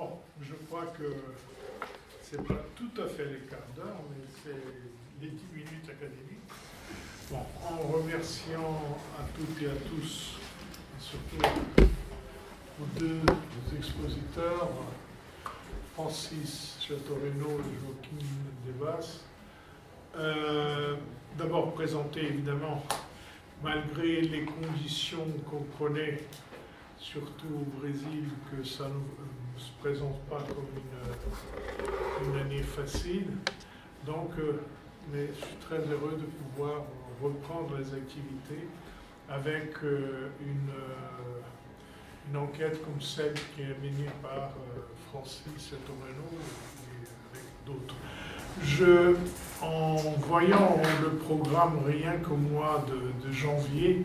Bon, je crois que c'est pas tout à fait les quarts d'heure, mais c'est les 10 minutes académiques. Bon, en remerciant à toutes et à tous, et surtout aux deux expositeurs, Francis Chateau-Renaud et Joaquin Devas, euh, d'abord présenter évidemment, malgré les conditions qu'on connaît, surtout au Brésil, que ça ne se présente pas comme une, une année facile. Donc, euh, mais je suis très heureux de pouvoir reprendre les activités avec euh, une, euh, une enquête comme celle qui est menée par euh, Francis Tomano et avec d'autres. Je, en voyant le programme rien qu'au mois de, janvier,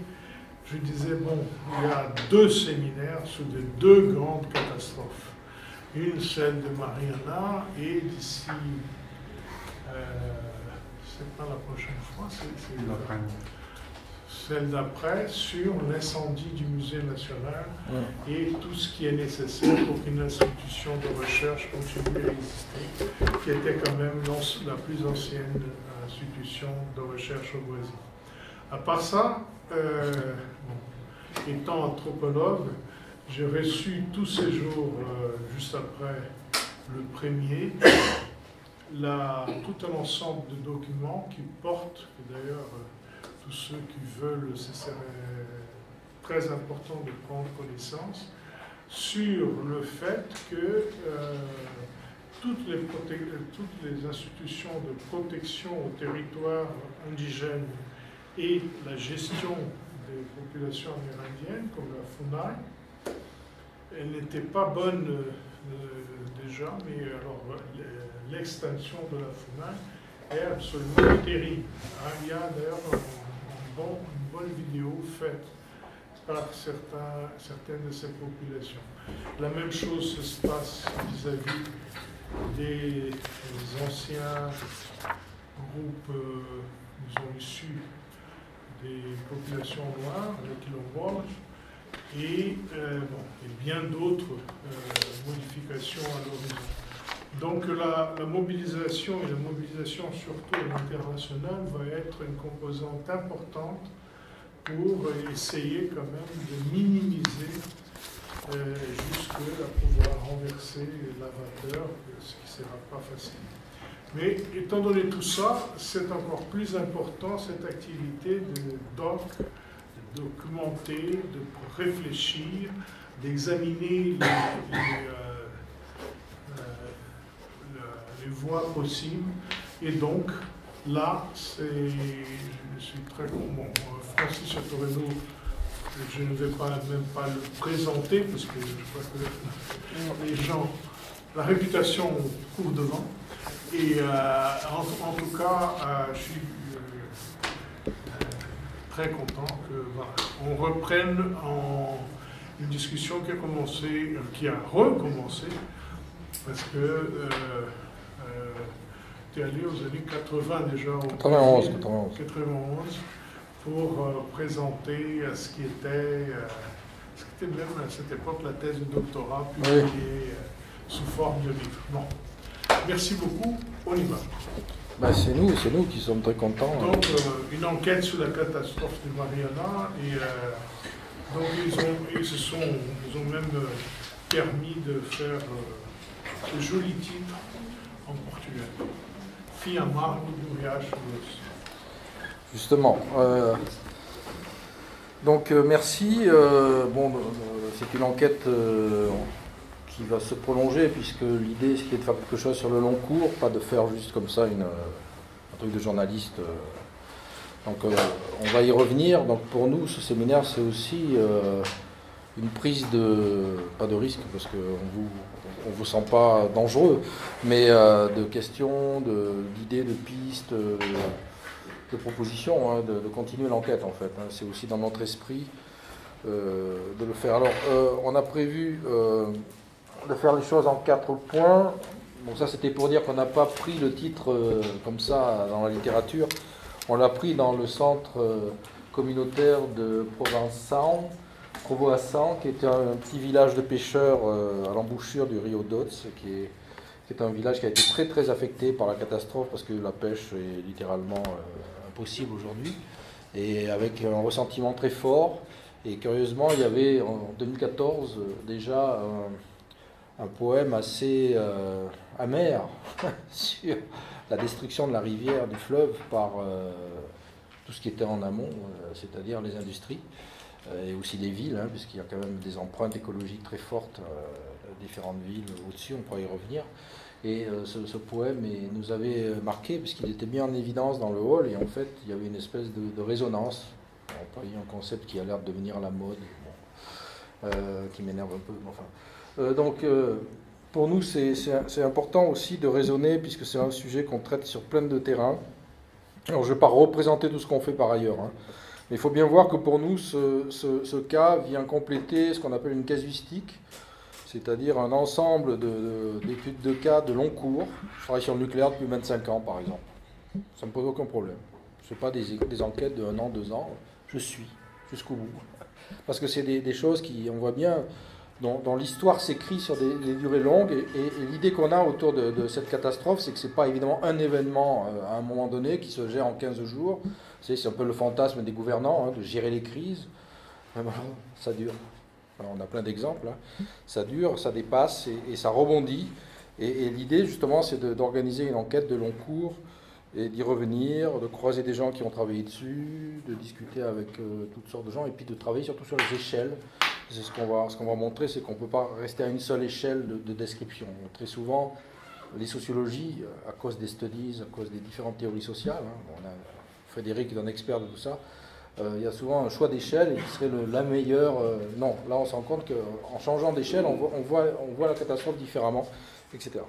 je disais, bon, il y a deux séminaires sur des deux grandes catastrophes. Une, celle de Mariana, et d'ici, euh, c'est pas la prochaine fois, c'est celle d'après, sur l'incendie du musée national et tout ce qui est nécessaire pour qu'une institution de recherche continue à exister, qui était quand même la plus ancienne institution de recherche au Brésil. À part ça, euh, bon, étant anthropologue, j'ai reçu tous ces jours, euh, juste après le premier, tout un ensemble de documents qui portent, d'ailleurs euh, tous ceux qui veulent, ce serait très important de prendre connaissance, sur le fait que euh, toutes, les toutes les institutions de protection au territoire indigène et la gestion des populations amérindiennes, comme la FUNAI, elles n'étaient pas bonnes euh, euh, déjà, mais alors euh, l'extinction de la FUNAI est absolument terrible. Hein, Il y a d'ailleurs une bonne vidéo faite par certaines de ces populations. La même chose se passe vis-à-vis des, anciens groupes, issus des populations noires, les Quilomboges, et, euh, et bien d'autres euh, modifications à l'horizon. Donc la, mobilisation et la mobilisation surtout internationale va être une composante importante pour essayer quand même de minimiser euh, jusque-là pouvoir renverser la vapeur, ce qui ne sera pas facile. Mais étant donné tout ça, c'est encore plus important cette activité de doc, documenter, de réfléchir, d'examiner euh, euh, les voies possibles. Et donc, là, c'est, je suis très content. Francis Chateau-Renaud, je ne vais pas, même pas le présenter parce que je crois que les gens, la réputation court devant. Et euh, en, tout cas, euh, je suis euh, très content que voilà, on reprenne en une discussion qui a commencé, euh, qui a recommencé, parce que euh, euh, tu es allé aux années 80 déjà. au 91, Brésil. 91. 91 pour euh, présenter ce qui était, ce qui était même à cette époque la thèse de doctorat publiée euh, sous forme de livre. Bon, merci beaucoup, on y va. Bah, c'est nous, c'est nous qui sommes très contents. hein. Donc, euh, une enquête sur la catastrophe de Mariana, et euh, donc ils, ont, ils, se sont, ils ont même euh, permis de faire euh, ce joli titre en portugais. Fiamar do Riacho. Justement. donc merci. bon, c'est une enquête qui va se prolonger puisque l'idée c'était de faire quelque chose sur le long cours, pas de faire juste comme ça une, euh, un truc de journaliste. euh. Donc euh, on va y revenir. Donc pour nous, ce séminaire c'est aussi une prise de pas de risque parce qu'on vous on vous sent pas dangereux, mais de questions, de- d'idées, de, pistes. euh, de propositions, hein, de, de continuer l'enquête en fait. hein. C'est aussi dans notre esprit de le faire. Alors, on a prévu de faire les choses en quatre points. Bon, ça c'était pour dire qu'on n'a pas pris le titre euh, comme ça dans la littérature. On l'a pris dans le centre euh, communautaire de Provençal Provoassan, qui est un, petit village de pêcheurs à l'embouchure du Rio Dotz, qui est, qui est, un village qui a été très très affecté par la catastrophe parce que la pêche est littéralement impossible aujourd'hui, et avec un ressentiment très fort. Et curieusement, il y avait en 2014 déjà poème assez euh, amer sur la destruction de la rivière, du fleuve par euh, tout ce qui était en amont, euh, c'est-à-dire les industries et aussi les villes, hein, puisqu'il y a quand même des empreintes écologiques très fortes, différentes villes au-dessus, on pourra y revenir. Et ce, poème nous avait marqué, puisqu'il était bien en évidence dans le hall, et en fait, il y avait une espèce de résonance employer un concept qui a l'air de devenir la mode, qui m'énerve un peu. Enfin. Euh, donc, euh, pour nous, c'est important aussi de raisonner, puisque c'est un sujet qu'on traite sur plein de terrains. Alors, je ne vais pas représenter tout ce qu'on fait par ailleurs, hein. mais il faut bien voir que pour nous, ce, cas vient compléter ce qu'on appelle une casuistique, c'est-à-dire un ensemble d'études de, cas de long cours. Je travaille sur le nucléaire depuis 25 ans, par exemple. Ça ne me pose aucun problème. Ce ne pas des, des enquêtes de un an, deux ans je suis jusqu'au bout. Parce que c'est des, choses qui, on voit bien, dont, l'histoire s'écrit sur des, durées longues. Et, l'idée qu'on a autour de, cette catastrophe, c'est que ce n'est pas évidemment un événement euh, à un moment donné qui se gère en 15 jours. C'est un peu le fantasme des gouvernants, hein, de gérer les crises. ça dure. on a plein d'exemples. Hein. Ça dure, ça dépasse et, ça rebondit. Et, l'idée, justement, c'est d'organiser une enquête de long cours et d'y revenir, de croiser des gens qui ont travaillé dessus, de discuter avec euh, toutes sortes de gens, et puis de travailler surtout sur les échelles. C'est ce qu'on va, va montrer, c'est qu'on ne peut pas rester à une seule échelle de, description. Très souvent, les sociologies, à cause des studies, à cause des différentes théories sociales, hein, on a Frédéric est un expert de tout ça, euh, il y a souvent un choix d'échelle qui serait la meilleure. Euh, non, là on se rend compte qu'en changeant d'échelle, on voit, la catastrophe différemment, etc.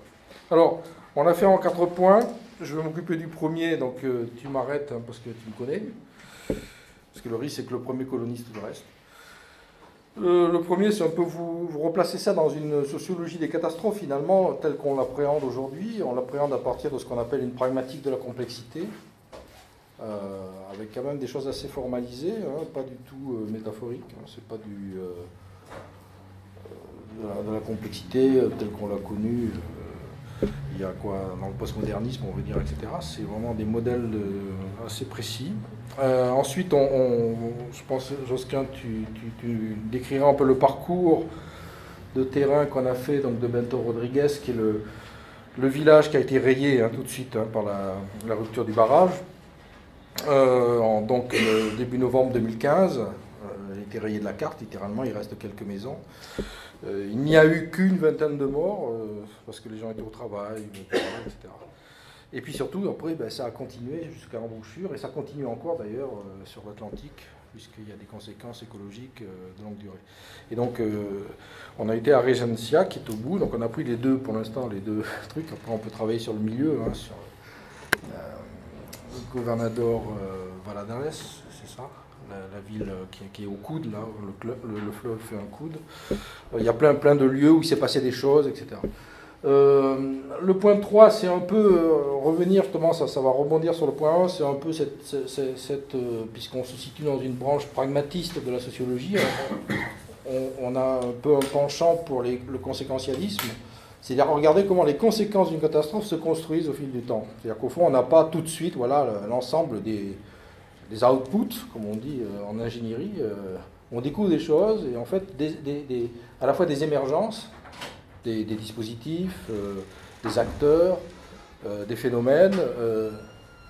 Alors, on a fait en quatre points. Je vais m'occuper du premier, donc euh, tu m'arrêtes hein, parce que tu me connais. Parce que le risque, c'est que le premier coloniste le reste. Le premier, c'est un peu vous, replacer ça dans une sociologie des catastrophes, finalement, telle qu'on l'appréhende aujourd'hui. On l'appréhende à partir de ce qu'on appelle une pragmatique de la complexité, euh, avec quand même des choses assez formalisées, hein, pas du tout euh, métaphoriques. Hein, c'est pas du, de la, complexité telle qu'on l'a connue il y a quoi dans le postmodernisme, on veut dire, etc. C'est vraiment des modèles assez précis. Euh, ensuite, on, je pense, Josquin, tu, tu, décriras un peu le parcours de terrain qu'on a fait donc, de Bento Rodriguez, qui est le, village qui a été rayé hein, tout de suite hein, par la, rupture du barrage. Euh, donc, début novembre 2015, euh, il a été rayé de la carte, littéralement, il reste quelques maisons. Euh, il n'y a eu qu'une vingtaine de morts, euh, parce que les gens étaient au travail, etc. Et puis surtout, après, ben, ça a continué jusqu'à l'embouchure, et ça continue encore d'ailleurs euh, sur l'Atlantique, puisqu'il y a des conséquences écologiques de longue durée. Et donc, on a été à Regencia, qui est au bout, donc on a pris les deux, pour l'instant, les deux trucs. Après, on peut travailler sur le milieu, hein, sur le gouverneur Valadares, c'est ça? La, ville qui, est au coude, là, le, fleuve fait un coude. Euh, il y a plein, plein de lieux où il s'est passé des choses, etc. Euh, le point 3, c'est un peu euh, revenir, justement, ça, ça va rebondir sur le point 1, c'est un peu cette, cette, puisqu'on se situe dans une branche pragmatiste de la sociologie, on, a un peu un penchant pour le conséquentialisme, c'est-à-dire regarder comment les conséquences d'une catastrophe se construisent au fil du temps. C'est-à-dire qu'au fond, on n'a pas tout de suite voilà, l'ensemble des, des outputs, comme on dit euh, en ingénierie. Euh, on découvre des choses et en fait, à la fois des émergences, des, dispositifs, euh, des acteurs, des phénomènes,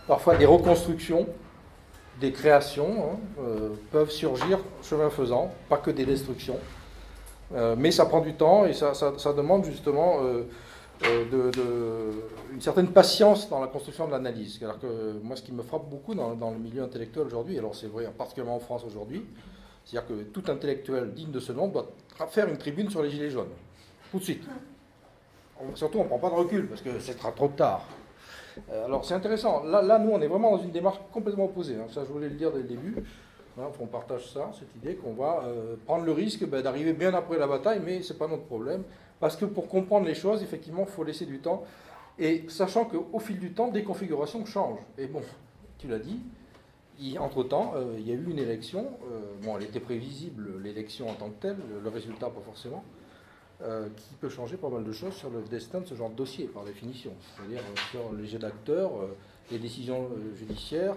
parfois des reconstructions, des créations hein, peuvent surgir chemin faisant, pas que des destructions. mais ça prend du temps et ça demande justement euh, de, une certaine patience dans la construction de l'analyse. Alors que moi, ce qui me frappe beaucoup dans, le milieu intellectuel aujourd'hui, alors c'est vrai particulièrement en France aujourd'hui, c'est-à-dire que tout intellectuel digne de ce nom doit faire une tribune sur les gilets jaunes, tout de suite. surtout, on ne prend pas de recul parce que c'est trop tard. Euh, alors c'est intéressant. Là, là, nous, on est vraiment dans une démarche complètement opposée. Hein. Ça, je voulais le dire dès le début. Hein, on partage ça, cette idée qu'on va euh, prendre le risque ben, d'arriver bien après la bataille, mais ce n'est pas notre problème. Parce que pour comprendre les choses, effectivement, il faut laisser du temps. Et sachant qu'au fil du temps, des configurations changent. Et bon, tu l'as dit, entre-temps, il y a eu une élection. bon, elle était prévisible, l'élection en tant que telle, le résultat pas forcément. qui peut changer pas mal de choses sur le destin de ce genre de dossier, par définition. C'est-à-dire sur les jets d'acteurs, les décisions judiciaires,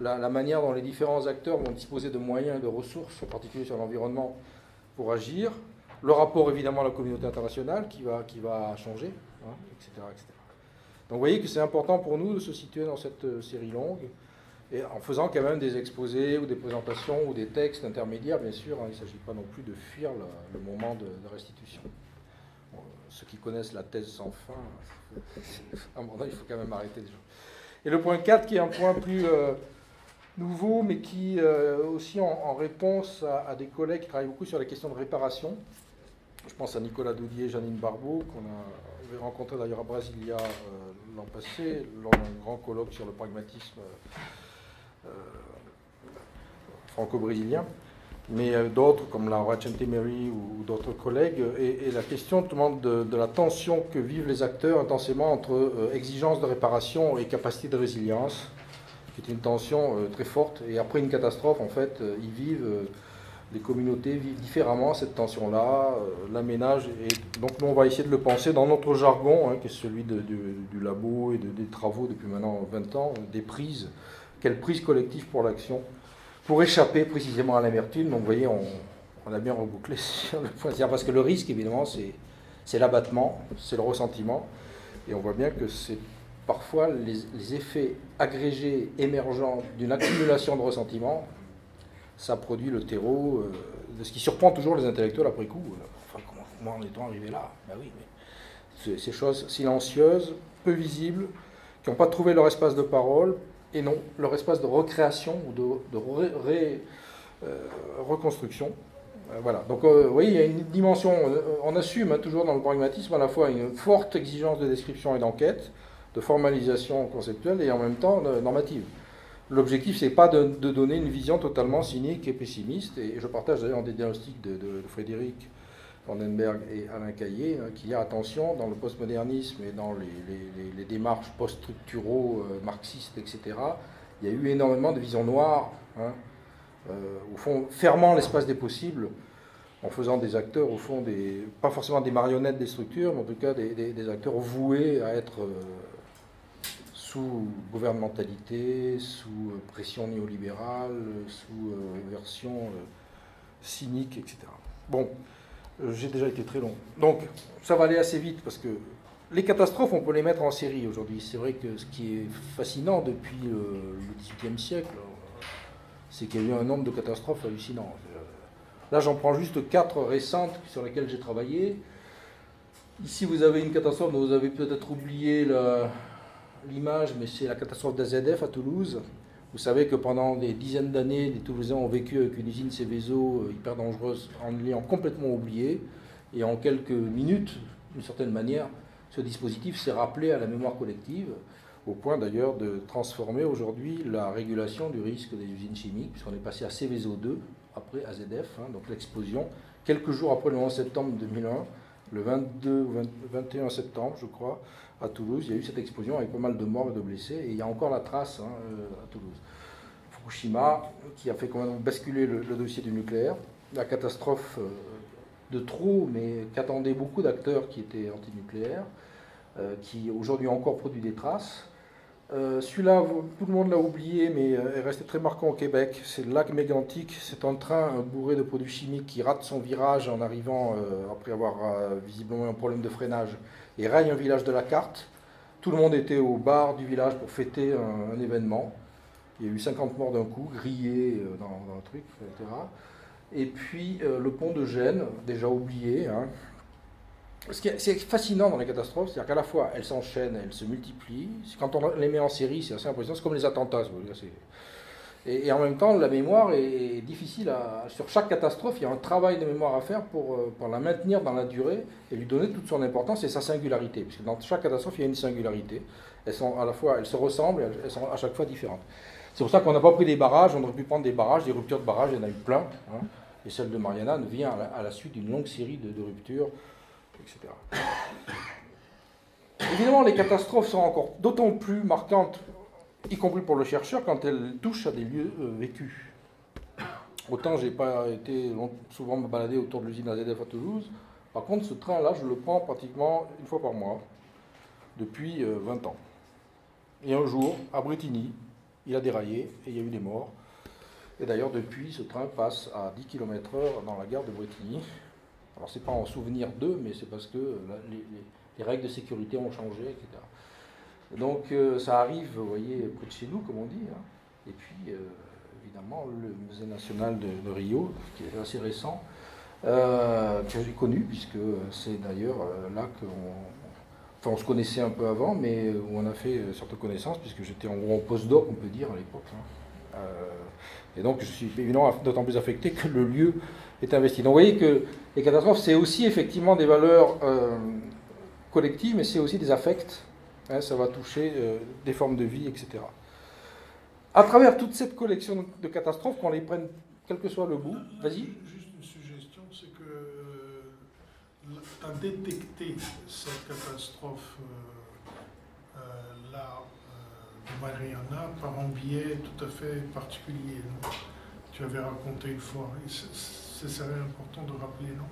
la, manière dont les différents acteurs vont disposer de moyens et de ressources, en particulier sur l'environnement, pour agir, le rapport évidemment à la communauté internationale qui va, qui va changer, etc., hein, etc. Donc vous voyez que c'est important pour nous de se situer dans cette euh, série longue, et en faisant quand même des exposés ou des présentations ou des textes intermédiaires, bien sûr, hein, il ne s'agit pas non plus de fuir le, moment de, restitution. ceux qui connaissent la thèse sans fin, à un moment il faut quand même arrêter. Et le point 4, qui est un point plus... Euh, nouveau, mais qui euh, aussi en, réponse à, des collègues qui travaillent beaucoup sur les questions de réparation. Je pense à Nicolas Doudier Janine Barbeau, qu'on a rencontré d'ailleurs à Brasilia euh, l'an passé, lors d'un grand colloque sur le pragmatisme euh, franco-brésilien. Mais d'autres, comme la Rachente Mary ou, d'autres collègues, et, la question de, de, la tension que vivent les acteurs intensément entre exigence de réparation et capacité de résilience qui est une tension euh, très forte. Et après une catastrophe, en fait, euh, ils vivent, euh, les communautés vivent différemment cette tension-là, l'aménage. Et donc nous, on va essayer de le penser dans notre jargon, hein, qui est celui du labo et des travaux depuis maintenant 20 ans, des prises. Quelle prise collective pour l'action Pour échapper précisément à l'amertume. Donc vous voyez, on, on, a bien rebouclé sur le point. Parce que le risque, évidemment, c'est l'abattement, c'est le ressentiment. Et on voit bien que c'est parfois les, effets agrégés émergents d'une accumulation de ressentiments, ça produit le terreau euh, de ce qui surprend toujours les intellectuels après coup. Enfin, comment, en est-on arrivé là? Ben oui, ces choses silencieuses, peu visibles, qui n'ont pas trouvé leur espace de parole, et non leur espace de recréation ou de, euh, reconstruction. Euh, voilà. Donc, vous voyez, il y a une dimension, on assume hein, toujours dans le pragmatisme à la fois une forte exigence de description et d'enquête, de formalisation conceptuelle et en même temps normative. L'objectif, c'est pas de, donner une vision totalement cynique et pessimiste, et je partage d'ailleurs des diagnostics de, Frédéric Vandenberg et Alain Caillé, hein, qu'il y a attention dans le postmodernisme et dans les, démarches post-structuraux euh, marxistes, etc. Il y a eu énormément de visions noires, hein, euh, au fond, fermant l'espace des possibles, en faisant des acteurs, au fond, des, pas forcément des marionnettes des structures, mais en tout cas des, acteurs voués à être euh, sous gouvernementalité, sous euh, pression néolibérale, sous euh, version euh, cynique, etc. Bon, j'ai déjà été très long. Donc, ça va aller assez vite parce que les catastrophes, on peut les mettre en série aujourd'hui. C'est vrai que ce qui est fascinant depuis le XVIIIe siècle, c'est qu'il y a eu un nombre de catastrophes hallucinants. Là, j'en prends juste quatre récentes sur lesquelles j'ai travaillé. Ici, vous avez une catastrophe dont vous avez peut-être oublié la, l'image, mais c'est la catastrophe d'AZF à Toulouse. Vous savez que pendant des dizaines d'années, les Toulousains ont vécu avec une usine Céveso euh, hyper dangereuse en l'ayant complètement oublié. Et en quelques minutes, d'une certaine manière, ce dispositif s'est rappelé à la mémoire collective, au point d'ailleurs de transformer aujourd'hui la régulation du risque des usines chimiques, puisqu'on est passé à Céveso 2, après AZF, hein, donc l'explosion, quelques jours après le 11 septembre 2001, le 22 ou 21 septembre, je crois, à Toulouse, il y a eu cette explosion avec pas mal de morts et de blessés, et il y a encore la trace hein, euh, à Toulouse. Fukushima, qui a fait basculer le, dossier du nucléaire, la catastrophe euh, de trop, mais qu'attendaient beaucoup d'acteurs qui étaient antinucléaires, euh, qui aujourd'hui encore produit des traces. Celui-là, tout le monde l'a oublié, mais est resté très marquant au Québec. C'est le lac mégantique. C'est un train bourré de produits chimiques qui rate son virage en arrivant, après avoir visiblement un problème de freinage, et raille un village de la carte. Tout le monde était au bar du village pour fêter un, événement. Il y a eu 50 morts d'un coup, grillés euh, dans, le truc, etc. Et puis euh, le pont de Gênes, déjà oublié. Hein. Ce qui est, fascinant dans les catastrophes, c'est-à-dire qu'à la fois elles s'enchaînent, elles se multiplient. Quand on les met en série, c'est assez impressionnant. C'est comme les attentats. Et, en même temps, la mémoire est difficile. Sur chaque catastrophe, il y a un travail de mémoire à faire pour, euh, pour la maintenir dans la durée et lui donner toute son importance et sa singularité. Puisque dans chaque catastrophe, il y a une singularité. Elles sont à la fois, elles se ressemblent, elles sont à chaque fois différentes. C'est pour ça qu'on n'a pas pris des barrages, on aurait pu prendre des barrages, des ruptures de barrages, il y en a eu plein. Hein. et celle de Mariana vient à la, suite d'une longue série de ruptures, etc. Évidemment, les catastrophes sont encore d'autant plus marquantes y compris pour le chercheur quand elle touche à des lieux vécus. Autant j'ai pas été souvent me balader autour de l'usine AZF à Toulouse. Par contre, ce train-là, je le prends pratiquement une fois par mois depuis 20 ans. Et un jour, à Bretigny, il a déraillé et il y a eu des morts. Et d'ailleurs, depuis, ce train passe à 10 km/h dans la gare de Bretigny. Alors, c'est pas en souvenir d'eux, mais c'est parce que les, règles de sécurité ont changé, etc. Donc, euh, ça arrive, vous voyez, près de chez nous, comme on dit. Hein. Et puis, euh, évidemment, le Musée national de, Rio, qui est assez récent, euh, que j'ai connu, puisque c'est d'ailleurs là qu'on Enfin, on se connaissait un peu avant, mais où on a fait certaines connaissances, puisque j'étais en gros en postdoc, on peut dire, à l'époque. Hein. Euh, et donc, je suis évidemment d'autant plus affecté que le lieu est investi. Donc, vous voyez que les catastrophes, c'est aussi effectivement des valeurs euh, collectives, mais c'est aussi des affects. Hein, ça va toucher euh, des formes de vie, etc. À travers toute cette collection de catastrophes, qu'on les prenne, quel que soit le bout, vas-y. tu as détecté cette catastrophe-là euh, euh, de Mariana par un biais tout à fait particulier. tu avais raconté une fois. Ce serait important de rappeler, non?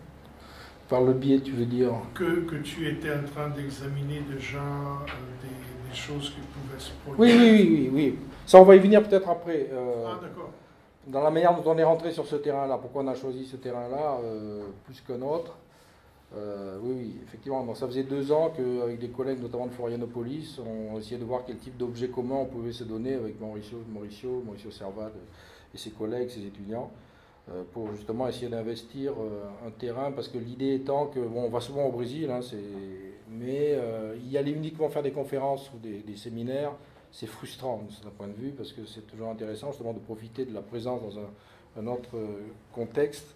Par le biais, tu veux dire que, que tu étais en train d'examiner déjà euh, des, choses qui pouvaient se produire. Oui, oui, oui, oui. Ça, on va y venir peut-être après. ah, d'accord. Dans la manière dont on est rentré sur ce terrain-là, pourquoi on a choisi ce terrain-là plus qu'un autre euh, oui, oui, effectivement. ça faisait deux ans qu'avec des collègues, notamment de Florianopolis, on essayait de voir quel type d'objet commun on pouvait se donner avec Mauricio, Mauricio, Mauricio et ses collègues, ses étudiants, euh, pour justement essayer d'investir euh, un terrain, parce que l'idée étant que, bon, on va souvent au Brésil, hein, mais y aller uniquement faire des conférences ou des, séminaires, c'est frustrant de point de vue, parce que c'est toujours intéressant justement de profiter de la présence dans un autre contexte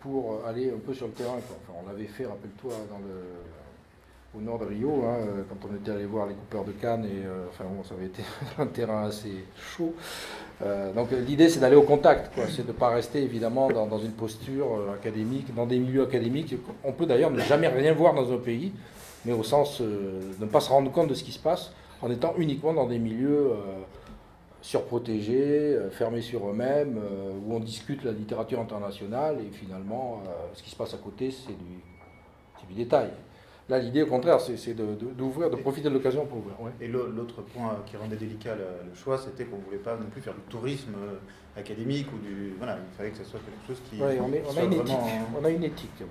pour aller un peu sur le terrain. on l'avait fait, rappelle-toi, dans le, au nord de Rio, hein, quand on était allé voir les coupeurs de cannes, et euh, enfin bon, ça avait été un terrain assez chaud. Euh, donc l'idée c'est d'aller au contact, c'est de ne pas rester évidemment dans, une posture euh, académique, dans des milieux académiques. On peut d'ailleurs ne jamais rien voir dans un pays, mais au sens de ne pas se rendre compte de ce qui se passe en étant uniquement dans des milieux surprotégés, euh, fermés sur eux-mêmes, euh, où on discute la littérature internationale et finalement, euh, ce qui se passe à côté, c'est du détail. Là, l'idée, au contraire, c'est d'ouvrir, de, profiter de l'occasion pour ouvrir. Et l'autre point qui rendait délicat le, choix, c'était qu'on ne voulait pas non plus faire du tourisme académique ou du. Voilà, il fallait que ce soit quelque chose qui. Oui, on, on, a une éthique. On a une éthique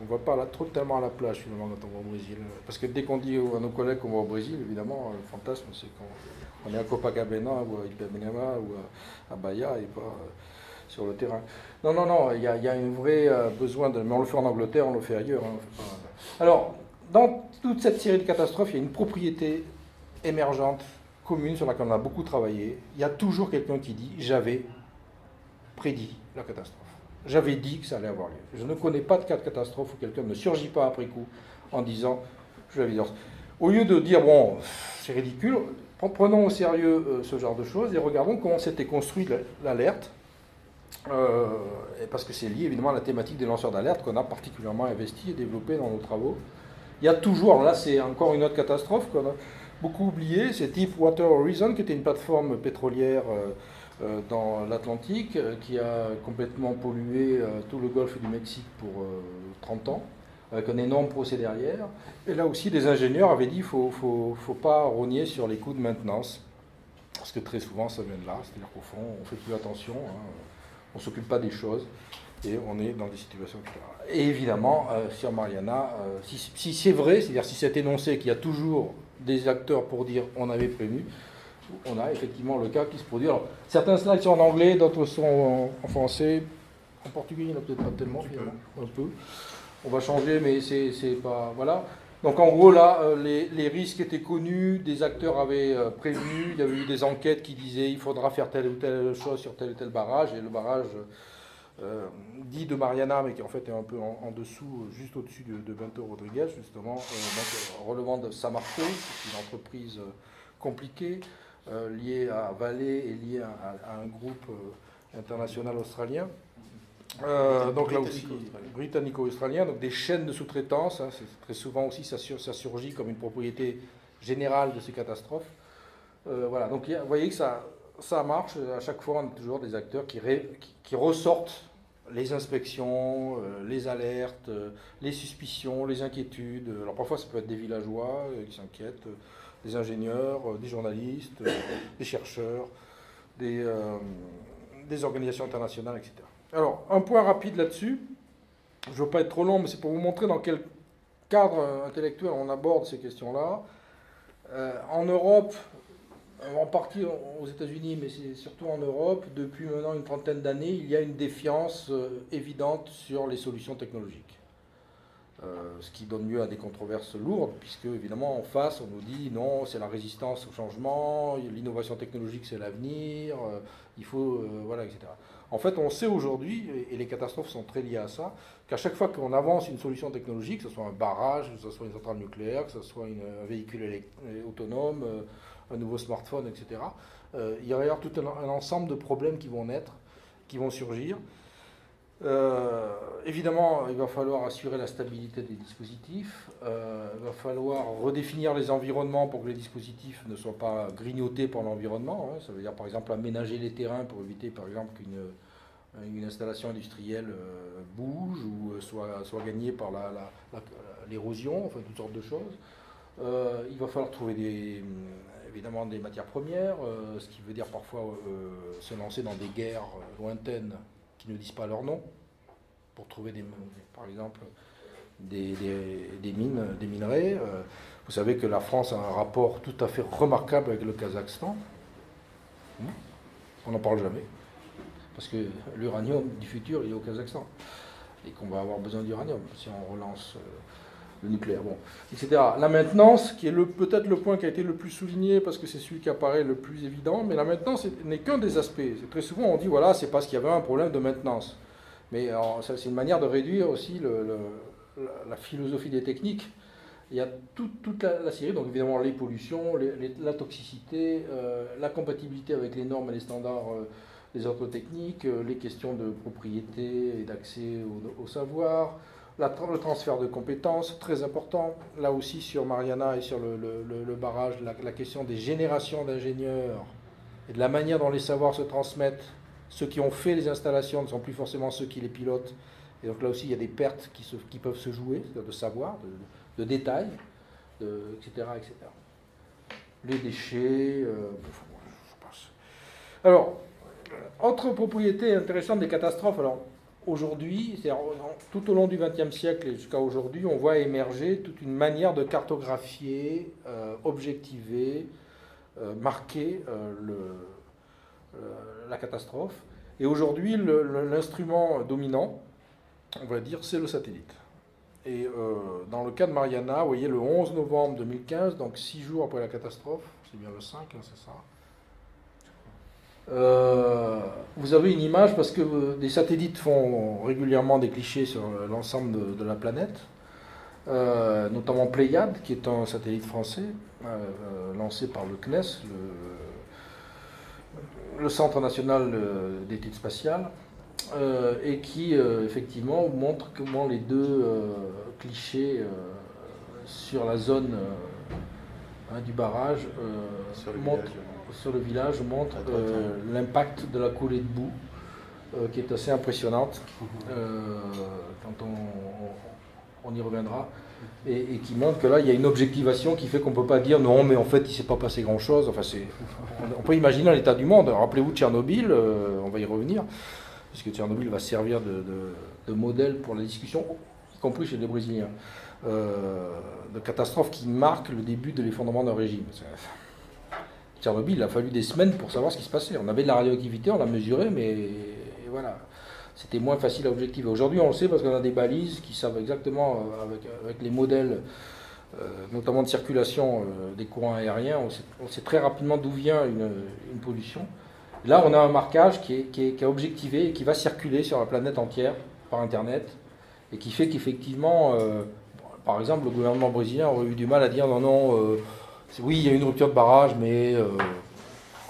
On ne va pas là, trop tellement à la plage finalement quand on va au Brésil. Parce que dès qu'on dit à nos collègues qu'on va au Brésil, évidemment, le fantasme, c'est qu'on on est à Copacabana ou à Ipanema ou à, Bahia et pas euh, sur le terrain. Non, non, non, il y, a, un vrai euh, besoin de. Mais on le fait en Angleterre, on le fait ailleurs. Hein, Alors, dans toute cette série de catastrophes, il y a une propriété émergente, commune, sur laquelle on a beaucoup travaillé. Il y a toujours quelqu'un qui dit J'avais prédit la catastrophe. J'avais dit que ça allait avoir lieu. Je ne connais pas de cas de catastrophe où quelqu'un ne surgit pas après coup en disant Je l'avais dit. Au lieu de dire Bon, c'est ridicule, Prenons au sérieux euh, ce genre de choses et regardons comment s'était construite l'alerte. Euh, parce que c'est lié évidemment à la thématique des lanceurs d'alerte qu'on a particulièrement investi et développé dans nos travaux. Il y a toujours, là c'est encore une autre catastrophe qu'on a beaucoup oublié, c'est Deepwater Horizon qui était une plateforme pétrolière euh, dans l'Atlantique qui a complètement pollué tout le golfe du Mexique pour 30 ans avec un énorme procès derrière. Et là aussi, des ingénieurs avaient dit qu'il ne faut, faut, pas rogner sur les coûts de maintenance, parce que très souvent, ça vient de là. C'est-à-dire qu'au fond, on ne fait plus attention, hein. on ne s'occupe pas des choses, et on est dans des situations, etc. Et évidemment, euh, sur Mariana, euh, si, c'est vrai, c'est-à-dire si c'est énoncé qu'il y a toujours des acteurs pour dire on avait prévu, on a effectivement le cas qui se produit. Alors, certains slides sont en anglais, d'autres sont en, français. En portugais, il n'y en a peut-être pas tellement, un peu on va changer, mais c'est pas. Voilà. Donc en gros, là, euh, les, risques étaient connus, des acteurs avaient prévu, il y avait eu des enquêtes qui disaient il faudra faire telle ou telle chose sur tel ou tel barrage, et le barrage euh, dit de Mariana, mais qui en fait est un peu en, dessous, juste au-dessus de, de, Bento Rodriguez, justement, donc, relevant de Samarco, c'est une entreprise compliquée, liée à Vallée et liée à un groupe international australien. Euh, donc là aussi, britannico-australien, donc des chaînes de sous-traitance, hein, très souvent aussi ça, surgit comme une propriété générale de ces catastrophes. Euh, voilà, donc vous voyez que ça, ça marche. À chaque fois, on a toujours des acteurs qui, qui, ressortent les inspections, euh, les alertes, euh, les suspicions, les inquiétudes. Alors parfois, ça peut être des villageois qui s'inquiètent, des ingénieurs, des journalistes, des chercheurs, des, des organisations internationales, etc. Alors, un point rapide là-dessus. Je ne veux pas être trop long, mais c'est pour vous montrer dans quel cadre intellectuel on aborde ces questions-là. en Europe, en partie aux États-Unis, mais surtout en Europe, depuis maintenant une trentaine d'années, il y a une défiance euh, évidente sur les solutions technologiques. Euh, ce qui donne lieu à des controverses lourdes, puisque évidemment en face on nous dit non, c'est la résistance au changement, l'innovation technologique c'est l'avenir, euh, il faut, voilà, etc. En fait, on sait aujourd'hui, et les catastrophes sont très liées à ça, qu'à chaque fois qu'on avance une solution technologique, que ce soit un barrage, que ce soit une centrale nucléaire, que ce soit un véhicule autonome, un nouveau smartphone, etc. Euh, il y aura tout un, ensemble de problèmes qui vont naître, qui vont surgir. Euh, évidemment, il va falloir assurer la stabilité des dispositifs. Euh, il va falloir redéfinir les environnements pour que les dispositifs ne soient pas grignotés par l'environnement. Hein. Ça veut dire, par exemple, aménager les terrains pour éviter, par exemple, qu'une une installation industrielle bouge ou soit, soit gagnée par l'érosion, enfin toutes sortes de choses. il va falloir trouver des, évidemment des matières premières, euh, ce qui veut dire parfois euh, se lancer dans des guerres euh, lointaines qui ne disent pas leur nom, pour trouver des, par exemple des, mines, des minerais. vous savez que la France a un rapport tout à fait remarquable avec le Kazakhstan. Hmm? On n'en parle jamais. Parce que l'uranium du futur, il est au Kazakhstan. Et qu'on va avoir besoin d'uranium si on relance le nucléaire, bon, etc. La maintenance, qui est peut-être le point qui a été le plus souligné parce que c'est celui qui apparaît le plus évident, mais la maintenance n'est qu'un des aspects. Très souvent, on dit voilà, c'est parce qu'il y avait un problème de maintenance. Mais c'est une manière de réduire aussi la philosophie des techniques. Il y a toute la, série, donc évidemment les pollutions, la toxicité, euh, la compatibilité avec les normes et les standards euh, des autres techniques, euh, les questions de propriété et d'accès au savoir, le transfert de compétences, très important. Là aussi, sur Mariana et sur le, barrage, la, question des générations d'ingénieurs et de la manière dont les savoirs se transmettent. Ceux qui ont fait les installations ne sont plus forcément ceux qui les pilotent. Et donc là aussi, il y a des pertes qui, se, qui peuvent se jouer, de savoir, de, détails, etc., etc. Les déchets, euh, Alors, autre propriété intéressante des catastrophes. Alors, aujourd'hui, tout au long du XXe siècle et jusqu'à aujourd'hui, on voit émerger toute une manière de cartographier, euh, objectiver, euh, marquer euh, la catastrophe. Et aujourd'hui, l'instrument dominant, on va dire, c'est le satellite. Et dans le cas de Mariana, vous voyez, le 11 novembre 2015, donc six jours après la catastrophe, c'est bien le 5, hein, c'est ça, euh, vous avez une image parce que des satellites font régulièrement des clichés sur l'ensemble de, la planète, euh, notamment Pléiade, qui est un satellite français euh, lancé par le CNES, le, Centre national d'études spatiales, et qui effectivement montre comment les deux clichés sur la zone hein, du barrage montrent sur le village montre euh, l'impact de la coulée de boue, euh, qui est assez impressionnante mhm. euh, quand on, y reviendra, et, qui montre que là, il y a une objectivation qui fait qu'on ne peut pas dire non, mais en fait, il ne s'est pas passé grand-chose. Enfin, on, peut imaginer l'état du monde. Rappelez-vous Tchernobyl, on va y revenir, puisque Tchernobyl va servir de, modèle pour la discussion, y compris chez les Brésiliens. De catastrophe qui marque le début de l'effondrement d'un régime. Tchernobyl, il a fallu des semaines pour savoir ce qui se passait. On avait de la radioactivité, on l'a mesuré, mais voilà, c'était moins facile à objectiver. Aujourd'hui, on le sait parce qu'on a des balises qui savent exactement, euh, avec, les modèles, euh, notamment de circulation euh, des courants aériens, on sait, très rapidement d'où vient une, pollution. Là, on a un marquage qui est, objectivé et qui va circuler sur la planète entière par Internet et qui fait qu'effectivement, par exemple, le gouvernement brésilien aurait eu du mal à dire non, non oui, il y a une rupture de barrage, mais euh,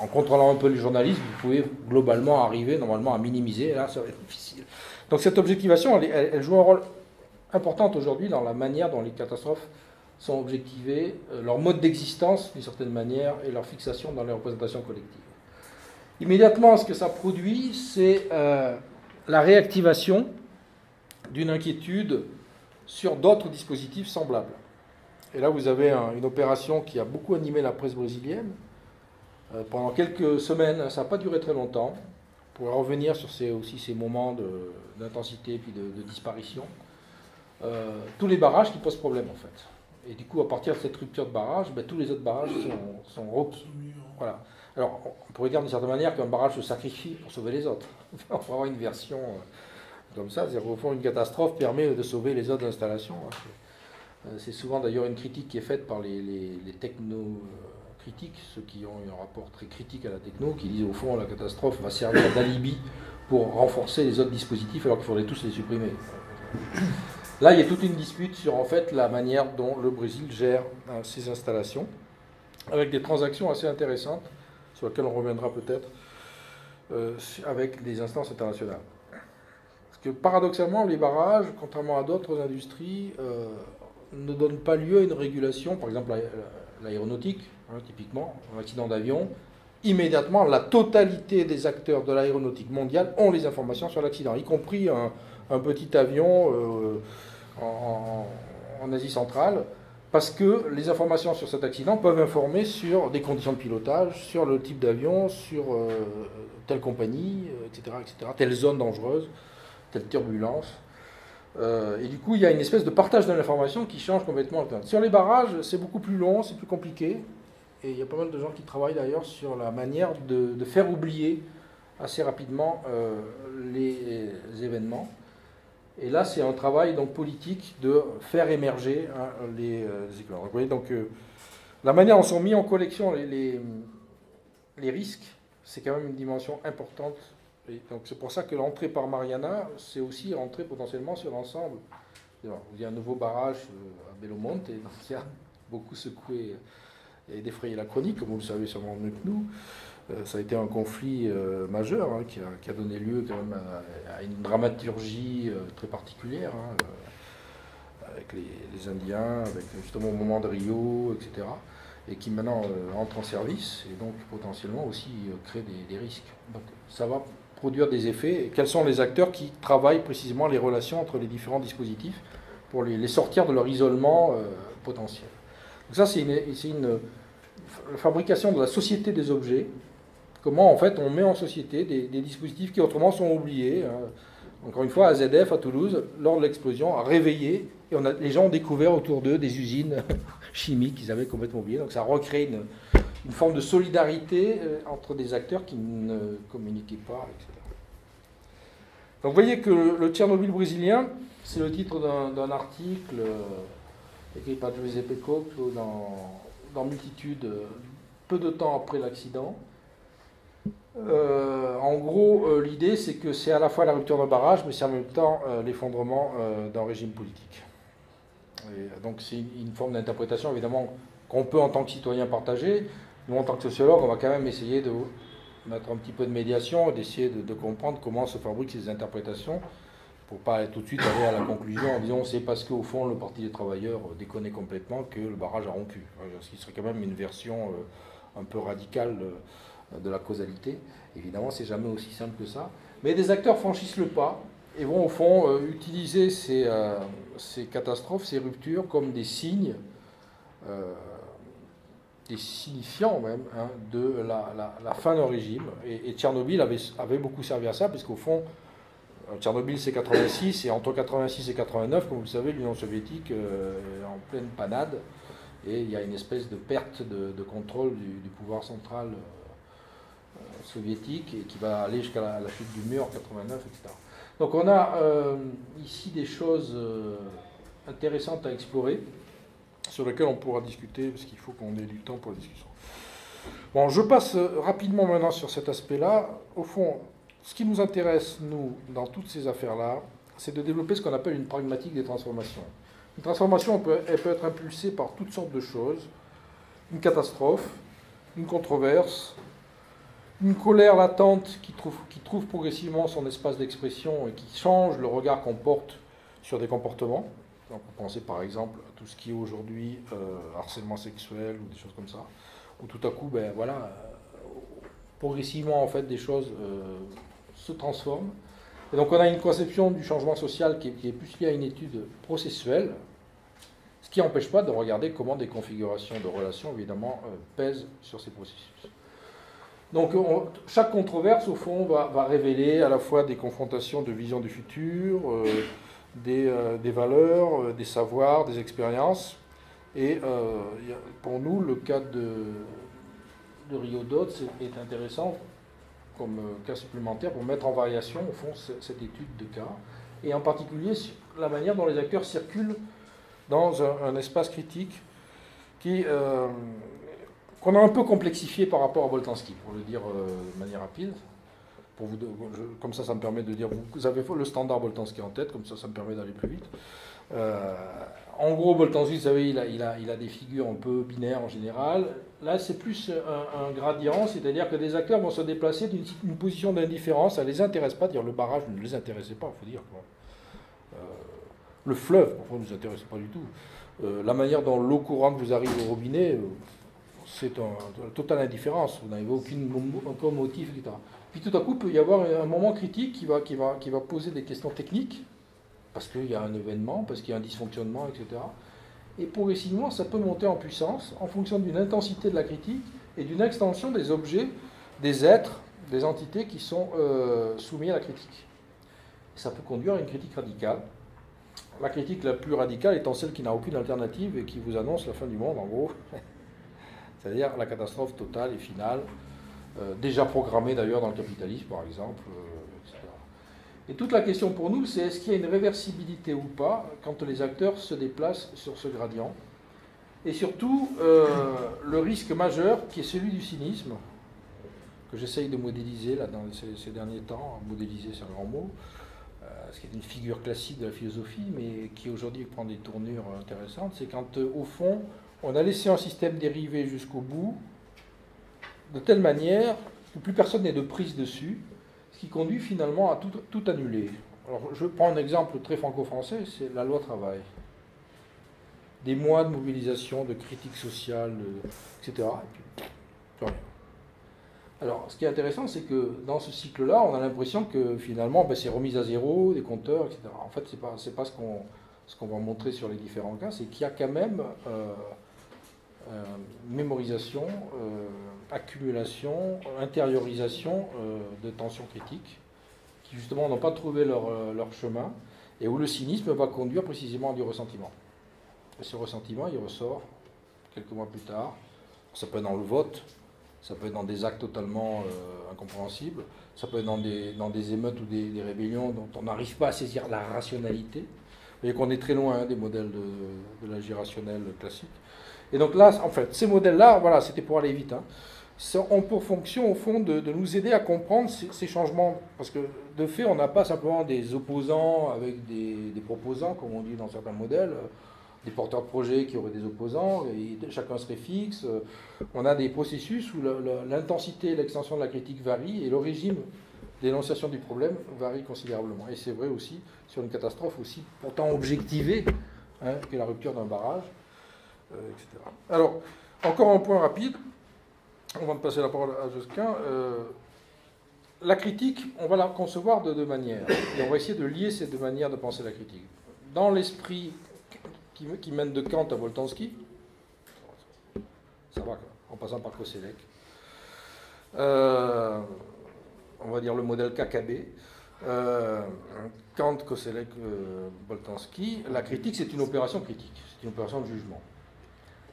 en contrôlant un peu les journalistes, vous pouvez globalement arriver normalement à minimiser. Là, ça va être difficile. Donc cette objectivation, elle, joue un rôle important aujourd'hui dans la manière dont les catastrophes sont objectivés, euh, leur mode d'existence d'une certaine manière et leur fixation dans les représentations collectives. Immédiatement, ce que ça produit, c'est euh, la réactivation d'une inquiétude sur d'autres dispositifs semblables. Et là, vous avez une opération qui a beaucoup animé la presse brésilienne. Euh, pendant quelques semaines, ça n'a pas duré très longtemps, pour revenir sur ces, aussi ces moments d'intensité puis de, disparition. tous les barrages qui posent problème, en fait. Et du coup, à partir de cette rupture de barrage, ben, tous les autres barrages sont, sont Voilà. Alors, on pourrait dire d'une certaine manière qu'un barrage se sacrifie pour sauver les autres. on pourrait avoir une version euh, comme ça. C'est-à-dire qu'au fond, une catastrophe permet de sauver les autres installations. Hein. Euh, c'est souvent d'ailleurs une critique qui est faite par les, les, techno-critiques, ceux qui ont un rapport très critique à la techno, qui disent au fond la catastrophe va servir d'alibi pour renforcer les autres dispositifs alors qu'il faudrait tous les supprimer. Là, il y a toute une dispute sur en fait la manière dont le Brésil gère euh, ses installations, avec des transactions assez intéressantes, sur lesquelles on reviendra peut-être, euh, avec des instances internationales. Paradoxalement, les barrages, contrairement à d'autres industries, euh, ne donnent pas lieu à une régulation, par exemple l'aéronautique, hein, typiquement, un accident d'avion, immédiatement, la totalité des acteurs de l'aéronautique mondiale ont les informations sur l'accident, y compris un, un petit avion euh, en, Asie centrale, parce que les informations sur cet accident peuvent informer sur des conditions de pilotage, sur le type d'avion, sur euh, telle compagnie, etc., etc., telle zone dangereuse, telle turbulence. Euh, et du coup, il y a une espèce de partage de l'information qui change complètement. Sur les barrages, c'est beaucoup plus long, c'est plus compliqué. Et il y a pas mal de gens qui travaillent d'ailleurs sur la manière de, faire oublier assez rapidement les événements. Et là, c'est un travail donc, politique de faire émerger hein, les, euh, Vous voyez, donc, euh, la manière dont sont mis en collection les, risques, c'est quand même une dimension importante. Donc, c'est pour ça que l'entrée par Mariana, c'est aussi rentrer potentiellement sur l'ensemble. Il y a un nouveau barrage euh, à Belo Monte, donc, qui a beaucoup secoué et défrayé la chronique, comme vous le savez sûrement mieux que nous. Euh, ça a été un conflit euh, majeur hein, qui, a, donné lieu quand même à, une dramaturgie très particulière hein, avec les, Indiens, avec justement au moment de Rio, etc. Et qui maintenant entre en service et donc potentiellement aussi crée des, risques. Ça va produire des effets. quels sont les acteurs qui travaillent précisément les relations entre les différents dispositifs pour les, sortir de leur isolement potentiel. Donc ça, c'est une, fabrication de la société des objets comment en fait on met en société des, dispositifs qui autrement sont oubliés. Hein. Encore une fois, AZF à Toulouse, lors de l'explosion, a réveillé et les gens ont découvert autour d'eux des usines chimiques qu'ils avaient complètement oubliées. Donc ça recrée une, une forme de solidarité euh, entre des acteurs qui ne communiquaient pas, etc. Donc vous voyez que le Tchernobyl brésilien, c'est le titre d'un article euh, écrit par Giuseppe Cocco dans, dans Multitude, euh, peu de temps après l'accident. En gros, l'idée, c'est que c'est à la fois la rupture d'un barrage, mais c'est en même temps l'effondrement d'un régime politique. donc c'est une, forme d'interprétation, évidemment, qu'on peut en tant que citoyen partager. Nous, en tant que sociologue, on va quand même essayer de mettre un petit peu de médiation, d'essayer de, comprendre comment se fabriquent ces interprétations, pour pas tout de suite aller à la conclusion en disant c'est parce qu'au fond, le Parti des travailleurs déconne complètement que le barrage a rompu. Ce qui serait quand même une version un peu radicale de la causalité. Évidemment, c'est jamais aussi simple que ça. Mais des acteurs franchissent le pas et vont au fond euh, utiliser ces, euh, catastrophes, ces ruptures comme des signes, euh, des signifiants même, hein, de la, la, fin d'un régime. Et, Tchernobyl avait, beaucoup servi à ça, puisqu'au fond, Tchernobyl c'est 86, et entre 86 et 89, comme vous le savez, l'Union soviétique est en pleine panade, et il y a une espèce de perte de, contrôle du, pouvoir central soviétique et qui va aller jusqu'à la, chute du mur en 89, etc. Donc on a euh, ici des choses euh, intéressantes à explorer, sur lesquelles on pourra discuter, parce qu'il faut qu'on ait du temps pour la discussion. Bon, je passe euh, rapidement maintenant sur cet aspect-là. Au fond, ce qui nous intéresse, nous, dans toutes ces affaires-là, c'est de développer ce qu'on appelle une pragmatique des transformations. Une transformation, elle peut être impulsée par toutes sortes de choses. Une catastrophe, une controverse, une colère latente qui trouve, qui trouve progressivement son espace d'expression et qui change le regard qu'on porte sur des comportements. On peut penser par exemple à tout ce qui est aujourd'hui harcèlement sexuel ou des choses comme ça, où tout à coup, ben voilà, progressivement en fait des choses se transforment. Et donc on a une conception du changement social qui est, plus liée à une étude processuelle, ce qui n'empêche pas de regarder comment des configurations de relations, évidemment, pèsent sur ces processus. Donc chaque controverse, au fond, va, révéler à la fois des confrontations de vision du futur, euh, euh, des, valeurs, euh, des savoirs, des expériences. Et pour nous, le cas de, de Rio Dots est, intéressant comme cas supplémentaire pour mettre en variation, au fond, cette étude de cas, et en particulier la manière dont les acteurs circulent dans un, espace critique qui qu'on a un peu complexifié par rapport à Boltanski, pour le dire euh, de manière rapide. Pour vous, comme ça, ça me permet de dire, vous avez le standard Boltanski en tête, comme ça, ça me permet d'aller plus vite. Euh, en gros, Boltanski, vous savez, il a, il, a, il a, des figures un peu binaires en général. Là, c'est plus un, gradient, c'est-à-dire que des acteurs vont se déplacer d'une position d'indifférence, ça ne les intéresse pas, dire le barrage ne les intéressait pas, il faut dire. Euh, le fleuve, ne nous intéresse pas du tout. la manière dont l'eau courante vous arrive au robinet, c'est une totale indifférence, vous n'avez aucun motif, etc. Puis tout à coup, il peut y avoir un moment critique qui va, qui va, qui va poser des questions techniques, parce qu'il y a un événement, parce qu'il y a un dysfonctionnement, etc. Et progressivement, ça peut monter en puissance en fonction d'une intensité de la critique et d'une extension des objets, des êtres, des entités qui sont euh, soumis à la critique. ça peut conduire à une critique radicale. La critique la plus radicale étant celle qui n'a aucune alternative et qui vous annonce la fin du monde, en gros. c'est-à-dire la catastrophe totale et finale, déjà programmée d'ailleurs dans le capitalisme par exemple, euh, etc. Et toute la question pour nous, c'est est-ce qu'il y a une réversibilité ou pas quand les acteurs se déplacent sur ce gradient? Et surtout, euh, le risque majeur qui est celui du cynisme, que j'essaye de modéliser là, dans ces, derniers temps, modéliser c'est un grand mot, ce qui est une figure classique de la philosophie, mais qui aujourd'hui prend des tournures intéressantes, c'est quand au fond, on a laissé un système dériver jusqu'au bout, de telle manière que plus personne n'est de prise dessus, ce qui conduit finalement à tout, annuler. Alors, je prends un exemple très franco-français, c'est la loi travail. Des mois de mobilisation, de critique sociale, etc. Alors, ce qui est intéressant, c'est que dans ce cycle-là, on a l'impression que finalement, ben, c'est remis à zéro, des compteurs, etc. En fait, ce n'est pas, pas ce qu'on va montrer sur les différents cas, c'est qu'il y a quand même euh, euh, mémorisation, euh, accumulation, intériorisation euh, de tensions critiques qui justement n'ont pas trouvé leur, chemin et où le cynisme va conduire précisément à du ressentiment. Et ce ressentiment, il ressort quelques mois plus tard. Ça peut être dans le vote, ça peut être dans des actes totalement incompréhensibles, ça peut être dans des, dans des émeutes ou des, rébellions dont on n'arrive pas à saisir la rationalité. Vous voyez qu'on est très loin hein, des modèles de, de l'agir rationnel classique. Et donc là, en fait, ces modèles-là, voilà, c'était pour aller vite, hein, ont pour fonction, au fond, de, nous aider à comprendre ces, changements. Parce que, de fait, on n'a pas simplement des opposants avec des, proposants, comme on dit dans certains modèles, des porteurs de projets qui auraient des opposants, et chacun serait fixe. On a des processus où l'intensité et l'extension de la critique varient, et le régime d'énonciation du problème varie considérablement. Et c'est vrai aussi sur une catastrophe aussi pourtant objectivée, hein, que la rupture d'un barrage. Euh, Alors, encore un point rapide, on va me passer la parole à Josquin. Euh, la critique, on va la concevoir de deux manières, et on va essayer de lier ces deux manières de penser la critique. Dans l'esprit qui, mène de Kant à Boltanski, ça va, en passant par Koselleck, euh, on va dire le modèle KKB, Kant, Koselleck, Boltanski, la critique c'est une opération critique, c'est une opération de jugement.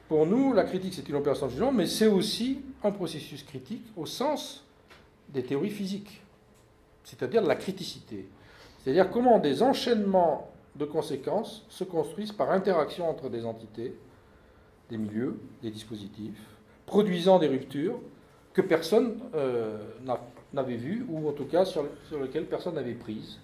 Pour nous, la critique, c'est une opération de jugement, mais c'est aussi un processus critique au sens des théories physiques, c'est-à-dire de la criticité. C'est-à-dire comment des enchaînements de conséquences se construisent par interaction entre des entités, des milieux, des dispositifs, produisant des ruptures que personne euh, n'avait vues, ou en tout cas sur, sur lesquelles personne n'avait prise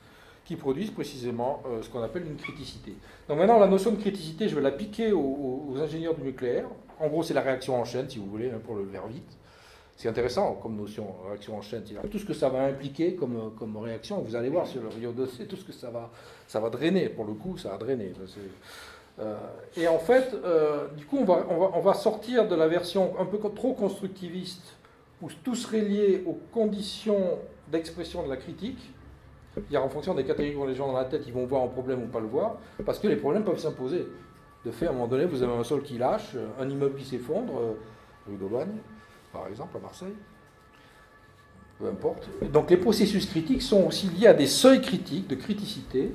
qui produisent précisément euh, ce qu'on appelle une criticité. Donc maintenant, la notion de criticité, je vais l'appliquer aux, aux, ingénieurs du nucléaire. En gros, c'est la réaction en chaîne, si vous voulez, hein, pour le faire vite. C'est intéressant comme notion, réaction en chaîne. Tout ce que ça va impliquer comme, comme réaction, vous allez voir sur le Rio dossier, tout ce que ça va, ça va drainer. Pour le coup, ça va drainer. Euh, et en fait, euh, du coup, on va, on, va, on va, sortir de la version un peu trop constructiviste, où tout serait lié aux conditions d'expression de la critique. En fonction des catégories qu'ont les gens dans la tête, ils vont voir un problème ou pas le voir, parce que les problèmes peuvent s'imposer. De fait, à un moment donné, vous avez un sol qui lâche, un immeuble qui s'effondre, euh, rue d'Aubagne, par exemple, à Marseille. Peu importe. Donc les processus critiques sont aussi liés à des seuils critiques, de criticité.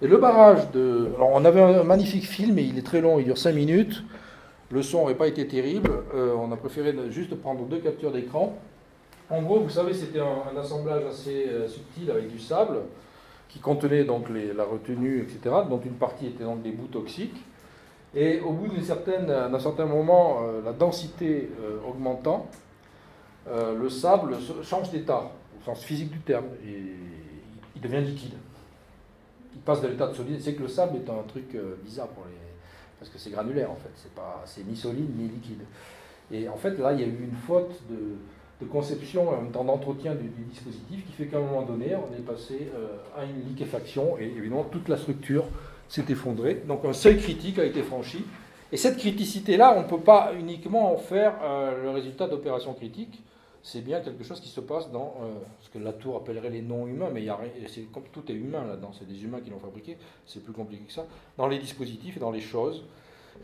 Et le barrage de. Alors on avait un magnifique film, mais il est très long, il dure 5 minutes. Le son n'aurait pas été terrible. Euh, on a préféré juste prendre deux captures d'écran. En gros, vous savez, c'était un, assemblage assez euh, subtil avec du sable qui contenait donc la retenue, etc., dont une partie était dans des bouts toxiques. Et au bout d'un certain moment, euh, la densité augmentant, le sable change d'état, au sens physique du terme, et il devient liquide il passe de l'état de solide. C'est que le sable est un truc euh, bizarre pour les. Parce que c'est granulaire en fait, c'est ni solide ni liquide. Et en fait, là, il y a eu une faute de, conception et en même temps d'entretien du, dispositif qui fait qu'à un moment donné, on est passé euh, à une liquéfaction et évidemment toute la structure s'est effondrée. Donc un seuil critique a été franchi. Et cette criticité-là, on ne peut pas uniquement en faire euh, le résultat d'opérations critiques c'est bien quelque chose qui se passe dans euh, ce que la tour appellerait les non-humains, mais y a, tout est humain là-dedans, c'est des humains qui l'ont fabriqué, c'est plus compliqué que ça, dans les dispositifs et dans les choses.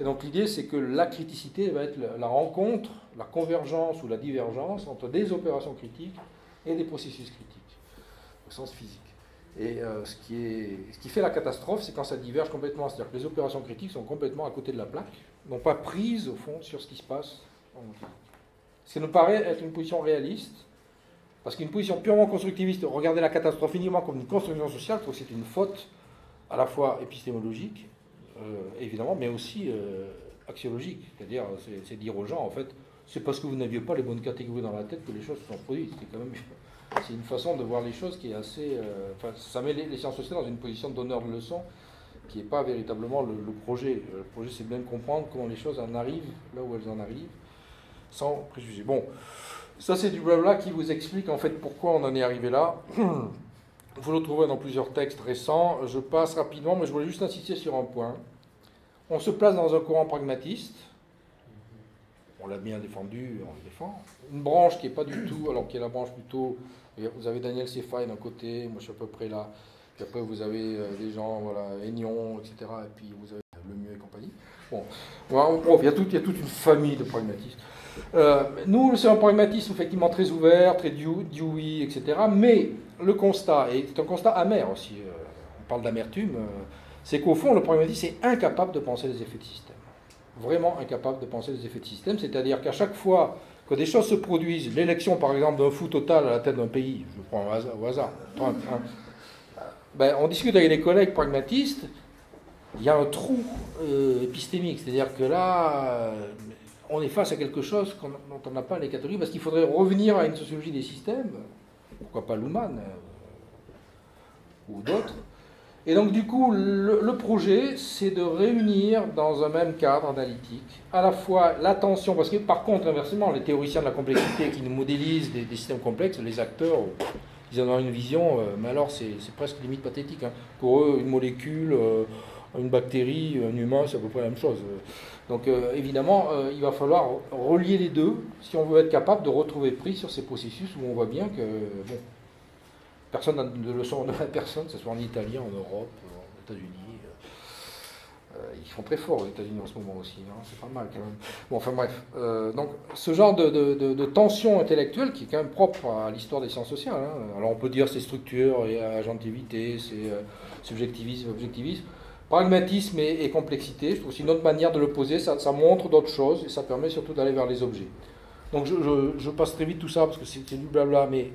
Et donc l'idée, c'est que la criticité va être la, rencontre, la convergence ou la divergence entre des opérations critiques et des processus critiques, au sens physique. Et euh, ce, qui est, ce qui fait la catastrophe, c'est quand ça diverge complètement, c'est-à-dire que les opérations critiques sont complètement à côté de la plaque, n'ont pas prise au fond sur ce qui se passe en ce qui nous paraît être une position réaliste, parce qu'une position purement constructiviste, regarder la catastrophe uniquement comme une construction sociale, trouve c'est une faute à la fois épistémologique, évidemment, mais aussi euh, axiologique. C'est-à-dire, c'est dire aux gens, en fait, c'est parce que vous n'aviez pas les bonnes catégories dans la tête que les choses se sont produites. C'est quand même c'est une façon de voir les choses qui est assez. Euh, enfin, ça met les, sciences sociales dans une position d'honneur de leçon qui n'est pas véritablement le, le, projet. Le projet, c'est bien de comprendre comment les choses en arrivent là où elles en arrivent sans préjugés. Bon, ça c'est du blabla qui vous explique en fait pourquoi on en est arrivé là. Vous le trouverez dans plusieurs textes récents. Je passe rapidement, mais je voulais juste insister sur un point. On se place dans un courant pragmatiste. On l'a bien défendu, on le défend. Une branche qui n'est pas du tout, alors qui est la branche plutôt. Vous avez Daniel Sefai d'un côté, moi je suis à peu près là. Puis après vous avez euh, des gens, voilà, Aignon, etc. Et puis vous avez Le Mieux et compagnie. Bon, il il y a toute une famille de pragmatistes. Euh, nous, c'est un pragmatisme effectivement très ouvert, très Dewey, etc. Mais le constat, et c'est un constat amer aussi, euh, on parle d'amertume, euh, c'est qu'au fond, le pragmatisme est incapable de penser les effets de système. Vraiment incapable de penser les effets de système, c'est-à-dire qu'à chaque fois que des choses se produisent, l'élection par exemple d'un fou total à la tête d'un pays, je prends au hasard, hein, ben, on discute avec des collègues pragmatistes, il y a un trou épistémique, c'est-à-dire que là, on est face à quelque chose dont on n'a pas les catégories, parce qu'il faudrait revenir à une sociologie des systèmes, pourquoi pas Luhmann euh, ou d'autres. Et donc du coup, le, projet, c'est de réunir dans un même cadre analytique à la fois l'attention, parce que par contre, inversement, les théoriciens de la complexité qui nous modélisent des, systèmes complexes, les acteurs, ils en ont une vision, euh, mais alors c'est presque limite pathétique. Hein. Pour eux, une molécule, euh, une bactérie, un humain, c'est à peu près la même chose. Donc euh, évidemment, euh, il va falloir relier les deux si on veut être capable de retrouver prise sur ces processus où on voit bien que bon, personne n'a de leçon de personne, que ce soit en Italie, en Europe, aux États-Unis. Euh, ils font très fort aux États-Unis en ce moment aussi, hein, c'est pas mal quand même. Bon, enfin bref. donc ce genre de, tension intellectuelle qui est quand même propre à l'histoire des sciences sociales. Hein. Alors on peut dire c'est structure et agentivité, c'est subjectivisme, objectivisme. Pragmatisme et, complexité, je trouve aussi une autre manière de le poser, ça, montre d'autres choses et ça permet surtout d'aller vers les objets. Donc je, passe très vite tout ça parce que c'est du blabla, mais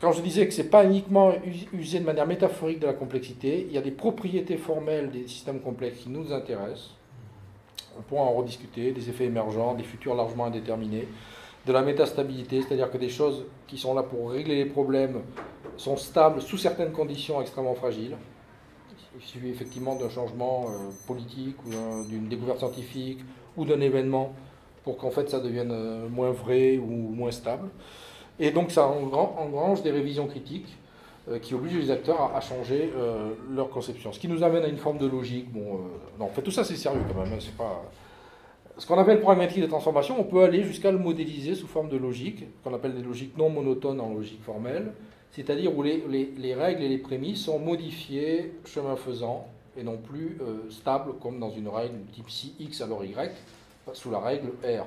quand je disais que ce n'est pas uniquement usé de manière métaphorique de la complexité, il y a des propriétés formelles des systèmes complexes qui nous intéressent. On pourra en rediscuter, des effets émergents, des futurs largement indéterminés, de la métastabilité, c'est-à-dire que des choses qui sont là pour régler les problèmes sont stables sous certaines conditions extrêmement fragiles il suffit effectivement d'un changement euh, politique ou d'une découverte scientifique ou d'un événement pour qu'en fait ça devienne moins vrai ou moins stable. Et donc ça engrange des révisions critiques qui obligent les acteurs à, changer leur conception. Ce qui nous amène à une forme de logique. Bon, non, en fait tout ça c'est sérieux quand même, hein, c'est pas ce qu'on appelle problématique de transformation, on peut aller jusqu'à le modéliser sous forme de logique, qu'on appelle des logiques non monotones en logique formelle, c'est-à-dire où les, les, règles et les prémices sont modifiées chemin faisant et non plus euh, stables comme dans une règle type si x alors y sous la règle R.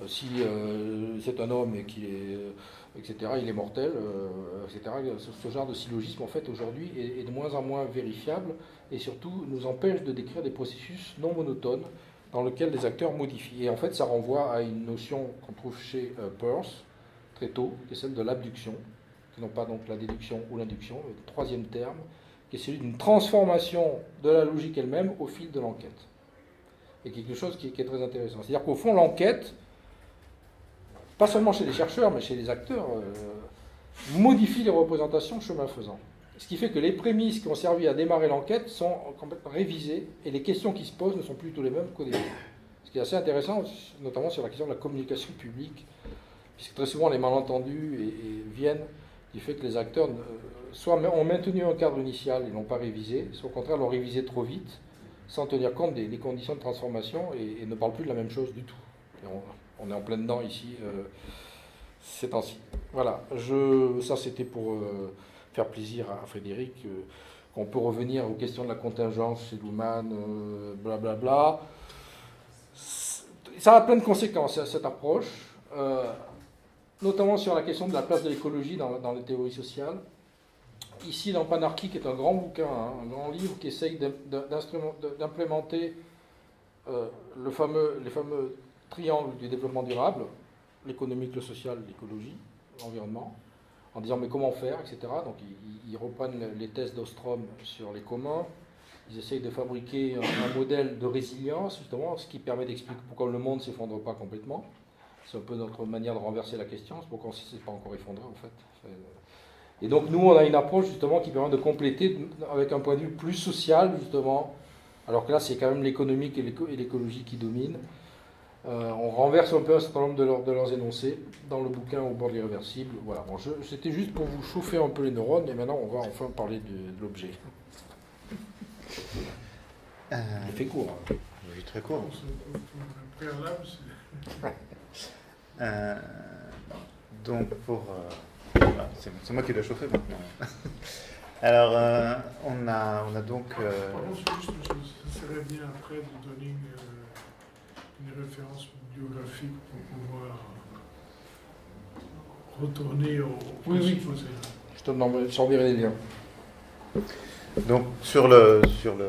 Euh, si euh, c'est un homme et qu'il est, etc., il est mortel, etc., ce, genre de syllogisme en fait aujourd'hui est, de moins en moins vérifiable et surtout nous empêche de décrire des processus non monotones dans lequel les acteurs modifient. Et en fait, ça renvoie à une notion qu'on trouve chez Peirce, très tôt, qui est celle de l'abduction, non pas donc la déduction ou l'induction, le troisième terme, qui est celui d'une transformation de la logique elle-même au fil de l'enquête. Et quelque chose qui, est très intéressant. C'est-à-dire qu'au fond, l'enquête, pas seulement chez les chercheurs, mais chez les acteurs, euh, modifie les représentations chemin faisant. Ce qui fait que les prémices qui ont servi à démarrer l'enquête sont complètement révisées et les questions qui se posent ne sont plus tous les mêmes qu'au début. Ce qui est assez intéressant, notamment sur la question de la communication publique, puisque très souvent les malentendus viennent du fait que les acteurs soit ont maintenu un cadre initial et n'ont pas révisé, soit au contraire l'ont révisé trop vite, sans tenir compte des, conditions de transformation et, ne parlent plus de la même chose du tout. On, est en plein dedans ici euh, ces temps-ci. Voilà, ça c'était pour... Euh, faire plaisir à Frédéric, euh, qu'on peut revenir aux questions de la contingence chez blablabla. Euh, Ça a plein de conséquences, cette approche, notamment sur la question de la place de l'écologie dans, les théories sociales. Ici, dans Panarchy, qui est un grand bouquin, hein, un grand livre qui essaye d'implémenter le fameux, les fameux triangles du développement durable, l'économique, le social, l'écologie, l'environnement en disant mais comment faire, etc. Donc ils, reprennent les thèses d'Ostrom sur les communs, ils essayent de fabriquer un, modèle de résilience, justement, ce qui permet d'expliquer pourquoi le monde ne s'effondre pas complètement. C'est un peu notre manière de renverser la question, c'est pourquoi on ne s'est pas encore effondré en fait. Et donc nous, on a une approche justement qui permet de compléter avec un point de vue plus social, justement, alors que là c'est quand même l'économique et l'écologie qui dominent. Euh, on renverse un peu un certain nombre de, leurs énoncés dans le bouquin au bord de l'irréversible. Voilà, bon, c'était juste pour vous chauffer un peu les neurones, et maintenant on va enfin parler de, l'objet. Euh... Il fait court. Hein. Oui, très court. euh, donc pour... Euh, c'est moi qui dois chauffer maintenant. Alors, euh, on, a, on a donc... Euh... Pardon, juste, ça serait bien après de donner une référence biographique pour pouvoir retourner au oui, oui. Je te j'enverrai les liens. Donc sur le sur le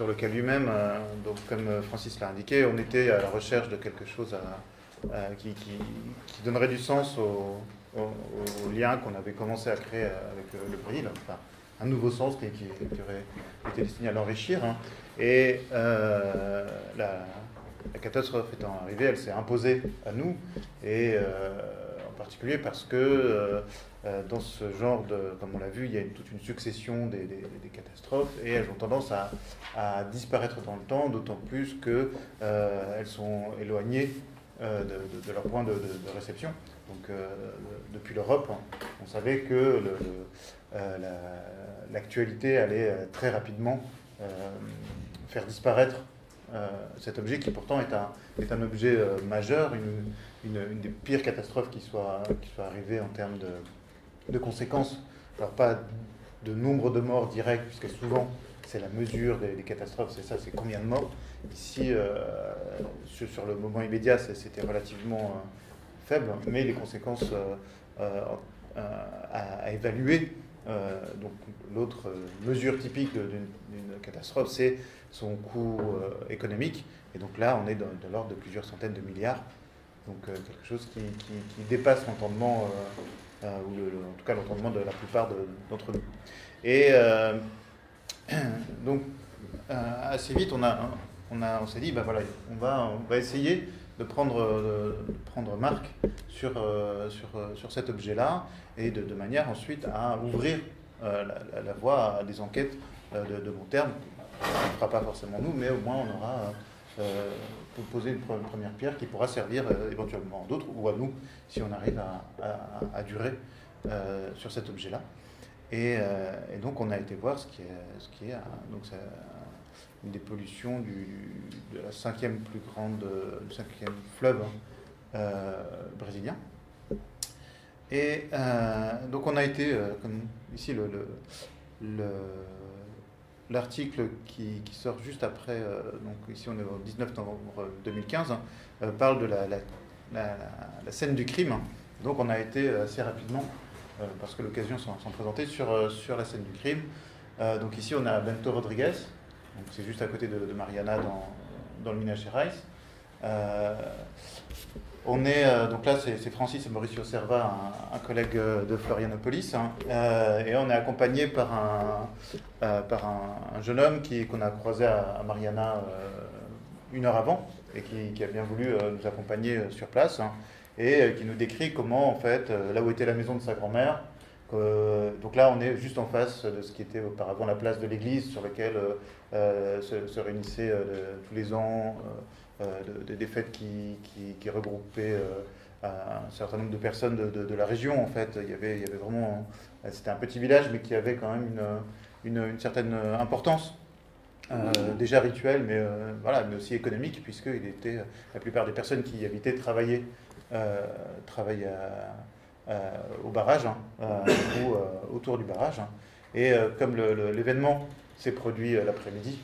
sur le cas lui-même, euh, donc comme Francis l'a indiqué, on était à la recherche de quelque chose qui, donnerait du sens au, lien qu'on avait commencé à créer avec le, le enfin, un nouveau sens qui, aurait été destiné à l'enrichir. Hein. Et euh, la, catastrophe étant arrivée, elle s'est imposée à nous, et euh, en particulier parce que euh, dans ce genre de, comme on l'a vu, il y a toute une succession des, catastrophes, et elles ont tendance à, disparaître dans le temps, d'autant plus qu'elles sont éloignées de, leur point de, réception. Donc, depuis l'Europe, on savait que l'actualité allait très rapidement faire disparaître euh, cet objet qui pourtant est un, est un objet euh, majeur, une, une, des pires catastrophes qui soit, qui soit arrivée en termes de, de conséquences. Alors pas de nombre de morts directs, puisque souvent c'est la mesure des, catastrophes, c'est ça, c'est combien de morts. Ici, euh, sur, le moment immédiat, c'était relativement faible, mais les conséquences à, évaluer, donc l'autre mesure typique d'une catastrophe, c'est son coût euh, économique. Et donc là, on est de, l'ordre de plusieurs centaines de milliards. Donc euh, quelque chose qui, dépasse l'entendement, euh, ou en tout cas l'entendement de la plupart d'entre nous. Et donc assez vite, on, a, on, a, on s'est dit, ben voilà, on va, on va essayer de prendre, prendre marque sur, sur, sur cet objet-là et de, manière ensuite à ouvrir la, voie à des enquêtes de, de, long terme on ne fera pas forcément nous, mais au moins on aura poser une première pierre qui pourra servir éventuellement à d'autres ou à nous si on arrive à, durer sur cet objet-là. Et, donc on a été voir ce qui est, ce qui est donc une des pollutions de la cinquième plus grande, du cinquième fleuve hein, brésilien. Et euh, donc on a été, euh, comme ici l'article qui, sort juste après, euh, donc ici on est au 19 novembre 2015, hein, parle de la, scène du crime. Donc on a été assez rapidement, parce que l'occasion s'en présenter, sur, sur la scène du crime. donc ici on a Bento Rodriguez, c'est juste à côté de, Mariana dans, dans le Minas Gerais. On est, euh, donc là, c'est Francis et Mauricio Serva, un, collègue euh, de Florianopolis, hein. euh, et on est accompagné par un, par un, jeune homme qu'on a croisé à, Mariana une heure avant, et qui, a bien voulu nous accompagner sur place, hein, et qui nous décrit comment, en fait, là où était la maison de sa grand-mère, donc là, on est juste en face de ce qui était auparavant la place de l'église, sur laquelle se, réunissaient tous les ans euh, des fêtes qui, qui, regroupaient euh, un certain nombre de personnes de, la région. En fait, il y avait, il y avait vraiment, c'était un petit village, mais qui avait quand même une, une, certaine importance. Euh, déjà rituelle, mais, voilà, mais aussi économique, puisqu'il était, la plupart des personnes qui y habitaient travaillaient, travaillaient au barrage hein, ou autour du barrage. Hein. Et comme l'événement s'est produit l'après-midi,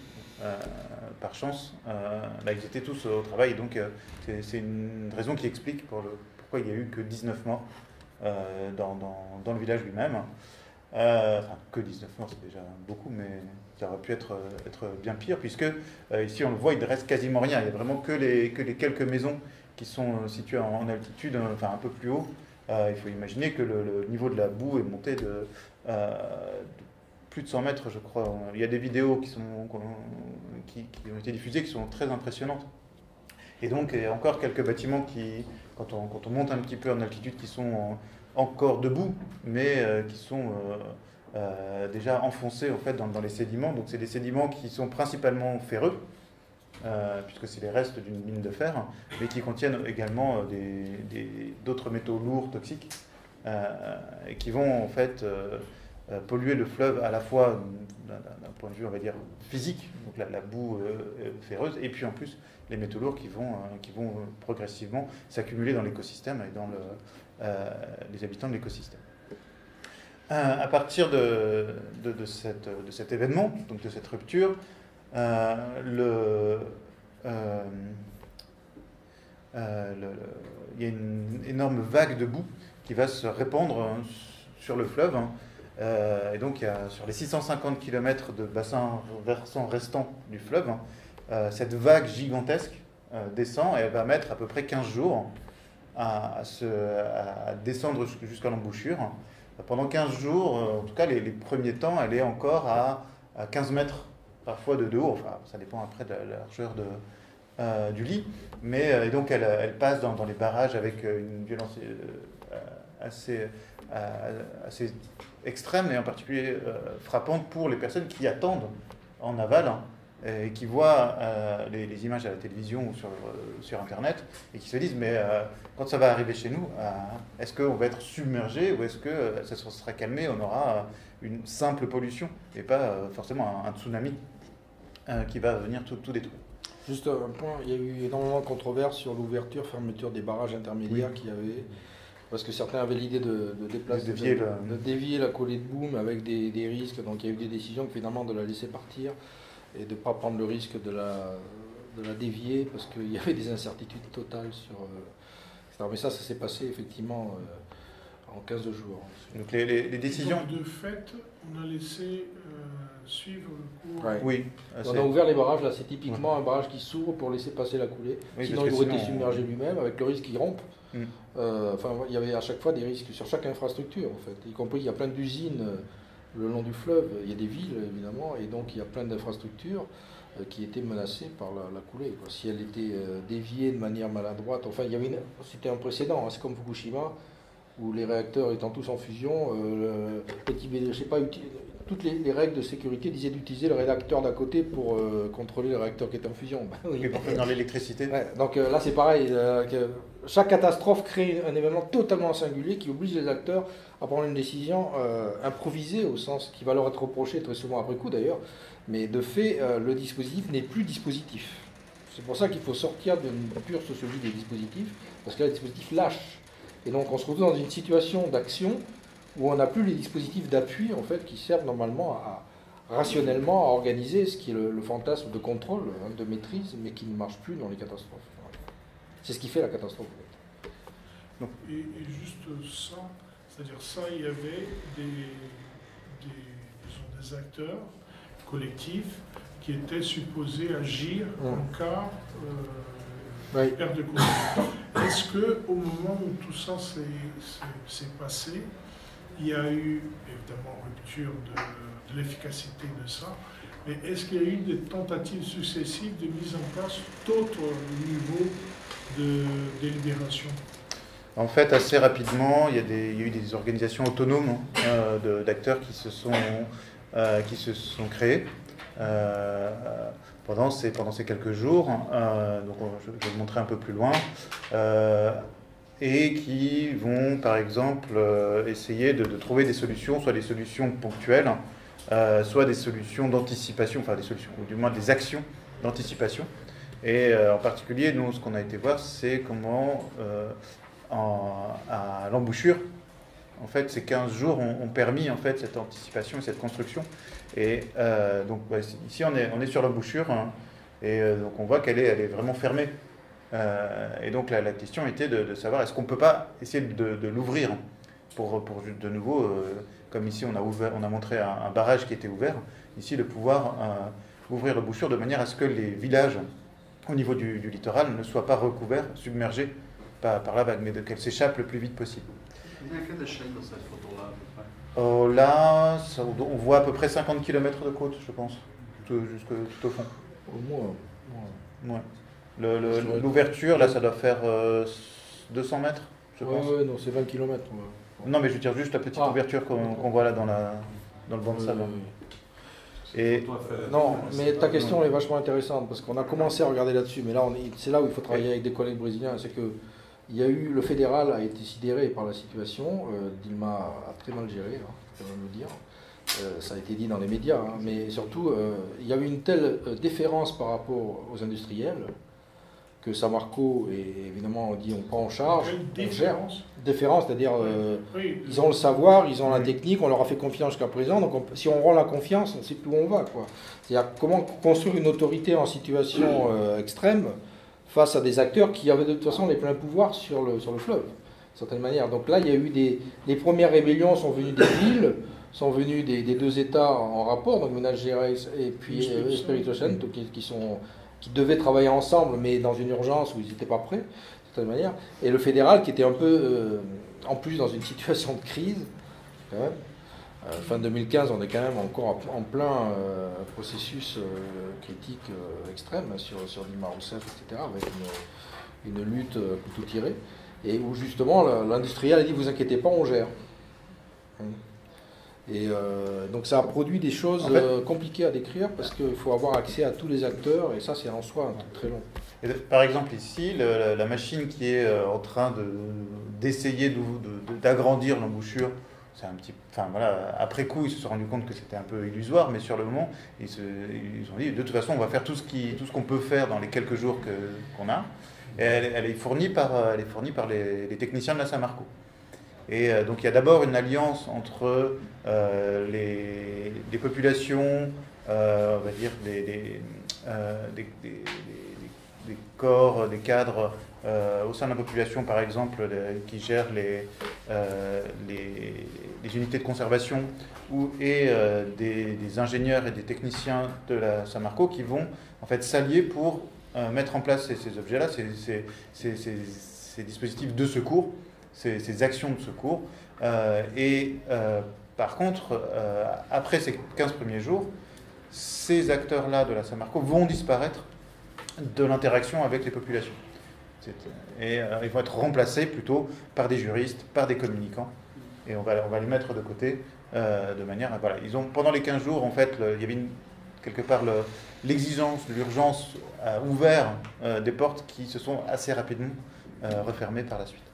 par chance, euh, bah, ils étaient tous au travail. Donc, euh, c'est une raison qui explique pourquoi il n'y a eu que 19 morts euh, dans, le village lui-même. enfin, que 19 morts, c'est déjà beaucoup, mais ça aurait pu être, bien pire, puisque ici, on le voit, il ne reste quasiment rien. Il n'y a vraiment que les quelques maisons qui sont situées en, altitude, enfin un peu plus haut. il faut imaginer que le, niveau de la boue est monté de, plus de 100 mètres, je crois. Il y a des vidéos qui, sont, qui, ont été diffusées qui sont très impressionnantes. Et donc, il y a encore quelques bâtiments qui, quand on, quand on monte un petit peu en altitude, qui sont encore debout, mais euh, qui sont euh, euh, déjà enfoncés en fait, dans, les sédiments. Donc, c'est des sédiments qui sont principalement ferreux, puisque c'est les restes d'une mine de fer, mais qui contiennent également d'autres métaux lourds, toxiques, et qui vont en fait polluer le fleuve à la fois d'un point de vue, on va dire, physique, donc la, boue euh, ferreuse, et puis en plus les métaux lourds qui vont, euh, qui vont progressivement s'accumuler dans l'écosystème et dans le, les habitants de l'écosystème. à partir de, de, cette, de, cet événement, donc de cette rupture, il y a une énorme vague de boue qui va se répandre hein, sur le fleuve. Hein, euh, et donc, sur les 650 km de bassin versant restant du fleuve, hein, euh, cette vague gigantesque euh, descend et elle va mettre à peu près 15 jours à, descendre jusqu'à l'embouchure. Pendant 15 jours, en tout cas les, premiers temps, elle est encore à, 15 mètres parfois de, haut. Enfin, ça dépend après de la largeur du lit. Mais donc elle, passe dans, les barrages avec une violence assez, assez extrême et en particulier euh, frappante pour les personnes qui attendent en aval hein, et qui voient euh, les, images à la télévision ou sur, euh, sur Internet et qui se disent mais quand ça va arriver chez nous, est-ce qu'on va être submergé ou est-ce que ça se sera calmé, on aura une simple pollution et pas forcément un, tsunami qui va venir tout, tout, détruire. Juste un point, il y a eu énormément de controverses sur l'ouverture, fermeture des barrages intermédiaires qui avaient parce que certains avaient l'idée de, déplacer, de, dévier la coulée de boom avec des, risques. Donc il y a eu des décisions finalement de la laisser partir et de ne pas prendre le risque de la, de la dévier parce qu'il y avait des incertitudes totales sur. Euh, mais ça, ça s'est passé effectivement euh, en 15 jours. Donc les, décisions. de fait, on a laissé euh, suivre le cours. Oui. On a ouvert les barrages, là c'est typiquement un barrage qui s'ouvre pour laisser passer la coulée. sinon il aurait été submergé lui-même avec le risque qu'il rompe. Euh, il y avait à chaque fois des risques sur chaque infrastructure, en fait. Y compris, il y a plein d'usines euh, le long du fleuve, il y a des villes, évidemment, et donc il y a plein d'infrastructures euh, qui étaient menacées par la, coulée. Si elle était déviée de manière maladroite, enfin, il y avait c'était un précédent, hein. c'est comme Fukushima, où les réacteurs étant tous en fusion, le petit, je sais pas, toutes les, règles de sécurité disaient d'utiliser le réacteur d'à côté pour contrôler le réacteur qui était en fusion. Bah oui. pour faire l'électricité. donc là, c'est pareil. chaque catastrophe crée un événement totalement singulier qui oblige les acteurs à prendre une décision improvisée, au sens qui va leur être reproché très souvent après coup d'ailleurs. Mais de fait, le dispositif n'est plus dispositif. C'est pour ça qu'il faut sortir d'une pure sociologie des dispositifs, parce que là, les dispositifs lâchent. Et donc, on se retrouve dans une situation d'action où on n'a plus les dispositifs d'appui, en fait, qui servent normalement à, rationnellement à organiser ce qui est le, fantasme de contrôle, hein, de maîtrise, mais qui ne marche plus dans les catastrophes. C'est ce qui fait la catastrophe. Et, juste ça, c'est-à-dire ça, il y avait des, des acteurs collectifs qui était supposé agir en cas euh, de perte de courant. Est-ce que au moment où tout ça s'est passé, il y a eu évidemment rupture de, l'efficacité de ça, mais est-ce qu'il y a eu des tentatives successives de mise en place d'autres niveaux de délibération? En fait, assez rapidement, il y a, eu des organisations autonomes hein, euh, d'acteurs qui, se sont, euh, créées. Euh, pendant, ces, quelques jours. Euh, donc je, vais vous montrer un peu plus loin et qui vont par exemple essayer de, trouver des solutions, soit des solutions ponctuelles, soit des solutions d'anticipation, enfin des solutions, ou du moins des actions d'anticipation. Et en particulier, nous, ce qu'on a été voir, c'est comment à l'embouchure, en fait, ces 15 jours ont, permis en fait cette anticipation et cette construction. Et euh, donc bah, ici, on est, sur l'embouchure hein, et euh, donc on voit qu'elle est, elle est vraiment fermée. Euh, et donc la, question était de, savoir est-ce qu'on ne peut pas essayer de, l'ouvrir pour, pour de nouveau, comme ici on a, ouvert, on a montré un, barrage qui était ouvert, ici de pouvoir ouvrir l'embouchure de manière à ce que les villages au niveau du, littoral ne soient pas recouverts, submergés par, par la vague, mais qu'elle s'échappe le plus vite possible. Il y a quelle échelle dans cette photo-là euh, Là, on voit à peu près 50 km de côte, je pense, tout, jusque, tout au fond. Au moins. Ouais. L'ouverture, là, ça doit faire 200 euh, mètres, je pense. Ouais, non, c'est 20 km. Non, mais je veux dire juste la petite ah. ouverture qu'on voit là dans, la, dans le banc de sable. Et non, mais ta question est vachement intéressante parce qu'on a commencé à regarder là-dessus, mais là, c'est là où il faut travailler avec des collègues brésiliens. C'est que il y a eu, le fédéral a été sidéré par la situation. Euh, Dilma a très mal géré, hein, quand même le dire. Euh, ça a été dit dans les médias, hein, mais surtout, euh, il y a eu une telle déférence par rapport aux industriels que Samarco, et évidemment, on dit on prend en charge, on gère. Déférence, c'est-à-dire ils ont le savoir, ils ont la technique, on leur a fait confiance jusqu'à présent, donc si on rend la confiance, on sait plus où on va. C'est-à-dire comment construire une autorité en situation extrême face à des acteurs qui avaient de toute façon les pleins pouvoirs sur le, sur le fleuve, d'une certaine manière. Donc là, il y a eu des. Les premières rébellions sont venues des villes, sont venues des, deux États en rapport, donc Minas Gerais et puis euh, Espírito Santo, qui, qui, sont, qui devaient travailler ensemble, mais dans une urgence où ils n'étaient pas prêts, d'une certaine manière. Et le fédéral, qui était un peu, euh, en plus, dans une situation de crise, quand même. Euh, fin 2015, on est quand même encore en plein euh, processus critique extrême sur, sur Dilma Rousseff, etc., avec une, lutte tout tiré, et où justement l'industriel a dit Vous inquiétez pas, on gère. Et donc ça a produit des choses compliquées à décrire parce qu'il faut avoir accès à tous les acteurs et ça c'est en soi un truc très long. par exemple ici, la machine qui est en train d'essayer d'agrandir l'embouchure c'est un petit, enfin voilà, après coup, ils se sont rendus compte que c'était un peu illusoire, mais sur le moment, ils se, ils ont dit de toute façon, on va faire tout ce qui, tout ce qu'on peut faire dans les quelques jours qu'on a. Et elle, est fournie par, elle est fournie par les, techniciens de la Saint-Marco. Et euh, donc il y a d'abord une alliance entre euh, les, populations, euh, on va dire des, corps, des cadres au sein de la population, par exemple, qui gère les, les, unités de conservation ou, et des, ingénieurs et des techniciens de la Samarco qui vont en fait s'allier pour mettre en place ces, objets-là, ces, ces, dispositifs de secours, ces, actions de secours. et par contre, après ces 15 premiers jours, ces acteurs-là de la Samarco vont disparaître de l'interaction avec les populations. Et euh, ils vont être remplacés plutôt par des juristes, par des communicants. Et on va, on va les mettre de côté de manière voilà, ils ont pendant les 15 jours en fait, il y avait quelque part l'exigence, l'urgence a ouvert des portes qui se sont assez rapidement refermées par la suite.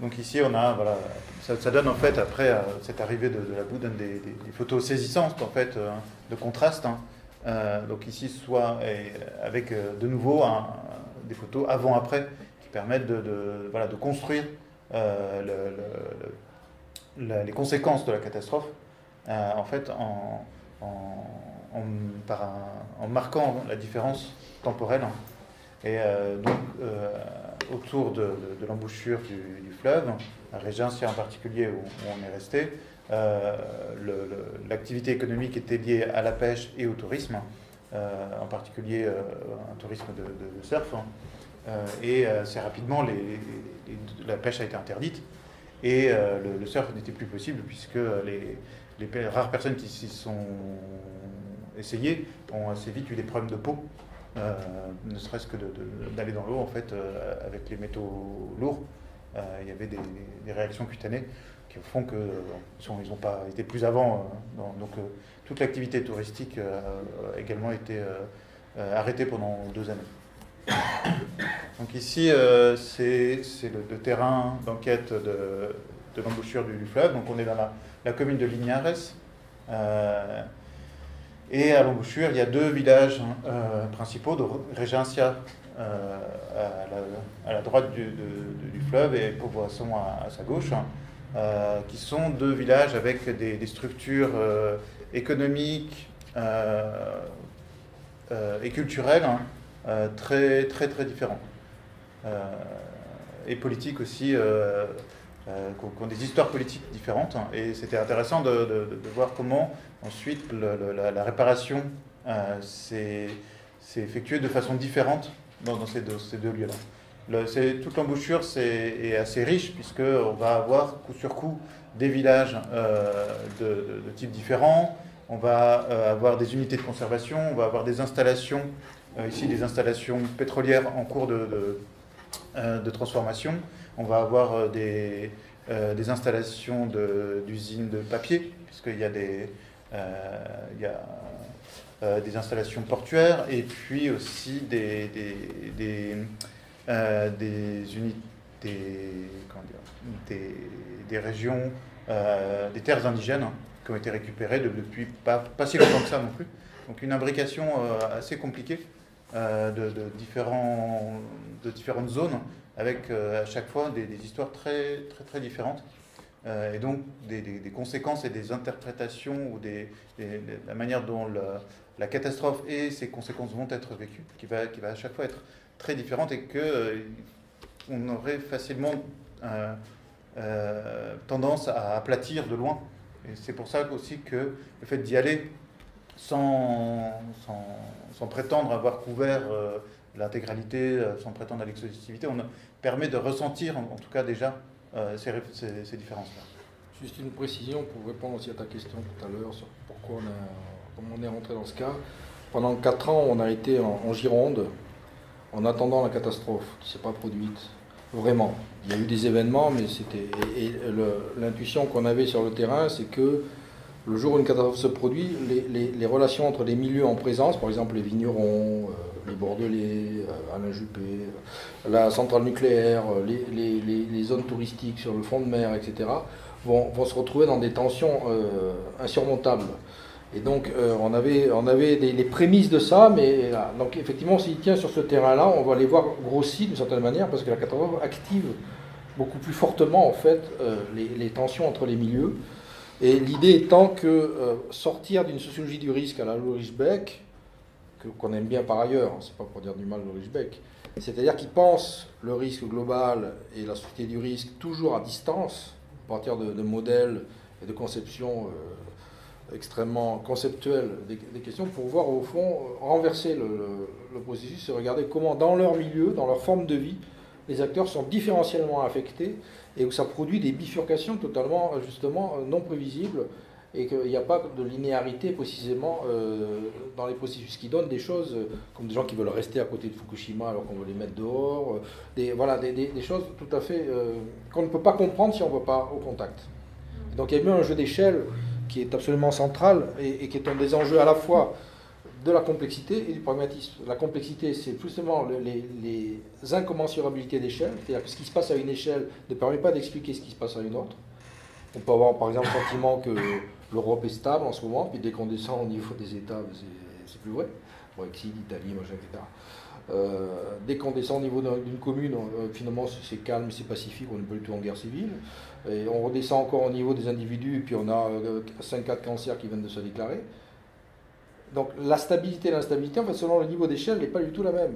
Donc ici, on a, voilà, ça, donne en fait, après euh, cette arrivée de, la boue, donne des, photos saisissantes en fait, euh, de contraste. Hein. Euh, donc ici, soit avec de nouveau des photos avant-après qui permettent de, voilà, de construire les conséquences de la catastrophe en fait en, en, marquant la différence temporelle. Et donc autour de, l'embouchure du, fleuve, à Régencia en particulier où, on est resté, euh, l'activité économique était liée à la pêche et au tourisme, euh, en particulier euh, un tourisme de, surf. Hein. et assez rapidement, la pêche a été interdite et le, surf n'était plus possible puisque les, rares personnes qui s'y sont essayées ont assez vite eu des problèmes de peau ne serait-ce que d'aller dans l'eau en fait avec les métaux lourds. Euh, il y avait des, réactions cutanées qui font que ils n'ont pas été plus avant. donc toute l'activité touristique a également été arrêtée pendant deux années. Donc ici, c'est le, terrain d'enquête de, l'embouchure du, fleuve. Donc on est dans la, commune de Lignares. Et à l'embouchure, il y a deux villages hein, euh, principaux, de Regencia euh, à, la, droite du, fleuve et Povoisson à, sa gauche, hein, euh, qui sont deux villages avec des, structures économiques et culturelles hein, très, très, très différentes. et politiques aussi, qui ont des histoires politiques différentes. et c'était intéressant de voir comment Ensuite, la, réparation euh, s'est effectuée de façon différente dans, ces deux, lieux-là. toute l'embouchure est assez riche puisqu'on va avoir coup sur coup des villages euh, de, types différents, on va euh, avoir des unités de conservation, on va avoir des installations, ici des installations pétrolières en cours de, transformation, on va avoir des, installations d'usines de, papier, puisqu'il y a des, euh, y a euh, des installations portuaires et puis aussi des, des, des, euh, des unités, des, des, régions, des terres indigènes qui ont été récupérées depuis pas, si longtemps que ça non plus. Donc une imbrication assez compliquée de, différentes zones avec à chaque fois des, histoires très, très différentes. Euh, et donc des, conséquences et des interprétations ou des, la manière dont la catastrophe et ses conséquences vont être vécues, qui va, qui va à chaque fois être très différente et que euh, on aurait facilement euh, tendance à aplatir de loin. Et c'est pour ça aussi que le fait d'y aller sans, sans, prétendre avoir couvert l'intégralité, sans prétendre à l'exhaustivité, on permet de ressentir en tout cas déjà euh, ces, différences-là. Juste une précision pour répondre aussi à ta question tout à l'heure sur pourquoi on, est rentré dans ce cas. Pendant 4 ans, on a été en, Gironde en attendant la catastrophe qui ne s'est pas produite. Vraiment. Il y a eu des événements, mais c'était. Et, l'intuition qu'on avait sur le terrain, c'est que le jour où une catastrophe se produit, les, les, relations entre les milieux en présence, par exemple les vignerons, euh, les Bordelais, euh, Alain Juppé, euh, la centrale nucléaire, euh, les, zones touristiques sur le front de mer, etc., vont, se retrouver dans des tensions insurmontables. Et donc, on avait, avait les prémices de ça, mais donc effectivement, s'il tient sur ce terrain-là, on va les voir grossir d'une certaine manière, parce que la catastrophe active beaucoup plus fortement, en fait, les, tensions entre les milieux. Et l'idée étant que sortir d'une sociologie du risque à la Ulrich Beck, qu'on aime bien par ailleurs, hein, c'est pas pour dire du mal de Beck, c'est-à-dire qu'il pense le risque global et la société du risque toujours à distance, à partir de, modèles et de conceptions euh, extrêmement conceptuelles des, questions, pour voir au fond euh, renverser le, processus et regarder comment dans leur milieu, dans leur forme de vie, les acteurs sont différentiellement affectés et où ça produit des bifurcations totalement justement non prévisibles et qu'il n'y a pas de linéarité précisément euh, dans les processus qui donnent des choses euh, comme des gens qui veulent rester à côté de Fukushima alors qu'on veut les mettre dehors, euh, des, voilà, des, des, choses tout à fait qu'on ne peut pas comprendre si on ne va pas au contact. Donc il y a bien un jeu d'échelle qui est absolument central et, qui est un des enjeux à la fois de la complexité et du pragmatisme. La complexité, c'est justement les, les, incommensurabilités d'échelle, c'est-à-dire que ce qui se passe à une échelle ne permet pas d'expliquer ce qui se passe à une autre. On peut avoir par exemple le sentiment que l'Europe est stable en ce moment, puis dès qu'on descend au niveau des États, c'est plus vrai. Brexit, Italie, machin, etc. Euh, dès qu'on descend au niveau d'une commune, euh, finalement c'est calme, c'est pacifique, on n'est pas du tout en guerre civile. Et on redescend encore au niveau des individus, puis on a 5 euh, cas de cancer qui viennent de se déclarer. Donc la stabilité et l'instabilité, en fait, selon le niveau d'échelle, n'est pas du tout la même.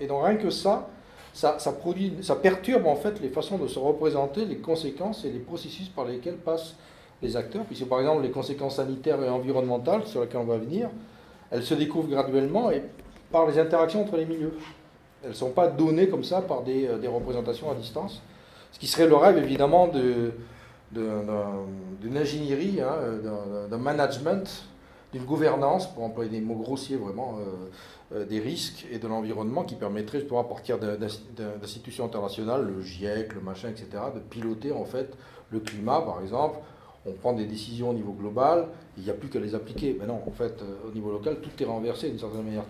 Et donc rien que ça, ça, produit, ça perturbe en fait les façons de se représenter, les conséquences et les processus par lesquels passent les acteurs. Puisque par exemple les conséquences sanitaires et environnementales sur lesquelles on va venir, elles se découvrent graduellement et par les interactions entre les milieux. Elles ne sont pas données comme ça par des, euh, des, représentations à distance. Ce qui serait le rêve évidemment d'une ingénierie, hein, d'un management, d'une gouvernance, pour employer des mots grossiers vraiment, euh, euh, des risques et de l'environnement qui permettrait justement à partir d'institutions internationales, le GIEC, le machin, etc., de piloter en fait le climat par exemple, on prend des décisions au niveau global, il n'y a plus qu'à les appliquer. Mais non, en fait, euh, au niveau local, tout est renversé d'une certaine manière,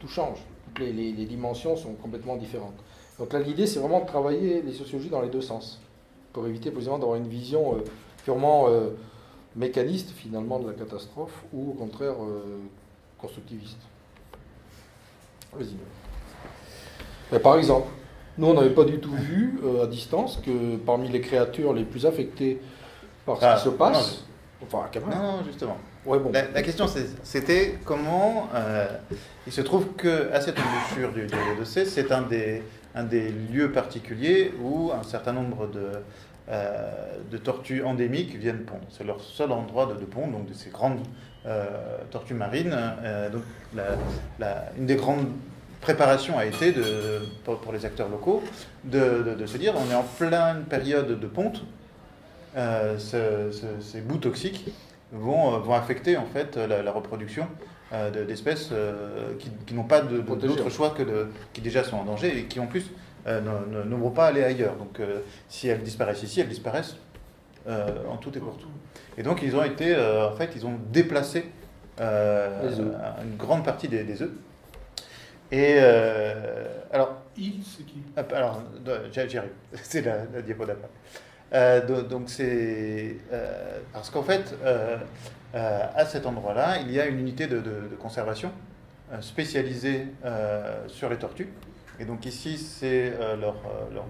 tout, change. Les, dimensions sont complètement différentes. Donc là, l'idée, c'est vraiment de travailler les sociologies dans les deux sens, pour éviter précisément d'avoir une vision euh, purement euh, mécaniste, finalement, de la catastrophe, ou au contraire constructiviste. Vas-y. Par exemple, nous, on n'avait pas du tout vu à distance que parmi les créatures les plus affectées par ce qui se passe. Non, enfin, non, justement. Ouais, bon. la, question, c'était comment euh, il se trouve qu'à cette embouchure du, du c'est un des, un des lieux particuliers où un certain nombre de, euh, de tortues endémiques viennent pondre. C'est leur seul endroit de, de pondre, donc de ces grandes euh, tortues marines. donc, la, une des grandes préparations a été, de, pour, les acteurs locaux, de, de, se dire on est en pleine période de ponte euh, ces bouts toxiques vont, euh, vont affecter en fait la, reproduction euh, d'espèces qui, n'ont pas d'autre choix que de, qui déjà sont en danger et qui en plus ne, vont pas aller ailleurs. Donc si elles disparaissent ici, elles disparaissent en tout et pour tout. Et donc ils ont été, en fait, ils ont déplacé une grande partie des, des œufs. Et alors, c'est qui? Alors, j'y arrive. C'est la, la diapo d'après. Euh, donc c'est euh, parce qu'en fait, euh, à cet endroit-là, il y a une unité de, conservation spécialisée sur les tortues. Et donc ici, c'est leur,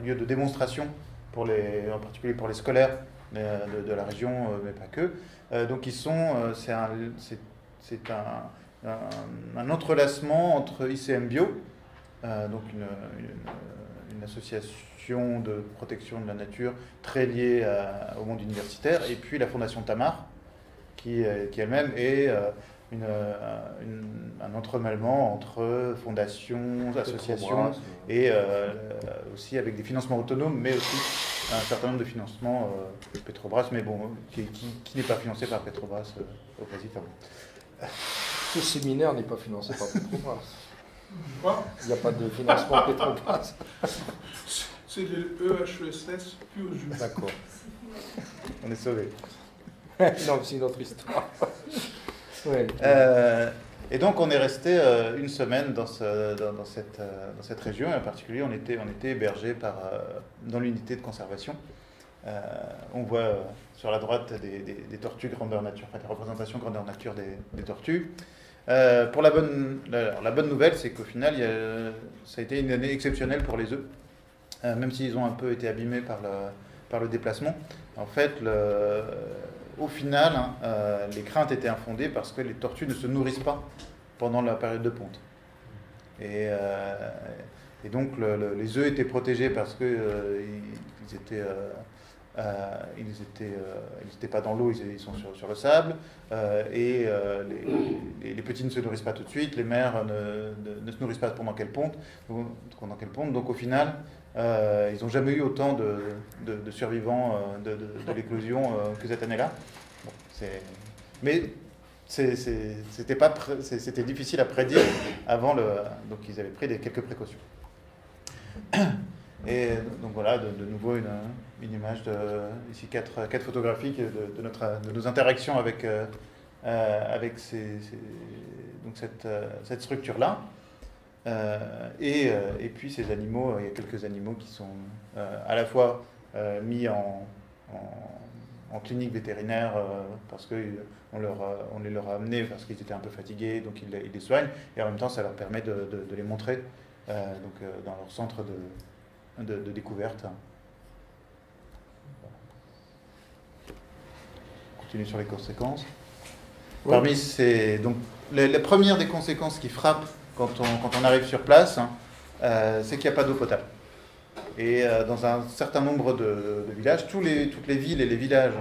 lieu de démonstration, pour les, en particulier pour les scolaires de, la région, mais pas que. donc ils sont, c'est un, un, un, entrelacement entre ICM Bio, donc une, une association de protection de la nature très liée au monde universitaire, et puis la Fondation Tamar, qui, euh, qui elle-même est euh, euh, une, un entremêlement entre fondations, associations, et aussi avec des financements autonomes, mais aussi un certain nombre de financements Petrobras, mais bon, qui, qui, n'est pas financé par Petrobras au Brésil. Ce séminaire n'est pas financé par Petrobras. Il n'y a pas de financement Petrobras. C'est le EHESS pur jus. D'accord. On est sauvés. non, c'est une autre histoire. Euh, et donc on est resté euh, une semaine dans, ce, dans, cette, euh, dans, cette, région, et en particulier on était, on était hébergé dans l'unité de conservation. on voit sur la droite des, des, tortues grandeur nature, enfin des représentations grandeur nature des, des tortues. Pour la bonne, la, bonne nouvelle, c'est qu'au final, ça a été une année exceptionnelle pour les œufs. Euh, même s'ils ont un peu été abîmés par le, par le déplacement. En fait, au final, hein, euh, les craintes étaient infondées parce que les tortues ne se nourrissent pas pendant la période de ponte. Et, euh, donc les œufs étaient protégés parce qu'ils ils étaient, étaient, ils n'étaient pas dans l'eau, ils, sont sur, sur le sable. et les, les, petits ne se nourrissent pas tout de suite, les mères ne, ne, se nourrissent pas pendant qu'elles pondent. Pendant qu'elles pondent. Donc au final, euh, ils n'ont jamais eu autant de, de, survivants euh, de, l'éclosion euh, que cette année-là. mais c'était pas difficile à prédire avant le donc ils avaient pris des quelques précautions Et donc voilà, de, nouveau une, une, image de ici quatre, quatre photographies de, notre, de nos interactions avec, euh, avec ces, donc cette, cette structure-là. Euh, et, et, puis ces animaux, il y a quelques animaux qui sont à la fois mis en, en clinique vétérinaire euh, parce qu'on on les leur a amenés parce qu'ils étaient un peu fatigués, donc ils, ils, les soignent, et en même temps ça leur permet de, les montrer euh, donc, euh, dans leur centre de, de découverte. On continue sur les conséquences. Oui. Parmi ces, donc, les, les, premières des conséquences qui frappent quand on, quand on arrive sur place, hein, euh, c'est qu'il n'y a pas d'eau potable. Et euh, dans un certain nombre de, de villages, tous les, toutes les villes et les villages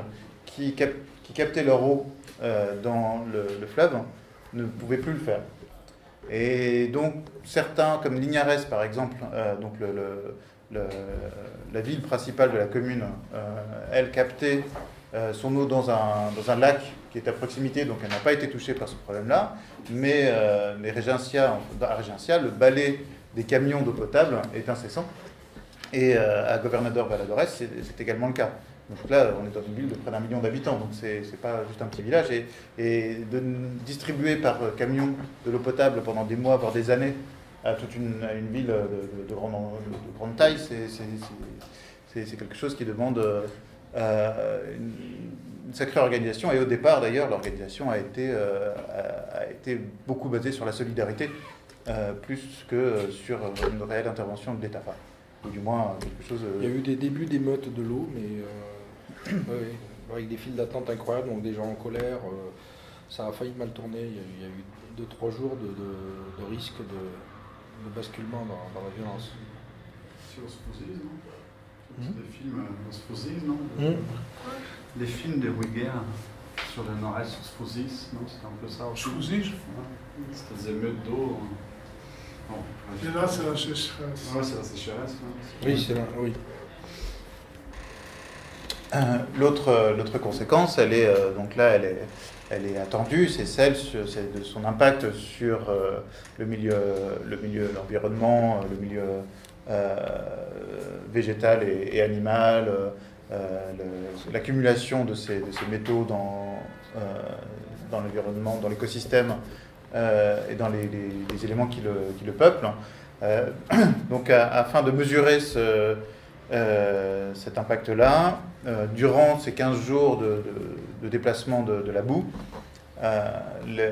qui, cap, qui captaient leur eau euh, dans le, le, fleuve ne pouvaient plus le faire. Et donc certains, comme Lignares par exemple, euh, donc le, le, la ville principale de la commune, euh, elle captait euh, son eau dans un, dans un, lac qui est à proximité, donc elle n'a pas été touchée par ce problème-là. Mais, mais Régencia, à Régencia, le balai des camions d'eau potable est incessant. Et euh, à Gobernador Valladolid, c'est également le cas. Donc là, on est dans une ville de près d'un million d'habitants, donc c'est pas juste un petit village. Et, et, de distribuer par camion de l'eau potable pendant des mois, voire des années, à toute une, à une ville de, de, de, grande, de grande, taille, c'est quelque chose qui demande euh, une, sacrée organisation. Et au départ, d'ailleurs, l'organisation a, été, euh, a, été beaucoup basée sur la solidarité, euh, plus que sur une réelle intervention de l'État ou du moins quelque chose. Il y a eu des débuts d'émeutes de l'eau, mais avec des files d'attente incroyables, donc des gens en colère. Ça a failli mal tourner. Il y a, il y a eu deux, trois jours de, de, de risque de, de, basculement dans, dans, la violence. Sur Osphosise, non mmh. Des films Osphosise, non mmh. Les films de Wigger sur le nord-est Osphosise, non C'était un peu ça aussi. Osphosise ouais. C'était des émeutes d'eau. Et là, c'est la sécheresse. Ouais, c'est la sécheresse. Ouais. Oui, c'est là, oui. Euh, L'autre conséquence, elle est, euh, donc là, elle est, elle est attendue, c'est celle c'est de son impact sur euh, le milieu, le milieu, l'environnement, le milieu euh, végétal et, animal, l'accumulation de ces, métaux dans, l'environnement, dans l'écosystème euh, et dans les, éléments qui le, peuplent. Euh, donc, afin de mesurer ce, euh, cet impact-là, durant ces 15 jours de, de, de déplacement de, de, la boue, les,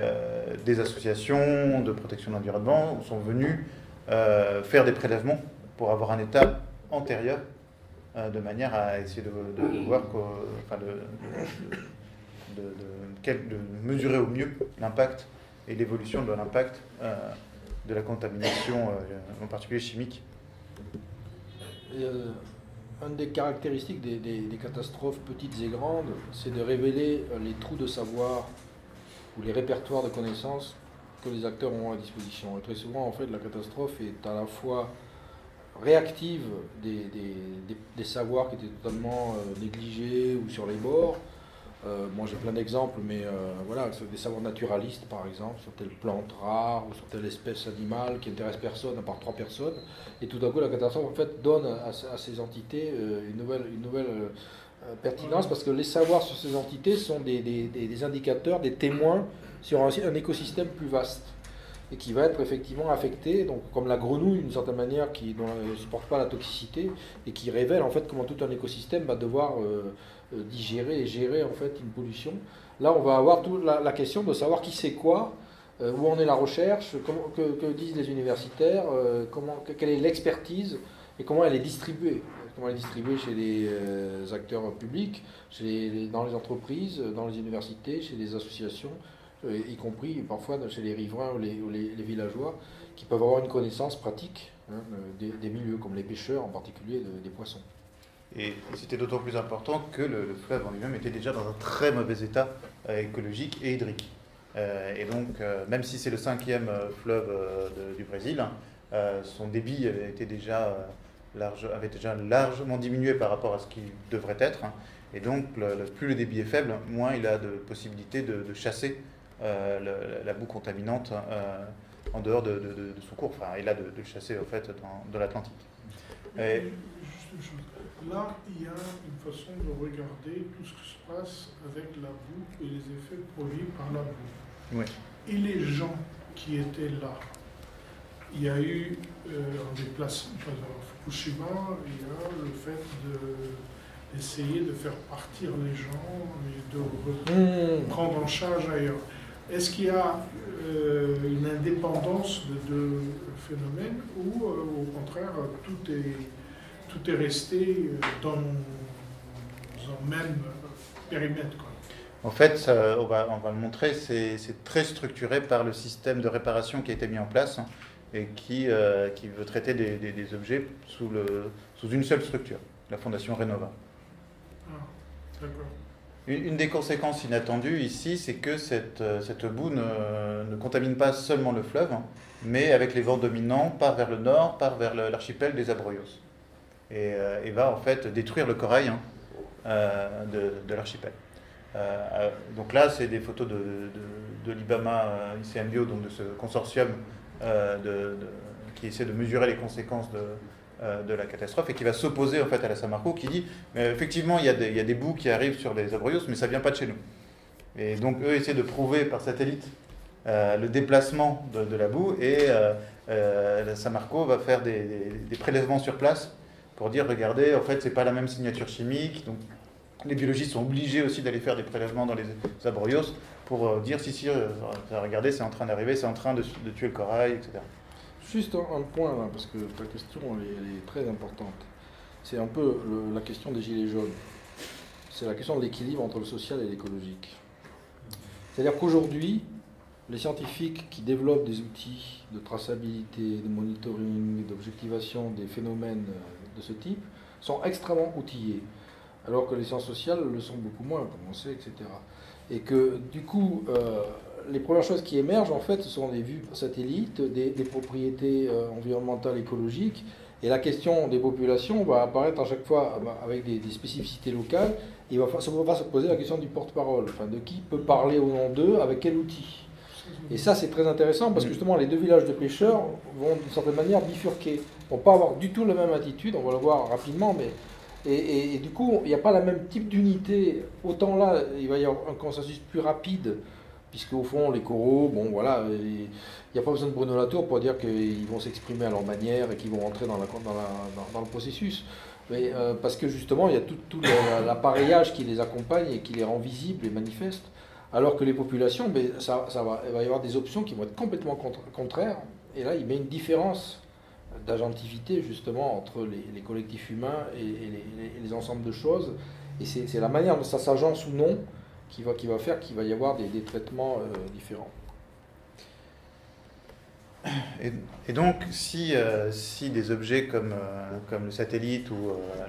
des associations de protection de l'environnement sont venues faire des prélèvements pour avoir un état antérieur de manière à essayer de, de, de voir, enfin de, de, mesurer au mieux l'impact et l'évolution de l'impact euh, de la contamination, euh, en particulier chimique. Euh, une des caractéristiques des, catastrophes petites et grandes, c'est de révéler les trous de savoir ou les répertoires de connaissances que les acteurs ont à disposition. Et très souvent, en fait, la catastrophe est à la fois réactive des, des savoirs qui étaient totalement négligés ou sur les bords, euh, moi j'ai plein d'exemples, mais euh, voilà, des savoirs naturalistes par exemple, sur telle plante rare ou sur telle espèce animale qui intéresse personne à part trois personnes. Et tout d'un coup, la catastrophe en fait donne à, ces entités euh, une nouvelle, une nouvelle euh, pertinence parce que les savoirs sur ces entités sont des, des, des indicateurs, des témoins sur un, un, écosystème plus vaste et qui va être effectivement affecté, donc comme la grenouille d'une certaine manière qui ne supporte pas la toxicité et qui révèle en fait comment tout un écosystème va devoir digérer et gérer en fait une pollution. Là, on va avoir toute la, question de savoir qui sait quoi, euh, où en est la recherche, que, disent les universitaires, euh, quelle est l'expertise et comment elle est distribuée. Comment elle est distribuée chez les euh, acteurs publics, chez les, dans les entreprises, dans les universités, chez les associations, euh, y compris parfois chez les riverains ou les, villageois, qui peuvent avoir une connaissance pratique hein, des, milieux, comme les pêcheurs en particulier de, des poissons. Et c'était d'autant plus important que le, le fleuve en lui-même était déjà dans un très mauvais état euh, écologique et hydrique. Euh, et donc, euh, même si c'est le cinquième fleuve de, du Brésil, hein, son débit avait, déjà, largement diminué par rapport à ce qu'il devrait être. Hein. Et donc, plus le débit est faible, moins il a de possibilités de, de chasser la boue contaminante en dehors de, de, son cours. Enfin, il a de, le chasser en fait dans, dans l'Atlantique. Chose. Là, il y a une façon de regarder tout ce qui se passe avec la boue et les effets produits par la boue. Oui. Et les gens qui étaient là, il y a eu euh, un déplacement. À Fukushima, il y a le fait de- d'essayer de faire partir les gens et de Mmh. prendre en charge ailleurs. Est-ce qu'il y a euh, une indépendance de deux phénomènes ou euh, au contraire tout est, tout est resté euh, dans un même périmètre quoi. En fait, on, va, on va le montrer, c'est très structuré par le système de réparation qui a été mis en place hein, et qui, euh, qui veut traiter des, des- des objets sous, le, sous une seule structure, la Fondation Renova. Ah. Une, une des conséquences inattendues ici, c'est que cette, euh, cette boue ne, ne contamine pas seulement le fleuve, hein, mais avec les vents dominants, part vers le nord, part vers l'archipel des Abrolhos. Et, euh, va en fait détruire le corail hein, euh, de, l'archipel. Euh, donc là, c'est des photos de, l'IBAMA ICMBio, donc de ce consortium qui essaie de mesurer les conséquences de, la catastrophe et qui va s'opposer en fait à la Samarco, qui dit effectivement il y, a des, il qui arrivent sur les Abrolhos, mais ça vient pas de chez nous. Et donc eux essaient de prouver par satellite le déplacement de, la boue et euh, euh, la Samarco va faire des prélèvements sur place pour dire regardez en fait c'est pas la même signature chimique donc les biologistes sont obligés aussi d'aller faire des prélèvements dans les Abrolhos pour euh, dire si si euh, regardez c'est en train d'arriver c'est en train de, tuer le corail etc. Juste un, point parce que ta question est, très importante. C'est un peu la question des gilets jaunes. C'est la question de l'équilibre entre le social et l'écologique. C'est-à-dire qu'aujourd'hui, les scientifiques qui développent des outils de traçabilité, de monitoring, d'objectivation des phénomènes euh, de ce type sont extrêmement outillés, alors que les sciences sociales le sont beaucoup moins, comme on sait, etc. Et que du coup, euh, les premières choses qui émergent, en fait, ce sont des vues satellites, des, des propriétés euh, environnementales, écologiques, et la question des populations va apparaître à chaque fois bah, avec des, des spécificités locales, et il va, va se poser la question du porte-parole, enfin, de qui peut parler au nom d'eux, avec quel outil. Et ça, c'est très intéressant parce que justement, les deux villages de pêcheurs vont d'une certaine manière bifurquer. Vont pas avoir du tout la même attitude, on va le voir rapidement, mais. Et, du coup, il n'y a pas le même type d'unité. Autant là, il va y avoir un consensus plus rapide, puisque au fond, les coraux, bon voilà, il n'y a pas besoin de Bruno Latour pour dire qu'ils vont s'exprimer à leur manière et qu'ils vont rentrer dans, la, dans, la- dans- le processus. Mais, euh, parce que justement, il y a tout, l'appareillage qui les accompagne et qui les rend visibles et manifestes. Alors que les populations, ben, ça, va, il va y avoir des options qui vont être complètement contraires. Et là, il met une différence d'agentivité justement entre les, collectifs humains et, les, les- les ensembles de choses. Et c'est la manière dont ça s'agence ou non qui va, faire qu'il va y avoir des, traitements euh, différents. Et, donc, si, euh, si des objets comme, euh, le satellite ou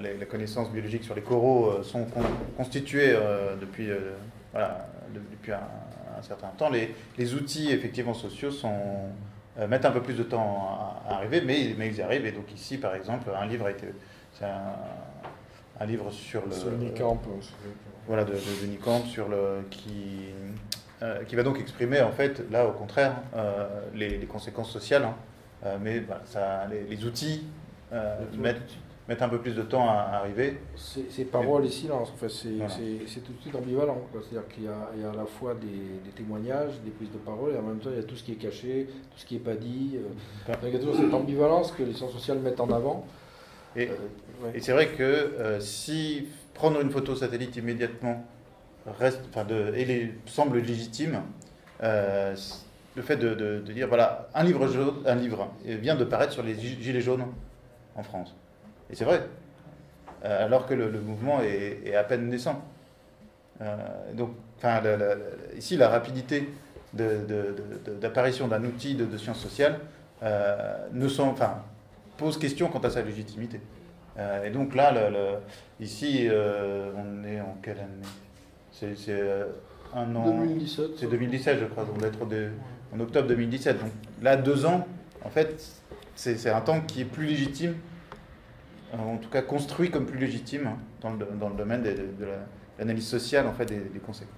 la, connaissance biologique sur les coraux sont con- constitués depuis, voilà, de- depuis un, certain temps, les, outils effectivement sociaux sont, mettent un peu plus de temps à, à arriver, mais, mais ils y arrivent. Et donc ici, par exemple, un livre a été... C'est un, un livre sur le... Sur le Nicamp, euh, voilà, de, de, de Nicamp sur le, qui, euh, qui va donc exprimer, en fait, là, au contraire, euh, les, les conséquences sociales. hein. Euh, mais voilà, ça, les, les outils euh, mettent, mettent un peu plus de temps à, arriver. C'est c'est parole et silence, en fait, c'est Voilà. tout de suite ambivalent. C'est-à-dire qu'il y, y a à la fois des, des témoignages, des prises de parole, et en même temps, il y a tout ce qui est caché, tout ce qui n'est pas dit. euh. Ouais. Donc, il y a toujours cette ambivalence que les sciences sociales mettent en avant. Et, Euh, ouais. et c'est vrai que euh, si prendre une photo satellite immédiatement reste, enfin de, et les, semble légitime, euh, le fait de, de- de dire voilà, un livre, jaune, un livre vient de paraître sur les gi- gilets jaunes en France. Et c'est vrai, Euh, alors que le, le mouvement est, est à peine naissant. Euh, donc, enfin, la- la- la- ici, la rapidité d'apparition d'un outil de, de sciences sociales euh, ne sont, enfin, pose question quant à sa légitimité. Euh, et donc là, le- le- ici, euh, on est en quelle année? C'est un an. 2017. C'est 2017, je crois. On doit être de- en octobre 2017. Donc là, deux ans, en fait, c'est un temps qui est plus légitime, en tout cas construit comme plus légitime hein, dans le, dans le domaine des- de, la- l'analyse sociale en fait des, des conséquences.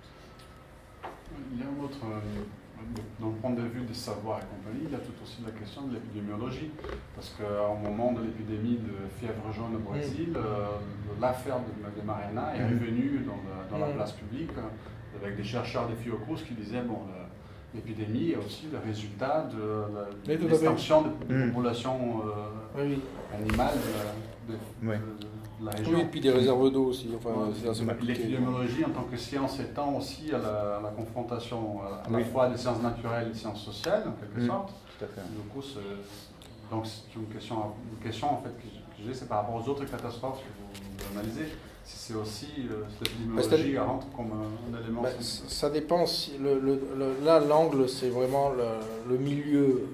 Il y a un autre, euh, dans le point de vue des savoirs et compagnie, il y a tout aussi la question de l'épidémiologie. Parce qu'au moment de l'épidémie de fièvre jaune au Brésil, euh, l'affaire de, de, Mariana est revenue dans, la, place publique avec des chercheurs des Fiocruz qui disaient bon, l'épidémie est aussi le résultat de l'extinction de, de, populations euh, animales de, la région. Oui, et puis des réserves d'eau aussi. Enfin, L'épidémiologie en tant que science étant aussi à la, confrontation à la fois des sciences naturelles et des sciences sociales, en quelque sorte. Tout à fait. Du coup, donc c'est une question, une question en fait que j'ai, c'est par rapport aux autres catastrophes que vous, analysez. Si c'est aussi euh, l'épidémiologie rentre comme un, élément. Bah, ça dépend. Si le, le, là, l'angle, c'est vraiment le, milieu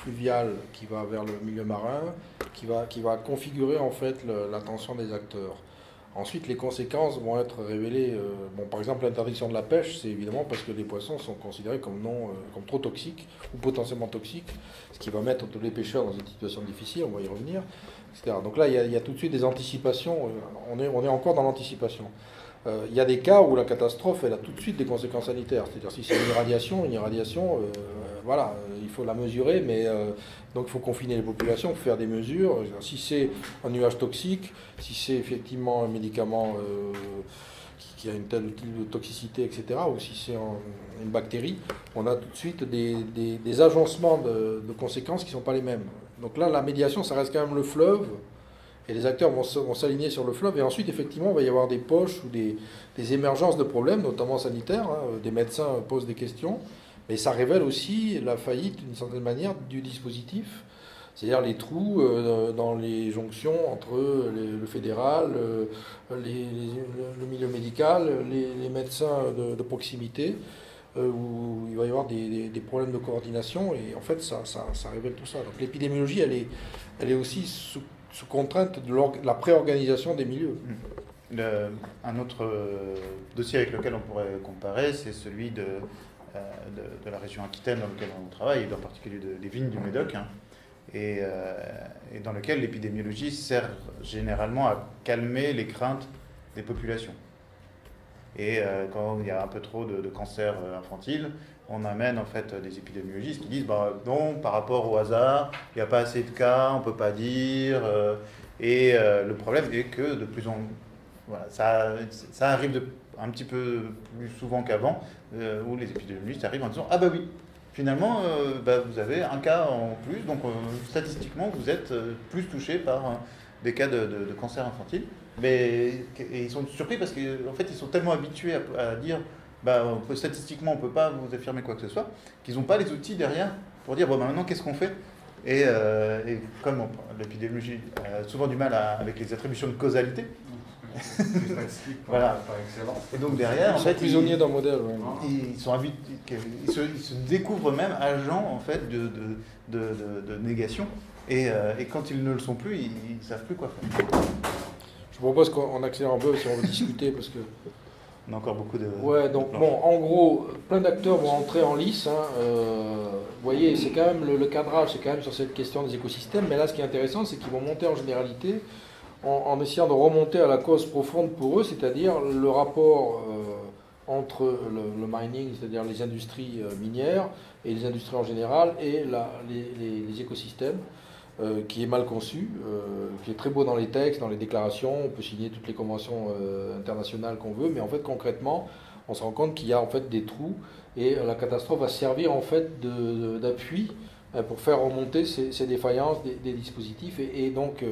fluvial qui va vers le milieu marin, qui va, qui va configurer en fait l'attention des acteurs. Ensuite, les conséquences vont être révélées. Euh, bon, par exemple, l'interdiction de la pêche, c'est évidemment parce que les poissons sont considérés comme, non, euh, comme trop toxiques ou potentiellement toxiques, ce qui va mettre tous les pêcheurs dans une situation difficile, on va y revenir, etc. Donc là, il y, a, tout de suite des anticipations. Euh, on est, on est encore dans l'anticipation. Il y a des cas où la catastrophe, elle a tout de suite des conséquences sanitaires. C'est-à-dire si c'est une irradiation, une irradiation, voilà, il faut la mesurer, mais euh, donc il faut confiner les populations, faire des mesures. Si c'est un nuage toxique, si c'est effectivement un médicament qui, a une telle toxicité, etc., ou si c'est une bactérie, on a tout de suite des, agencements de, de, conséquences qui ne sont pas les mêmes. Donc là, la médiation, ça reste quand même le fleuve et les acteurs vont s'aligner sur le fleuve. Et ensuite, effectivement, il va y avoir des poches ou des, émergences de problèmes, notamment sanitaires. Hein. Des médecins posent des questions. Mais ça révèle aussi la faillite, d'une certaine manière, du dispositif. C'est-à-dire les trous euh, dans les jonctions entre le fédéral, euh, le milieu médical, les, médecins de, proximité, euh, où il va y avoir des, problèmes de coordination. Et en fait, ça, révèle tout ça. Donc l'épidémiologie, elle est, aussi sous contrainte de la préorganisation des milieux. Mmh. un autre dossier avec lequel on pourrait comparer, c'est celui de, euh, de, la région Aquitaine dans lequel on travaille, et en particulier des vignes du Médoc, hein, et, euh, et, dans lequel l'épidémiologie sert généralement à calmer les craintes des populations. Et quand il y a un peu trop de, de cancer infantile, on amène en fait des épidémiologistes qui disent bah, non, par rapport au hasard, il n'y a pas assez de cas, on ne peut pas dire. Euh, et euh, le problème est que de plus en voilà, ça, arrive de, un petit peu plus souvent qu'avant, euh, où les épidémiologistes arrivent en disant ah bah oui, finalement bah, vous avez un cas en plus, donc statistiquement vous êtes plus touché par des cas de, cancer infantile. Mais ils sont surpris parce qu'en fait ils sont tellement habitués à dire bah, statistiquement, on ne peut pas vous affirmer quoi que ce soit, qu'ils n'ont pas les outils derrière pour dire, bon, bah, maintenant, qu'est-ce qu'on fait? Et, euh, et, comme l'épidémiologie a souvent du mal avec les attributions de causalité, voilà. Et donc derrière, ils sont prisonniers d'un modèle. Ils, sont ils, se, découvrent même agents en fait de, de, de, négation. Et, euh, et, quand ils ne le sont plus, ils ne savent plus quoi faire. Je propose qu'on accélère un peu si on veut discuter parce que on a encore beaucoup de. Ouais, donc bon, en gros, plein d'acteurs vont entrer en lice. Hein, euh, vous voyez, c'est quand même le, cadrage, c'est quand même sur cette question des écosystèmes. Mais là, ce qui est intéressant, c'est qu'ils vont monter en généralité en, essayant de remonter à la cause profonde pour eux, c'est-à-dire le rapport euh, entre le, mining, c'est-à-dire les industries euh, minières et les industries en général, et la, les écosystèmes. Euh, qui est mal conçu, qui est très beau dans les textes, dans les déclarations, on peut signer toutes les conventions internationales qu'on veut, mais en fait concrètement, on se rend compte qu'il y a en fait des trous et la catastrophe va servir en fait d'appui pour faire remonter ces, défaillances des, dispositifs et, donc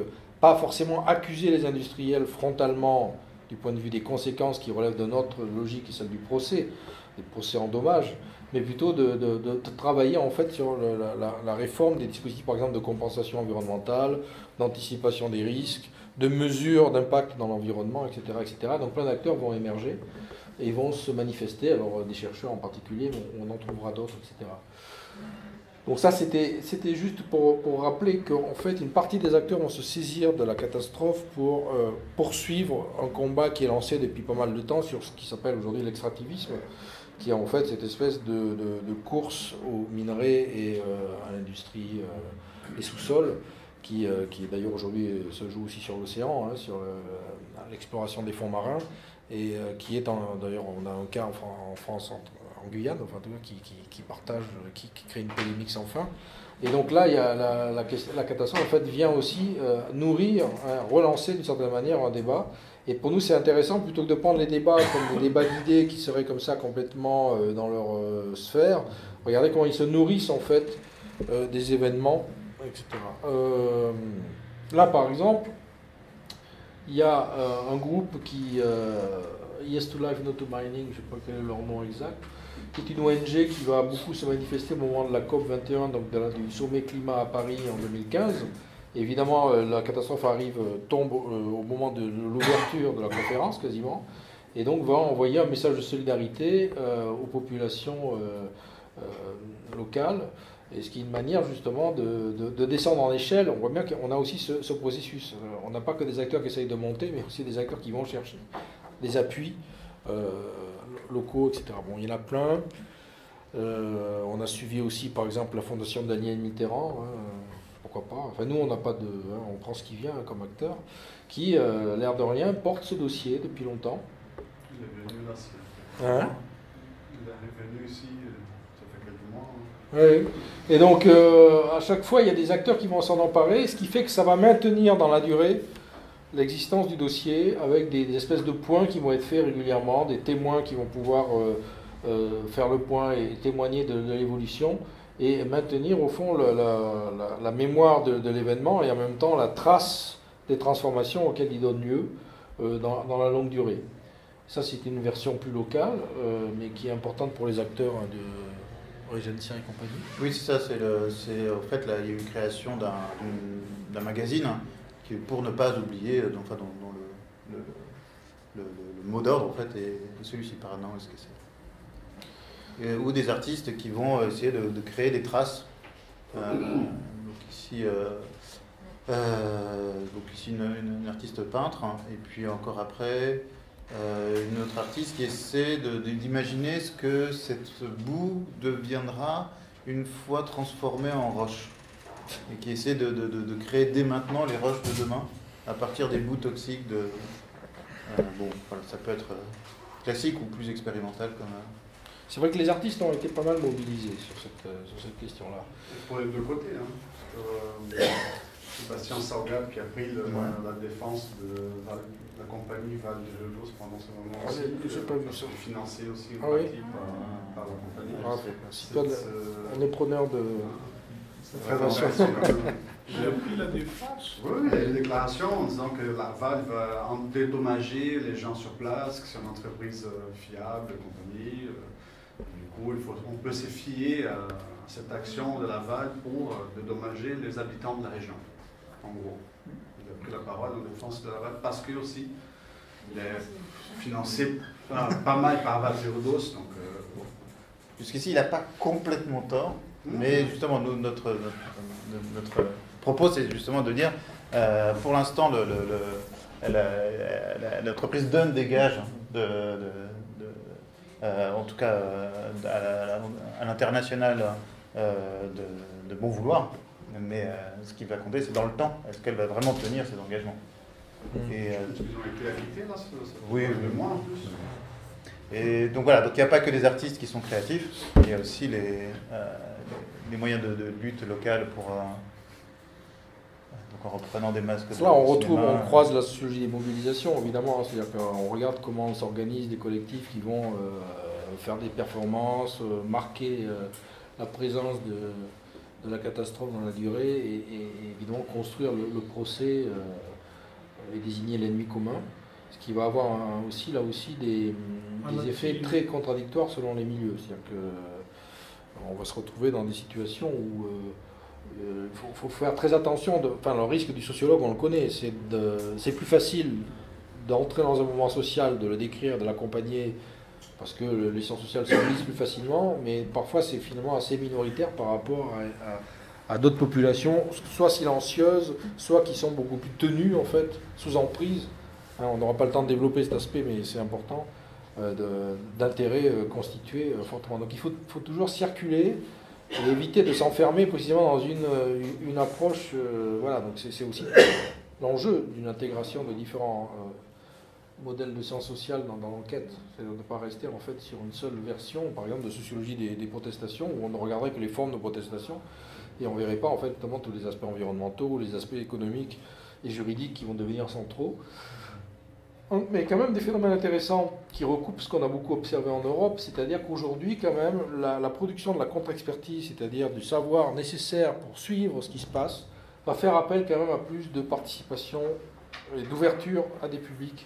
pas forcément accuser les industriels frontalement du point de vue des conséquences qui relèvent de notre logique et celle du procès, des procès en dommages, mais plutôt de, travailler en fait sur la, réforme des dispositifs, par exemple, de compensation environnementale, d'anticipation des risques, de mesures d'impact dans l'environnement, etc., etc. Donc plein d'acteurs vont émerger et vont se manifester, alors des chercheurs en particulier, mais on en trouvera d'autres, etc. Donc ça, c'était juste pour, rappeler qu'en fait, une partie des acteurs vont se saisir de la catastrophe pour euh, poursuivre un combat qui est lancé depuis pas mal de temps sur ce qui s'appelle aujourd'hui l'extractivisme, qui est en fait cette espèce de, course aux minerais et euh, à l'industrie euh, des sous-sols, qui, euh, qui d'ailleurs aujourd'hui se joue aussi sur l'océan, hein, sur l'exploration des fonds marins, et qui est d'ailleurs, on a un cas en, France en Guyane, enfin en tout cas qui, qui, qui partagent, qui, qui créent une polémique sans fin. Et donc là, il y a la, la, la catastrophe en fait vient aussi euh, nourrir, hein, relancer d'une certaine manière un débat. Et pour nous, c'est intéressant plutôt que de prendre les débats comme des débats d'idées qui seraient comme ça complètement euh, dans leur euh, sphère. Regardez comment ils se nourrissent en fait des événements, etc. Là, par exemple, il y a un groupe qui, Yes to Life, No to Mining, je ne sais pas quel est leur nom exact, est une ONG qui va beaucoup se manifester au moment de la COP 21, donc du sommet climat à Paris en 2015. Évidemment, euh, la catastrophe arrive, euh, tombe euh, au moment de l'ouverture de la conférence quasiment, et donc va envoyer un message de solidarité aux populations locales, et ce qui est une manière justement de, de- de descendre en échelle. On voit bien qu'on a aussi ce, ce processus. On n'a pas que des acteurs qui essayent de monter, mais aussi des acteurs qui vont chercher des appuis locaux, etc. Bon, il y en a plein. Euh, on a suivi aussi, par exemple, la fondation Daniel Mitterrand. hein, pourquoi pas Enfin, nous, on n'a pas de. hein, on prend ce qui vient hein, comme acteur, qui, euh, l'air de rien, porte ce dossier depuis longtemps. Il est venu là, Hein? Il est revenu ici, euh, ça fait quelques mois. Oui. Et donc, euh, à chaque fois, il y a des acteurs qui vont s'en emparer, ce qui fait que ça va maintenir dans la durée l'existence du dossier avec des, espèces de points qui vont être faits régulièrement, des témoins qui vont pouvoir euh, euh, faire le point et témoigner de, l'évolution et maintenir au fond la, mémoire de, l'événement et en même temps la trace des transformations auxquelles il donne lieu euh, dans, la longue durée. Ça, c'est une version plus locale, mais qui est importante pour les acteurs hein, de Regencia et compagnie. Oui, c'est ça. C'est en fait là, il y création d'un, magazine pour ne pas oublier, euh, enfin, le, mot d'ordre en fait est, celui-ci. Par non, est-ce que c'est? Et- ou des artistes qui vont essayer de, créer des traces. Euh, donc ici, euh, euh, donc ici une, artiste peintre, hein, et puis encore après. euh, une autre artiste qui essaie d'imaginer ce que cette boue deviendra une fois transformée en roche. Et qui essaie de, de- de- de créer dès maintenant les roches de demain à partir des boues toxiques de. euh, bon, voilà, ça peut être euh, classique ou plus expérimental comme. euh, C'est vrai que les artistes ont été pas mal mobilisés sur cette, sur cette question-là. Pour les deux côtés. Hein. Euh, Sébastien Saugat qui a pris le- Ouais. la défense de la compagnie Val de Gelos pendant ce moment Ah, j'ai pas vu ça. Financé aussi Ah oui par, par la compagnie. Ah, C'est- toi, c'est- On est preneur de. c'est intéressant. J'ai appris la défense. Oui, il y a une déclaration en disant que la Val va en dédommager les gens sur place, que c'est une entreprise euh, fiable, compagnie. euh, Du coup, il faut, on peut se fier à cette action de la Val pour euh, dédommager les habitants de la région, en gros. Il a pris la parole en défense de la Val parce que aussi, il est financé pas, pas mal par Val Zérodos, donc euh, bon. Jusqu'ici, il n'a pas complètement tort. Mais justement, nous, notre, notre, notre propos, c'est justement de dire, euh, pour l'instant, le, le- le- l'entreprise donne des gages, de, de- de- euh, en tout cas euh, à, à l'international, euh, de, de bon vouloir. Mais ce qui va compter, c'est dans le temps. Est-ce qu'elle va vraiment tenir ses engagements? Mm. Et, Ils ont été invités là, ce, ce Oui, de oui. moi en plus. Et donc voilà, donc il n'y a pas que des artistes qui sont créatifs, il y a aussi les, euh, les moyens de, de lutte locale pour. euh, donc en reprenant des masques. de Là, on retrouve, cinéma. on croise la sociologie des mobilisations, évidemment. hein. C'est-à-dire qu'on regarde comment s'organisent des collectifs qui vont euh, faire des performances, euh, marquer euh, la présence de, de la catastrophe dans la durée et, et- et évidemment construire le, le procès euh, et désigner l'ennemi commun. Ce qui va avoir un- aussi, là aussi, des, des effets très contradictoires selon les milieux. C'est-à-dire que on va se retrouver dans des situations où euh, il faut, faire très attention. Enfin, le risque du sociologue, on le connaît. C'est plus facile d'entrer dans un mouvement social, de le décrire, de l'accompagner, parce que le- les sciences sociales se lisent plus facilement, mais parfois c'est finalement assez minoritaire par rapport à, d'autres populations, soit silencieuses, soit qui sont beaucoup plus tenues, en fait, sous emprise. Hein, on n'aura pas le temps de développer cet aspect, mais c'est important, euh, d'intérêts euh, constitués euh, fortement. Donc il faut, toujours circuler et éviter de s'enfermer précisément dans une, euh, une approche. euh, voilà, donc c'est aussi l'enjeu d'une intégration de différents, modèle de sciences sociales dans, l'enquête. C'est de ne pas rester en fait sur une seule version, par exemple, de sociologie des, des protestations, où on ne regarderait que les formes de protestation, et on ne verrait pas en fait notamment tous les aspects environnementaux, les aspects économiques et juridiques qui vont devenir centraux. Mais quand même des phénomènes intéressants qui recoupent ce qu'on a beaucoup observé en Europe, c'est-à-dire qu'aujourd'hui, quand même, la, production de la contre-expertise, c'est-à-dire du savoir nécessaire pour suivre ce qui se passe, va faire appel quand même à plus de participation et d'ouverture à des publics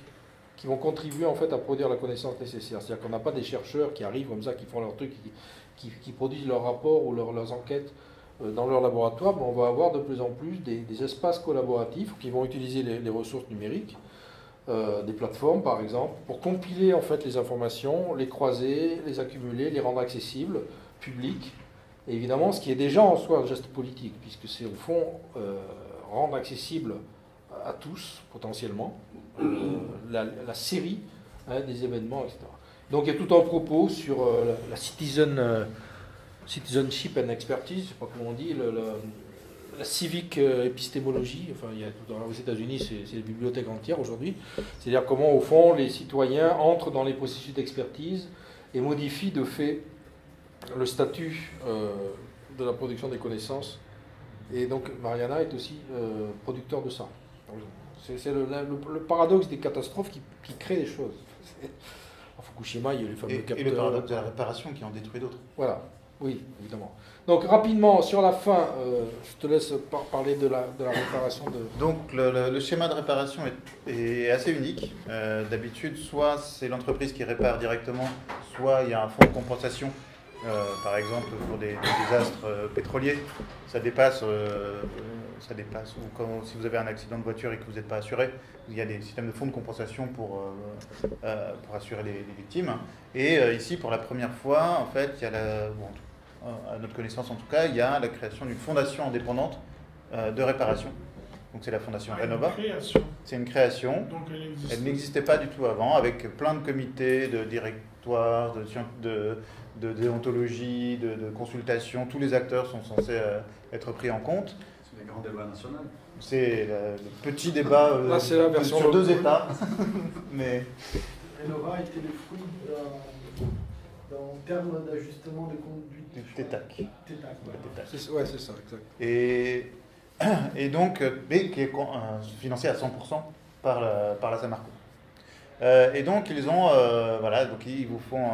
qui vont contribuer en fait à produire la connaissance nécessaire. C'est-à-dire qu'on n'a pas des chercheurs qui arrivent comme ça, qui font leur truc, qui, produisent leurs rapports ou leurs, enquêtes euh, dans leur laboratoire, mais on va avoir de plus en plus des, espaces collaboratifs qui vont utiliser les ressources numériques, euh, des plateformes par exemple, pour compiler en fait les informations, les croiser, les accumuler, les rendre accessibles, publics. Et évidemment, ce qui est déjà en soi un geste politique, puisque c'est au fond euh, rendre accessible à tous potentiellement euh, la, série hein, des événements, etc. Donc il y a tout un propos sur la, citizen, citizenship and expertise, je ne sais pas comment on dit, le, la civique épistémologie, enfin il y a tout, aux États-Unis c'est des bibliothèques entières aujourd'hui, c'est-à-dire comment au fond les citoyens entrent dans les processus d'expertise et modifient de fait le statut euh, de la production des connaissances. Et donc Mariana est aussi euh, producteur de ça. C'est le, le, le, paradoxe des catastrophes qui, qui crée des choses. En Fukushima, il y a les fameux et, capteurs. Et le paradoxe de la réparation qui en détruit d'autres. Voilà, oui, évidemment. Donc rapidement, sur la fin, euh, je te laisse par parler de la, réparation de... Donc le, schéma de réparation est, assez unique. Euh, D'habitude, soit c'est l'entreprise qui répare directement, soit il y a un fonds de compensation euh, par exemple, pour des, désastres pétroliers, ça dépasse, ça dépasse. Ou si vous avez un accident de voiture et que vous n'êtes pas assuré, il y a des systèmes de fonds de compensation pour, assurer les, victimes. Et ici, pour la première fois, en fait, il y a la, à notre connaissance en tout cas, il y a la création d'une fondation indépendante de réparation. Donc c'est la fondation ah, Renova. C'est une création. Donc elle n'existait pas du tout avant, avec plein de comités, de directoires, de, de de déontologie, de, de, consultation. Tous les acteurs sont censés euh, être pris en compte. C'est les grands débats nationaux. C'est le, le, petit débat euh, Là, la version sur deux États. Mais... Renova était le fruit d'un terme d'ajustement de conduite. TETAC. TETAC, ouais. Ouais, c'est ça, exact. Et, et donc, mais qui est financé à 100% par la, par la Samarco. Euh, et donc ils ont, euh, voilà, donc ils vous font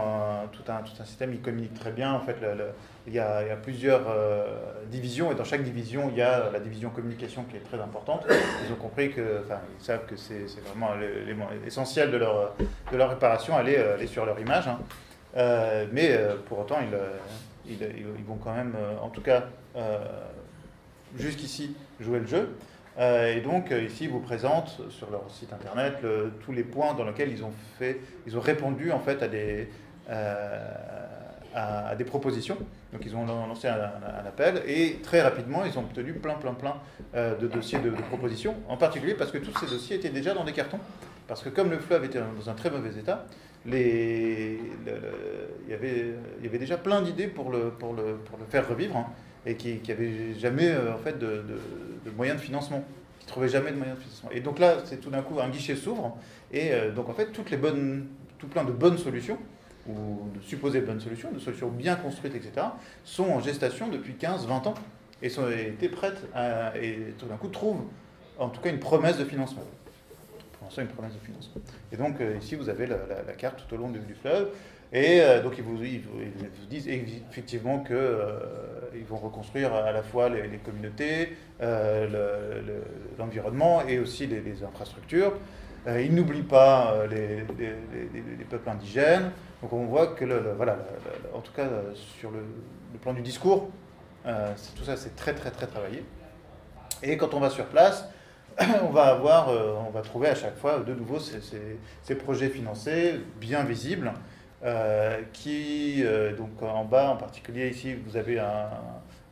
tout, un, tout un système, ils communiquent très bien. En fait, le, le, il, y a, il, y a, plusieurs euh, divisions et dans chaque division, il y a la division communication qui est très importante. Ils ont compris que, enfin, ils savent que c'est vraiment l'élément essentiel de leur, de leur réparation, elle est, elle est sur leur image. Hein. mais pour autant, ils, ils, vont quand même, en tout cas, jusqu'ici, jouer le jeu. Euh, et donc euh, ici, ils vous présentent sur leur site internet tous les points dans lesquels ils ont fait, ils ont répondu en fait à des, euh, à, des propositions. Donc ils ont lancé un, un, appel et très rapidement, ils ont obtenu plein, plein, plein de dossiers de, de, propositions. En particulier parce que tous ces dossiers étaient déjà dans des cartons. Parce que comme le fleuve était dans un très mauvais état, il, y avait, déjà plein d'idées pour le, faire revivre. Hein et qui n'avaient jamais euh, fait, de, moyens de financement, qui trouvaient jamais de moyens de financement. Et donc là, c'est tout d'un coup un guichet s'ouvre, et euh, donc en fait, toutes les bonnes, tout plein de bonnes solutions, ou de supposées bonnes solutions, de solutions bien construites, etc., sont en gestation depuis 15-20 ans, et sont, étaient prêtes, et tout d'un coup trouvent en tout cas une promesse de financement. Une promesse de financement. Et donc euh, ici, vous avez la, carte tout au long du, fleuve. Et euh, donc ils vous, ils, vous, disent effectivement qu'ils euh, vont reconstruire à la fois les, communautés, euh, l'environnement le, et aussi les, infrastructures. Ils n'oublient pas les, les, peuples indigènes. Donc on voit que, voilà, en tout cas sur le, plan du discours, tout ça c'est très très très travaillé. Et quand on va sur place, on va avoir, on va trouver à chaque fois de nouveau ces, ces, ces projets financés, bien visibles. Euh, qui, euh, donc en bas en particulier ici, vous avez un,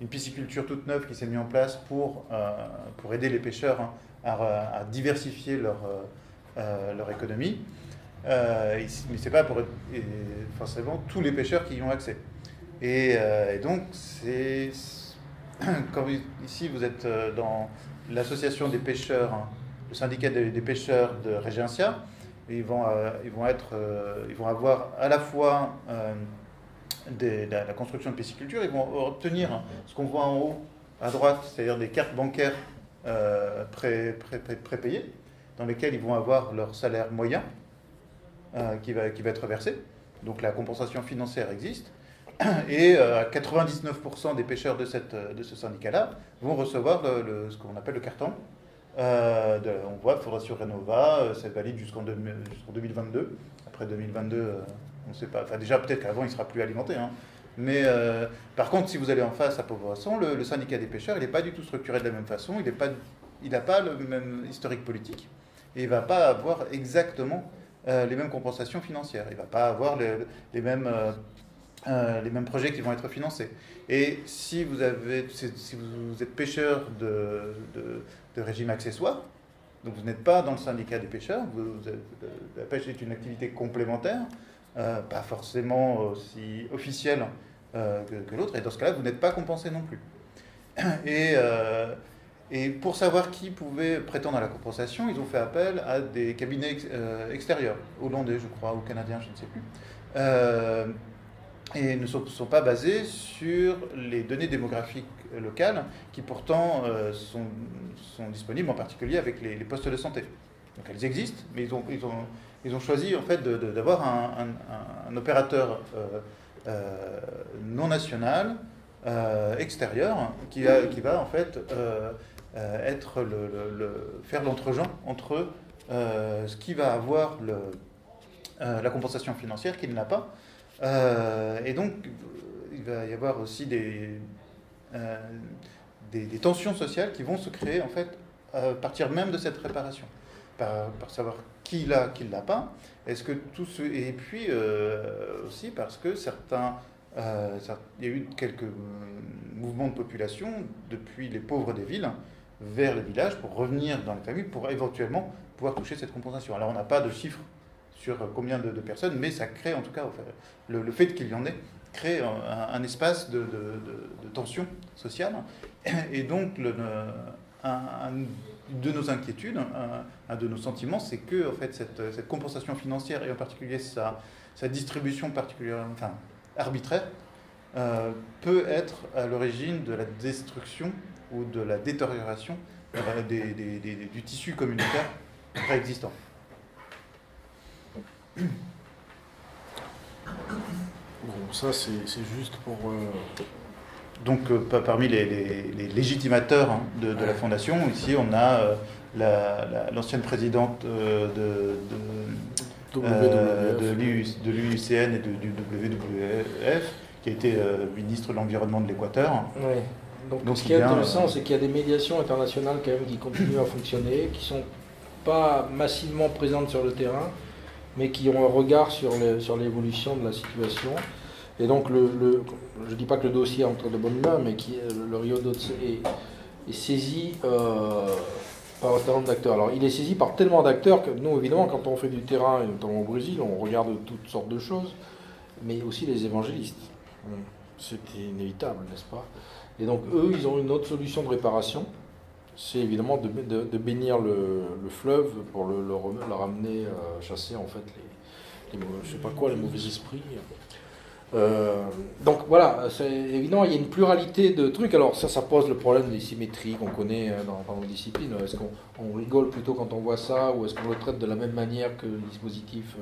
une pisciculture toute neuve qui s'est mise en place pour, euh, pour aider les pêcheurs hein, à, diversifier leur, euh, leur économie. Mais ce n'est pas pour forcément tous les pêcheurs qui y ont accès. Et, et donc, c'est comme ici, vous êtes dans l'association des pêcheurs, hein, le syndicat des, pêcheurs de Régencia, ils vont, ils vont, être, ils vont avoir à la fois de la, construction de pisciculture, ils vont obtenir ce qu'on voit en haut à droite, c'est-à-dire des cartes bancaires prépayées, dans lesquelles ils vont avoir leur salaire moyen qui, va, qui va être versé. Donc la compensation financière existe. Et 99% des pêcheurs de, cette, de ce syndicat-là vont recevoir ce qu'on appelle le carton. Euh, on voit, il faudra sur Renova, c'est valide jusqu'en 2022. Après 2022, euh, on ne sait pas. Enfin, déjà, peut-être qu'avant, il sera plus alimenté. Hein. Mais euh, par contre, si vous allez en face à Pauvresson, le, le syndicat des pêcheurs, il n'est pas du tout structuré de la même façon. Il n'a pas, le même historique politique. Et il ne va pas avoir exactement les mêmes compensations financières. Il ne va pas avoir les, mêmes, les mêmes projets qui vont être financés. Et si vous, avez, si vous êtes pêcheur de, de, régime accessoire, donc vous n'êtes pas dans le syndicat des pêcheurs, vous, la pêche est une activité complémentaire, euh, pas forcément aussi officielle euh, que, l'autre, et dans ce cas-là, vous n'êtes pas compensé non plus. Et, euh, et, pour savoir qui pouvait prétendre à la compensation, ils ont fait appel à des cabinets extérieurs, hollandais, je crois, ou canadiens, je ne sais plus et ne sont, pas basés sur les données démographiques locales qui pourtant euh, sont, sont, disponibles en particulier avec les, postes de santé. Donc elles existent, mais ils ont, ils ont, ils ont choisi en fait d'avoir un, un, opérateur euh, euh, non national extérieur qui, qui, va en fait être le, faire l'entregent entre ce qui va avoir le, la compensation financière qu'il n'a pas euh, et donc, il va y avoir aussi des, euh, des, tensions sociales qui vont se créer en fait à partir même de cette réparation, par, savoir qui l'a, qui ne l'a pas. Est-ce que tout ce... Et puis euh, aussi parce que certains... il y a eu quelques mouvements de population depuis les pauvres des villes vers les villages pour revenir dans les familles pour éventuellement pouvoir toucher cette compensation. Alors on n'a pas de chiffres sur combien de, personnes, mais ça crée en tout cas, le, fait qu'il y en ait, crée un, espace de, tension sociale. Et donc, le, de nos inquiétudes, un, de nos sentiments, c'est que en fait, cette, compensation financière, et en particulier sa, distribution particulièrement arbitraire, euh, peut être à l'origine de la destruction ou de la détérioration euh, du tissu communautaire préexistant. Bon, ça c'est juste pour... Euh, Donc euh, parmi les, légitimateurs hein, de, la Fondation, ici on a euh, l'ancienne présidente de, de, l'UICN et du WWF, qui a été ministre de l'Environnement de l'Équateur. Donc, Donc, ce qui est intéressant, c'est qu'il y a des médiations internationales quand même qui continuent à fonctionner, qui ne sont pas massivement présentes sur le terrain, mais qui ont un regard sur l'évolution de la situation. Et donc, le, je ne dis pas que le dossier est entre de bonnes mains, mais qui, le Rio est, est saisi euh, par un certain nombre d'acteurs. Alors, il est saisi par tellement d'acteurs que nous, évidemment, quand on fait du terrain, notamment au Brésil, on regarde toutes sortes de choses, mais aussi les évangélistes. C'était inévitable, n'est-ce pas? Et donc, eux, ils ont une autre solution de réparation c'est évidemment de, bénir le, le, fleuve pour le, ramener, euh, chasser en fait les, pas quoi, les mauvais esprits. Euh, donc voilà, c'est évidemment, il y a une pluralité de trucs. Alors ça, ça pose le problème des symétries qu'on connaît euh, dans, dans nos disciplines. Est-ce qu'on rigole plutôt quand on voit ça ou est-ce qu'on le traite de la même manière que le dispositif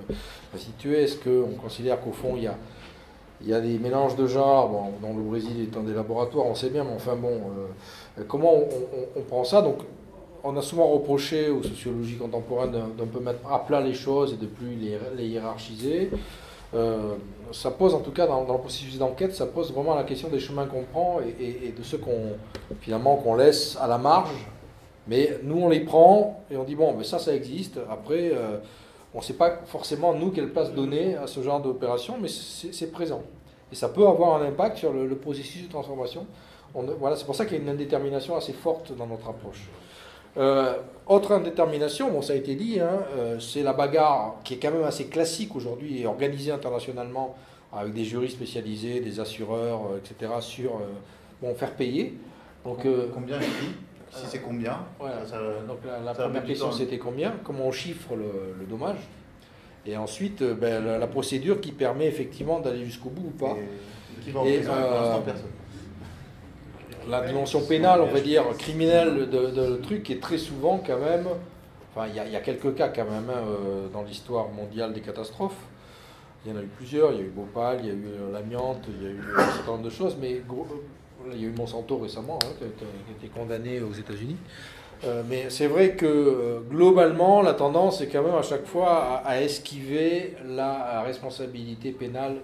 situé Est-ce qu'on considère qu'au fond, il y a des mélanges de genres, dont le Brésil étant des laboratoires, on sait bien, mais enfin bon, comment on, prend ça Donc, on a souvent reproché aux sociologies contemporaines d'un peu mettre à plat les choses et de plus les, hiérarchiser. Euh, ça pose en tout cas dans, le processus d'enquête, ça pose vraiment la question des chemins qu'on prend et, de ceux qu'on finalement qu'on laisse à la marge. Mais nous on les prend et on dit bon, mais ça ça existe. Après. Euh, on ne sait pas forcément, nous, quelle place donner à ce genre d'opération, mais c'est présent. Et ça peut avoir un impact sur le, processus de transformation. Voilà, c'est pour ça qu'il y a une indétermination assez forte dans notre approche. Euh, autre indétermination, bon, ça a été dit, hein, euh, c'est la bagarre qui est quand même assez classique aujourd'hui et organisée internationalement avec des jurys spécialisés, des assureurs, euh, etc., sur bon, faire payer. Donc, combien si c'est combien Donc la, première question c'était combien Comment on chiffre le, dommage Et ensuite, ben, la, la procédure qui permet effectivement d'aller jusqu'au bout ou pas. Et qui va en Et, personne. La dimension pénale, on va dire, criminelle de, de truc est très souvent quand même. Enfin, il y, a- quelques cas quand même hein, euh, dans l'histoire mondiale des catastrophes. Il y en a eu plusieurs. Il y a eu Bhopal, il y a eu euh, l'amiante, il y a eu euh, un certain nombre de choses. Mais il y a eu Monsanto récemment hein, qui, a, été condamné aux États-Unis. Mais c'est vrai que globalement, la tendance est quand même à chaque fois à esquiver la responsabilité pénale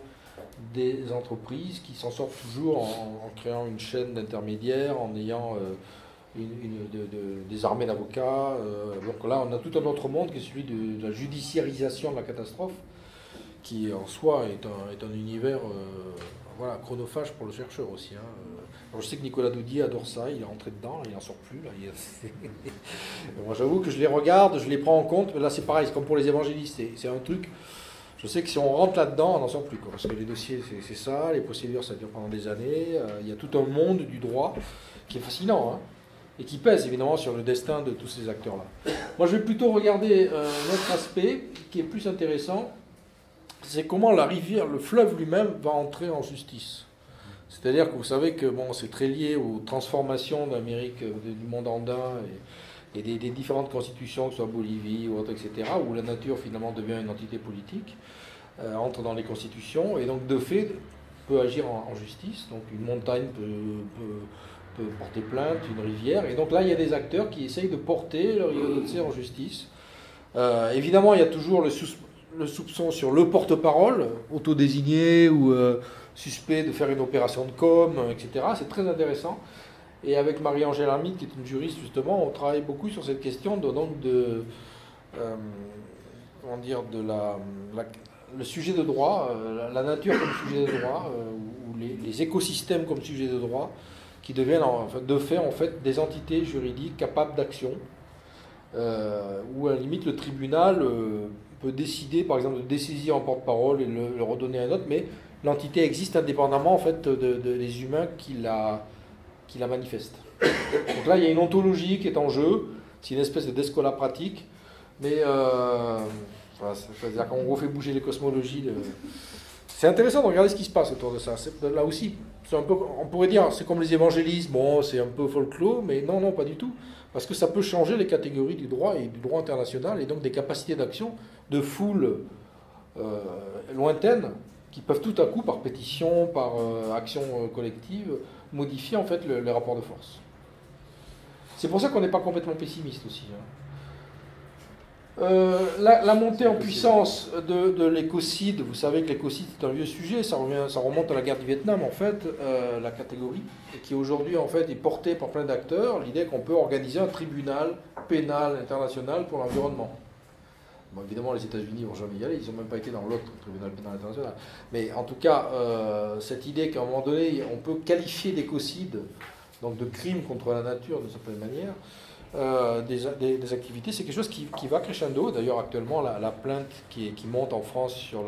des entreprises qui s'en sortent toujours en, créant une chaîne d'intermédiaires, en ayant euh, une, une- de- de- des armées d'avocats. euh, donc là, on a tout un autre monde qui est celui de, la judiciarisation de la catastrophe, qui en soi est un, est un univers euh, voilà, chronophage pour le chercheur aussi. hein. Je sais que Nicolas Doudier adore ça, il est rentré dedans, il n'en sort plus. Moi j'avoue que je les regarde, je les prends en compte, mais là c'est pareil, c'est comme pour les évangélistes, c'est un truc je sais que si on rentre là-dedans, on n'en sort plus. Quoi, parce que les dossiers, c'est- ça, les procédures, ça dure pendant des années. euh, il y a tout un monde du droit qui est fascinant hein, et qui pèse évidemment sur le destin de tous ces acteurs-là. Moi, je vais plutôt regarder euh, un autre aspect qui est plus intéressant c'est comment la rivière, le fleuve lui-même, va entrer en justice. C'est-à-dire que vous savez que bon, c'est très lié aux transformations d'Amérique, euh, du monde andin et des, des différentes constitutions, que ce soit Bolivie ou autre, etc., où la nature finalement devient une entité politique, euh, entre dans les constitutions et donc de fait peut agir en, justice. Donc une montagne peut, porter plainte, une rivière. Et donc là, il y a des acteurs qui essayent de porter le Rio en justice. Euh, évidemment, il y a toujours le, soupçon sur le porte-parole, autodésigné ou euh, suspect de faire une opération de com, etc. C'est très intéressant. Et avec Marie-Angèle Armide, qui est une juriste, justement, on travaille beaucoup sur cette question de, de, euh, comment dire, de la, le sujet de droit, euh, la, nature comme sujet de droit, euh, ou les, écosystèmes comme sujet de droit, qui deviennent en de fait en fait des entités juridiques capables d'action, où à la limite le tribunal peut décider par exemple de dessaisir en porte-parole et le, redonner à un autre, mais l'entité existe indépendamment en fait de- des humains qui la, la manifestent. Donc là il y a une ontologie qui est en jeu, c'est une espèce de descola pratique, mais euh, c'est-à-dire qu'on refait bouger les cosmologies. C'est intéressant de regarder ce qui se passe autour de ça. Là aussi, un peu, on pourrait dire, c'est comme les évangélistes, bon, c'est un peu folklore, mais non, non, pas du tout. Parce que ça peut changer les catégories du droit et du droit international, et donc des capacités d'action de foules euh, lointaines qui peuvent tout à coup, par pétition, par euh, action collective, modifier en fait le- les rapports de force. C'est pour ça qu'on n'est pas complètement pessimiste aussi. hein. Euh, la, la montée en puissance de, de l'écocide, vous savez que l'écocide c'est un vieux sujet, ça, revient, ça remonte à la guerre du Vietnam en fait, euh, la catégorie, et qui aujourd'hui en fait est portée par plein d'acteurs, l'idée qu'on peut organiser un tribunal pénal international pour l'environnement. Évidemment, les États-Unis vont jamais y aller, ils n'ont même pas été dans l'autre tribunal pénal international. Mais en tout cas, euh, cette idée qu'à un moment donné, on peut qualifier d'écocide, donc de crime contre la nature d'une certaine manière, euh, des, des- activités, c'est quelque chose qui, qui va crescendo. D'ailleurs, actuellement, la, la plainte qui, est- qui monte en France sur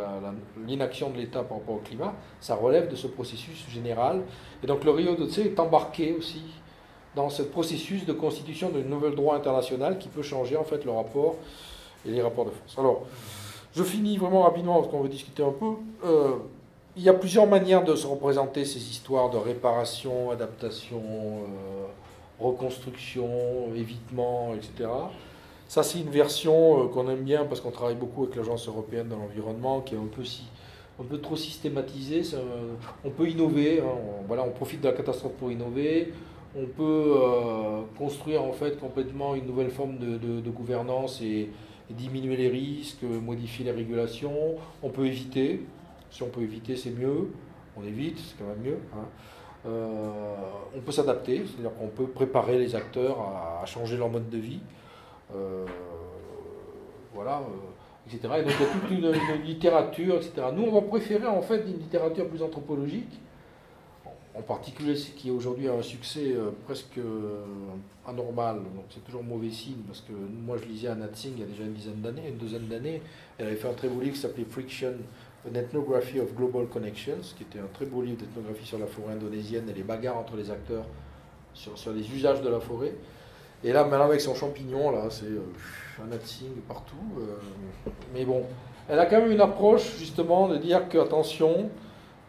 l'inaction de l'État par rapport au climat, ça relève de ce processus général. Et donc, le Rio Doce est embarqué aussi dans ce processus de constitution d'un nouvel droit international qui peut changer en fait le rapport et les rapports de force. Alors, je finis vraiment rapidement parce qu'on veut discuter un peu. Euh, il y a plusieurs manières de se représenter ces histoires de réparation, adaptation, euh, reconstruction, évitement, etc. Ça, c'est une version euh, qu'on aime bien parce qu'on travaille beaucoup avec l'Agence européenne de l'environnement, qui est un peu, si, un peu trop systématisée. On peut innover, hein, on, voilà, on profite de la catastrophe pour innover. On peut euh, construire en fait complètement une nouvelle forme de, de- gouvernance et diminuer les risques, modifier les régulations. On peut éviter. Si on peut éviter, c'est mieux. On évite, c'est quand même mieux. hein. Euh, on peut s'adapter, c'est-à-dire qu'on peut préparer les acteurs à, changer leur mode de vie. Euh, voilà, euh, etc. Et donc il y a toute une, une littérature, etc. Nous, on va préférer en fait une littérature plus anthropologique, en particulier ce qui aujourd'hui a un succès euh, presque euh, anormal. Donc c'est toujours mauvais signe parce que moi je lisais Anna Tsing il y a déjà une dizaine d'années, une douzaine d'années. Elle avait fait un très beau livre qui s'appelait Friction, An Ethnography of Global Connections, qui était un très beau livre d'ethnographie sur la forêt indonésienne et les bagarres entre les acteurs sur, sur les usages de la forêt. Et là, maintenant, avec son champignon, là, c'est euh, natsing partout. euh, mais bon, elle a quand même une approche, justement, de dire que, attention,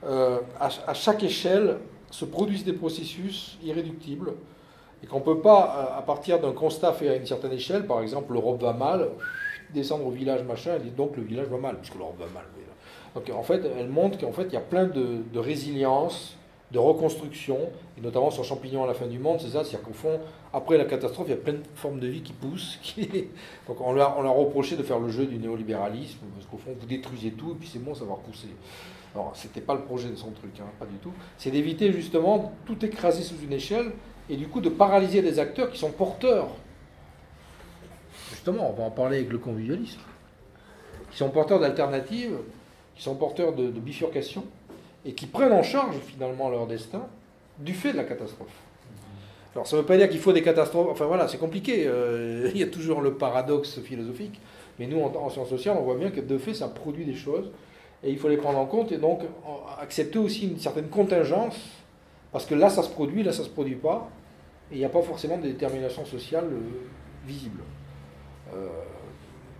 à, à chaque échelle se produisent des processus irréductibles et qu'on ne peut pas, à à partir d'un constat fait à une certaine échelle, par exemple, l'Europe va mal, descendre au village machin, et dire donc le village va mal, puisque l'Europe va mal. Donc en fait, elle montre qu'en fait, il y a plein de, résilience, de reconstruction, et notamment sur Champignon à la fin du monde, c'est ça, c'est-à-dire qu'au fond, après la catastrophe, il y a plein de formes de vie qui poussent. Donc on leur, on leur reprochait de faire le jeu du néolibéralisme, parce qu'au fond, vous détruisez tout, et puis c'est bon, ça va repousser. Alors, c'était pas le projet de son truc, hein, pas du tout. C'est d'éviter justement tout écraser sous une échelle, et du coup de paralyser des acteurs qui sont porteurs. Justement, on va en parler avec le convivialisme. Qui sont porteurs d'alternatives, qui sont porteurs de, de bifurcation, et qui prennent en charge finalement leur destin du fait de la catastrophe. Alors ça ne veut pas dire qu'il faut des catastrophes, enfin voilà, c'est compliqué, euh, il y a toujours le paradoxe philosophique, mais nous en, en sciences sociales, on voit bien que de fait ça produit des choses, et il faut les prendre en compte, et donc accepter aussi une certaine contingence, parce que là ça se produit, là ça se produit pas, et il n'y a pas forcément de détermination sociale euh, visible. Euh,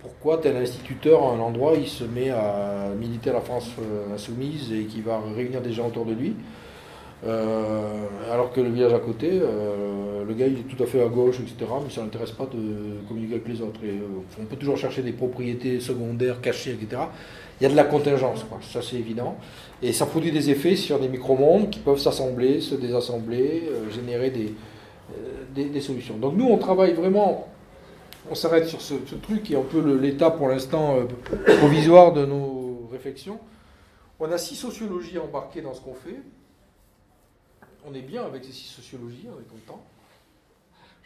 pourquoi tel instituteur à un endroit il se met à militer à la France euh, insoumise et qui va réunir des gens autour de lui alors que le village à côté, le gars il est tout à fait à gauche, etc., mais ça n'intéresse pas de communiquer avec les autres. Et, on peut toujours chercher des propriétés secondaires cachées, etc. Il y a de la contingence, quoi. ça c'est évident. Et ça produit des effets sur des micro-mondes qui peuvent s'assembler, se désassembler, euh, générer des, euh, des, des solutions. Donc nous on travaille vraiment on s'arrête sur ce, truc qui est un peu l'état pour l'instant euh, provisoire de nos réflexions. On a six sociologies embarquées dans ce qu'on fait. On est bien avec ces six sociologies, on est content.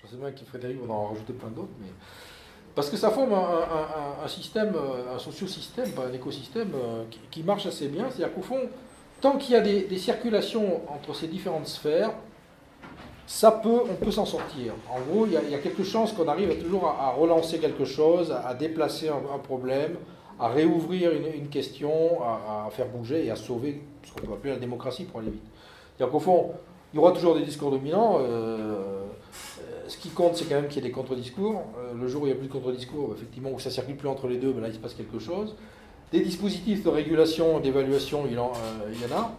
Je sais bien qu'il Frédéric va en rajouter plein d'autres, mais parce que ça forme un, un- un- un système, euh, un socio-système, un écosystème euh, qui, marche assez bien. C'est-à-dire qu'au fond, tant qu'il y a des, circulations entre ces différentes sphères, ça peut, on peut s'en sortir. En gros, il y, a, il y qu'on arrive toujours à, relancer quelque chose, à, déplacer un, problème, à réouvrir une, question, à, faire bouger et à sauver ce qu'on peut appeler la démocratie pour aller vite. C'est-à-dire qu'au fond, il y aura toujours des discours dominants. euh, ce qui compte, c'est quand même qu'il y ait des contre-discours. Euh, le jour où il n'y a plus de contre-discours, effectivement, où ça circule plus entre les deux, ben là, il se passe quelque chose. Des dispositifs de régulation, d'évaluation, il, euh, il y en a.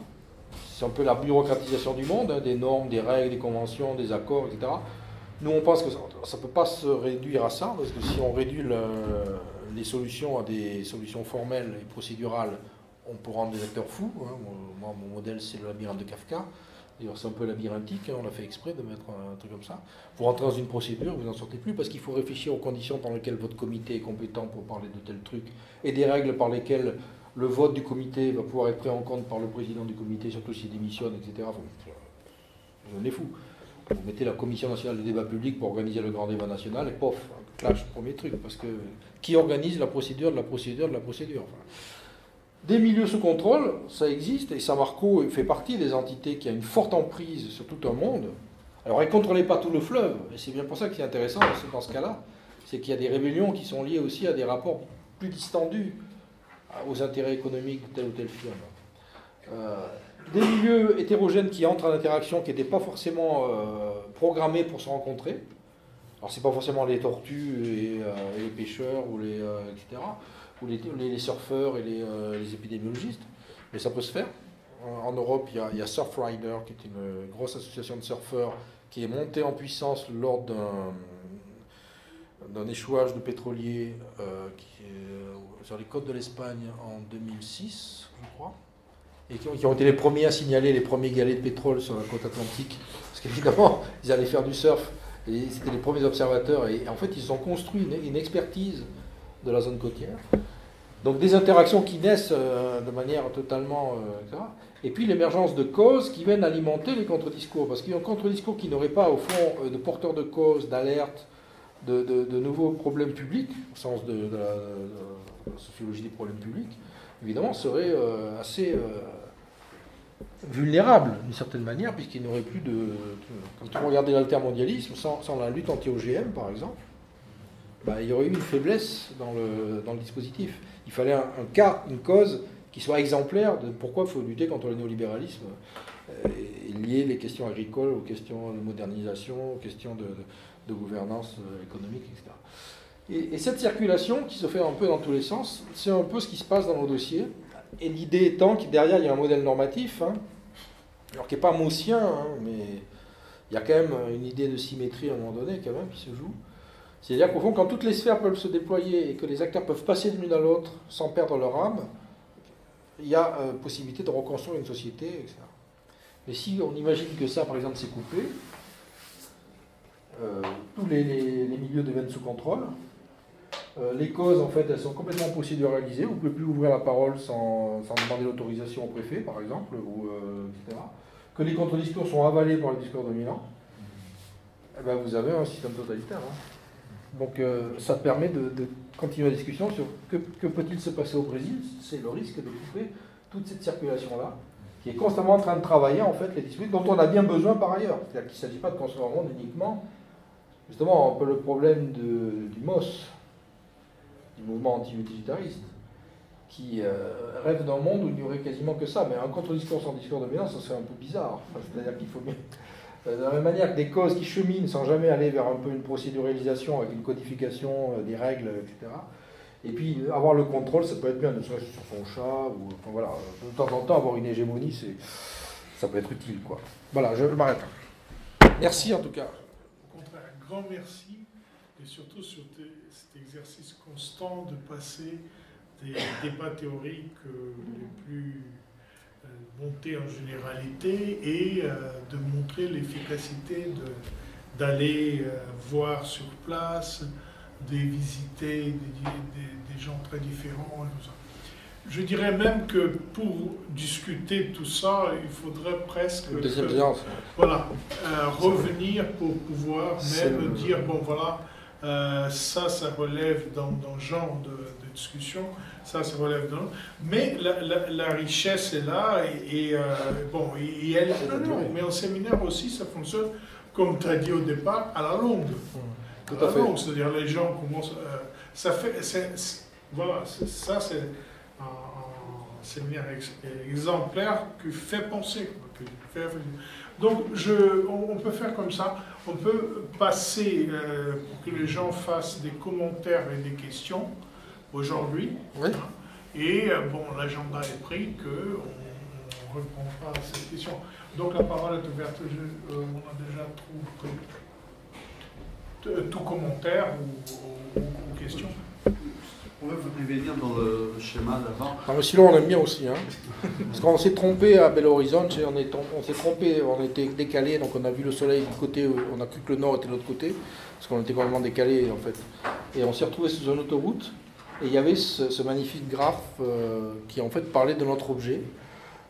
C'est un peu la bureaucratisation du monde, hein, des normes, des règles, des conventions, des accords, etc. Nous, on pense que ça ne peut pas se réduire à ça, parce que si on réduit le- les solutions à des solutions formelles et procédurales, on peut rendre des acteurs fous. hein. Moi, mon modèle, c'est le labyrinthe de Kafka. C'est un peu labyrinthique, hein, on a fait exprès de mettre un truc comme ça. Vous rentrez dans une procédure, vous n'en sortez plus, parce qu'il faut réfléchir aux conditions dans lesquelles votre comité est compétent pour parler de tel truc, et des règles par lesquelles le vote du comité va pouvoir être pris en compte par le président du comité, surtout s'il démissionne, etc. On est fou. Vous mettez la commission nationale de débat public pour organiser le grand débat national, et pof, clash, premier truc, parce que qui organise la procédure de la procédure de la procédure Enfin, Des milieux sous contrôle, ça existe, et Samarco fait partie des entités qui a une forte emprise sur tout un monde. Alors, elle ne contrôlait pas tout le fleuve, et c'est bien pour ça que c'est intéressant dans ce- cas-là, c'est qu'il y a des rébellions qui sont liées aussi à des rapports plus distendus aux intérêts économiques de telle ou telle firme. Euh, des milieux hétérogènes qui entrent en interaction, qui n'étaient pas forcément euh, programmés pour se rencontrer. Alors, c'est pas forcément les tortues et, euh, et les pêcheurs, ou les, etc., ou les, les- surfeurs et les, euh, les épidémiologistes, mais ça peut se faire. En Europe, il y, a, a Surfrider, qui est une grosse association de surfeurs qui est montée en puissance lors d'un échouage de pétroliers euh, qui est, sur les côtes de l'Espagne en 2006, je crois, et qui ont, qui ont été les premiers à signaler les premiers galets de pétrole sur la côte atlantique, parce qu'évidemment, ils allaient faire du surf, et c'était les premiers observateurs, et en fait, ils ont construit une expertise de la zone côtière. Donc des interactions qui naissent euh, de manière totalement... euh. Et puis l'émergence de causes qui viennent alimenter les contre-discours, parce qu'il y a un contre-discours qui n'aurait pas, au fond, euh, de porteur de causes, d'alerte, de, nouveaux problèmes publics, au sens de, la, sociologie des problèmes publics, évidemment, serait assez vulnérable d'une certaine manière, puisqu'il n'aurait plus de. Quand on regardait l'altermondialisme, sans la lutte anti-OGM par exemple, bah, il y aurait eu une faiblesse dans le, dispositif. Il fallait un, cas, une cause qui soit exemplaire de pourquoi il faut lutter contre le néolibéralisme. Euh, et liées les questions agricoles aux questions de modernisation, aux questions de, gouvernance économique, etc. Et, cette circulation qui se fait un peu dans tous les sens, c'est un peu ce qui se passe dans nos dossiers. Et l'idée étant que derrière, il y a un modèle normatif, hein, alors qui n'est pas moussien, hein, mais il y a quand même une idée de symétrie à un moment donné qui se joue. C'est-à-dire qu'au fond, quand toutes les sphères peuvent se déployer et que les acteurs peuvent passer de l'une à l'autre sans perdre leur âme, il y a euh, possibilité de reconstruire une société, etc. Mais si on imagine que ça, par exemple, s'est coupé, euh, tous les, milieux deviennent sous contrôle, euh, les causes, en fait, elles sont complètement procéduralisées. Vous ne pouvez plus ouvrir la parole sans, demander l'autorisation au préfet, par exemple, ou, etc. Que les contre-discours sont avalés par le discours dominant. Eh ben, vous avez un système totalitaire. Hein. Donc euh, ça permet de, continuer la discussion sur que, peut-il se passer au Brésil. C'est le risque de couper toute cette circulation-là, qui est constamment en train de travailler, en fait, les disputes dont on a bien besoin par ailleurs. C'est-à-dire qu'il ne s'agit pas de construire un monde uniquement, justement, un peu le problème du MOS, mouvement anti-utilitariste, qui euh, rêve d'un monde où il n'y aurait quasiment que ça. Mais un contre-discours sans discours de dominance, ça serait un peu bizarre. C'est-à-dire qu'il faut bien. Euh, de la même manière que des causes qui cheminent sans jamais aller vers un peu une procéduralisation avec une codification euh, des règles, etc. Et puis avoir le contrôle, ça peut être bien, ne serait-ce sur son chat, ou voilà, de temps en temps avoir une hégémonie, c'est, ça peut être utile. Quoi. Voilà, je m'arrête. Merci en tout cas. Au contraire, un grand merci, et surtout sur cet exercice constant de passer des débats théoriques euh, les plus euh, en généralité et euh, de montrer l'efficacité d'aller voir sur place, de visiter des, des, gens très différents. Je dirais même que pour discuter tout ça, il faudrait presque voilà, revenir pour pouvoir même dire, bon voilà, euh, ça, ça relève dans, dans genre de, discussion, ça, ça relève dans... Mais la, la, richesse est là, et, euh, bon, et elle... Non, mais en séminaire aussi, ça fonctionne, comme tu as dit au départ, à la longue. Tout à, fait. C'est-à-dire, les gens commencent... Euh, ça fait... voilà, ça, c'est un, séminaire exemplaire qui fait penser, donc, je, on, peut faire comme ça. On peut passer euh, pour que les gens fassent des commentaires et des questions aujourd'hui. Oui. et euh, bon, l'agenda est pris qu'on ne répond pas à cette question. Donc la parole est ouverte. Euh, on a déjà tout, tout commentaire ou, ou question. On va vous revenir dans le schéma d'avant. Ah, mais sinon, on aime bien aussi. Hein. Parce qu'on s'est trompé à Belo Horizonte, on, s'est trompé, on était décalé, donc on a vu le soleil du côté, on a cru que le nord était de l'autre côté, parce qu'on était complètement décalé en fait. Et on s'est retrouvé sous une autoroute, et il y avait ce, magnifique graphe euh, qui en fait parlait de notre objet.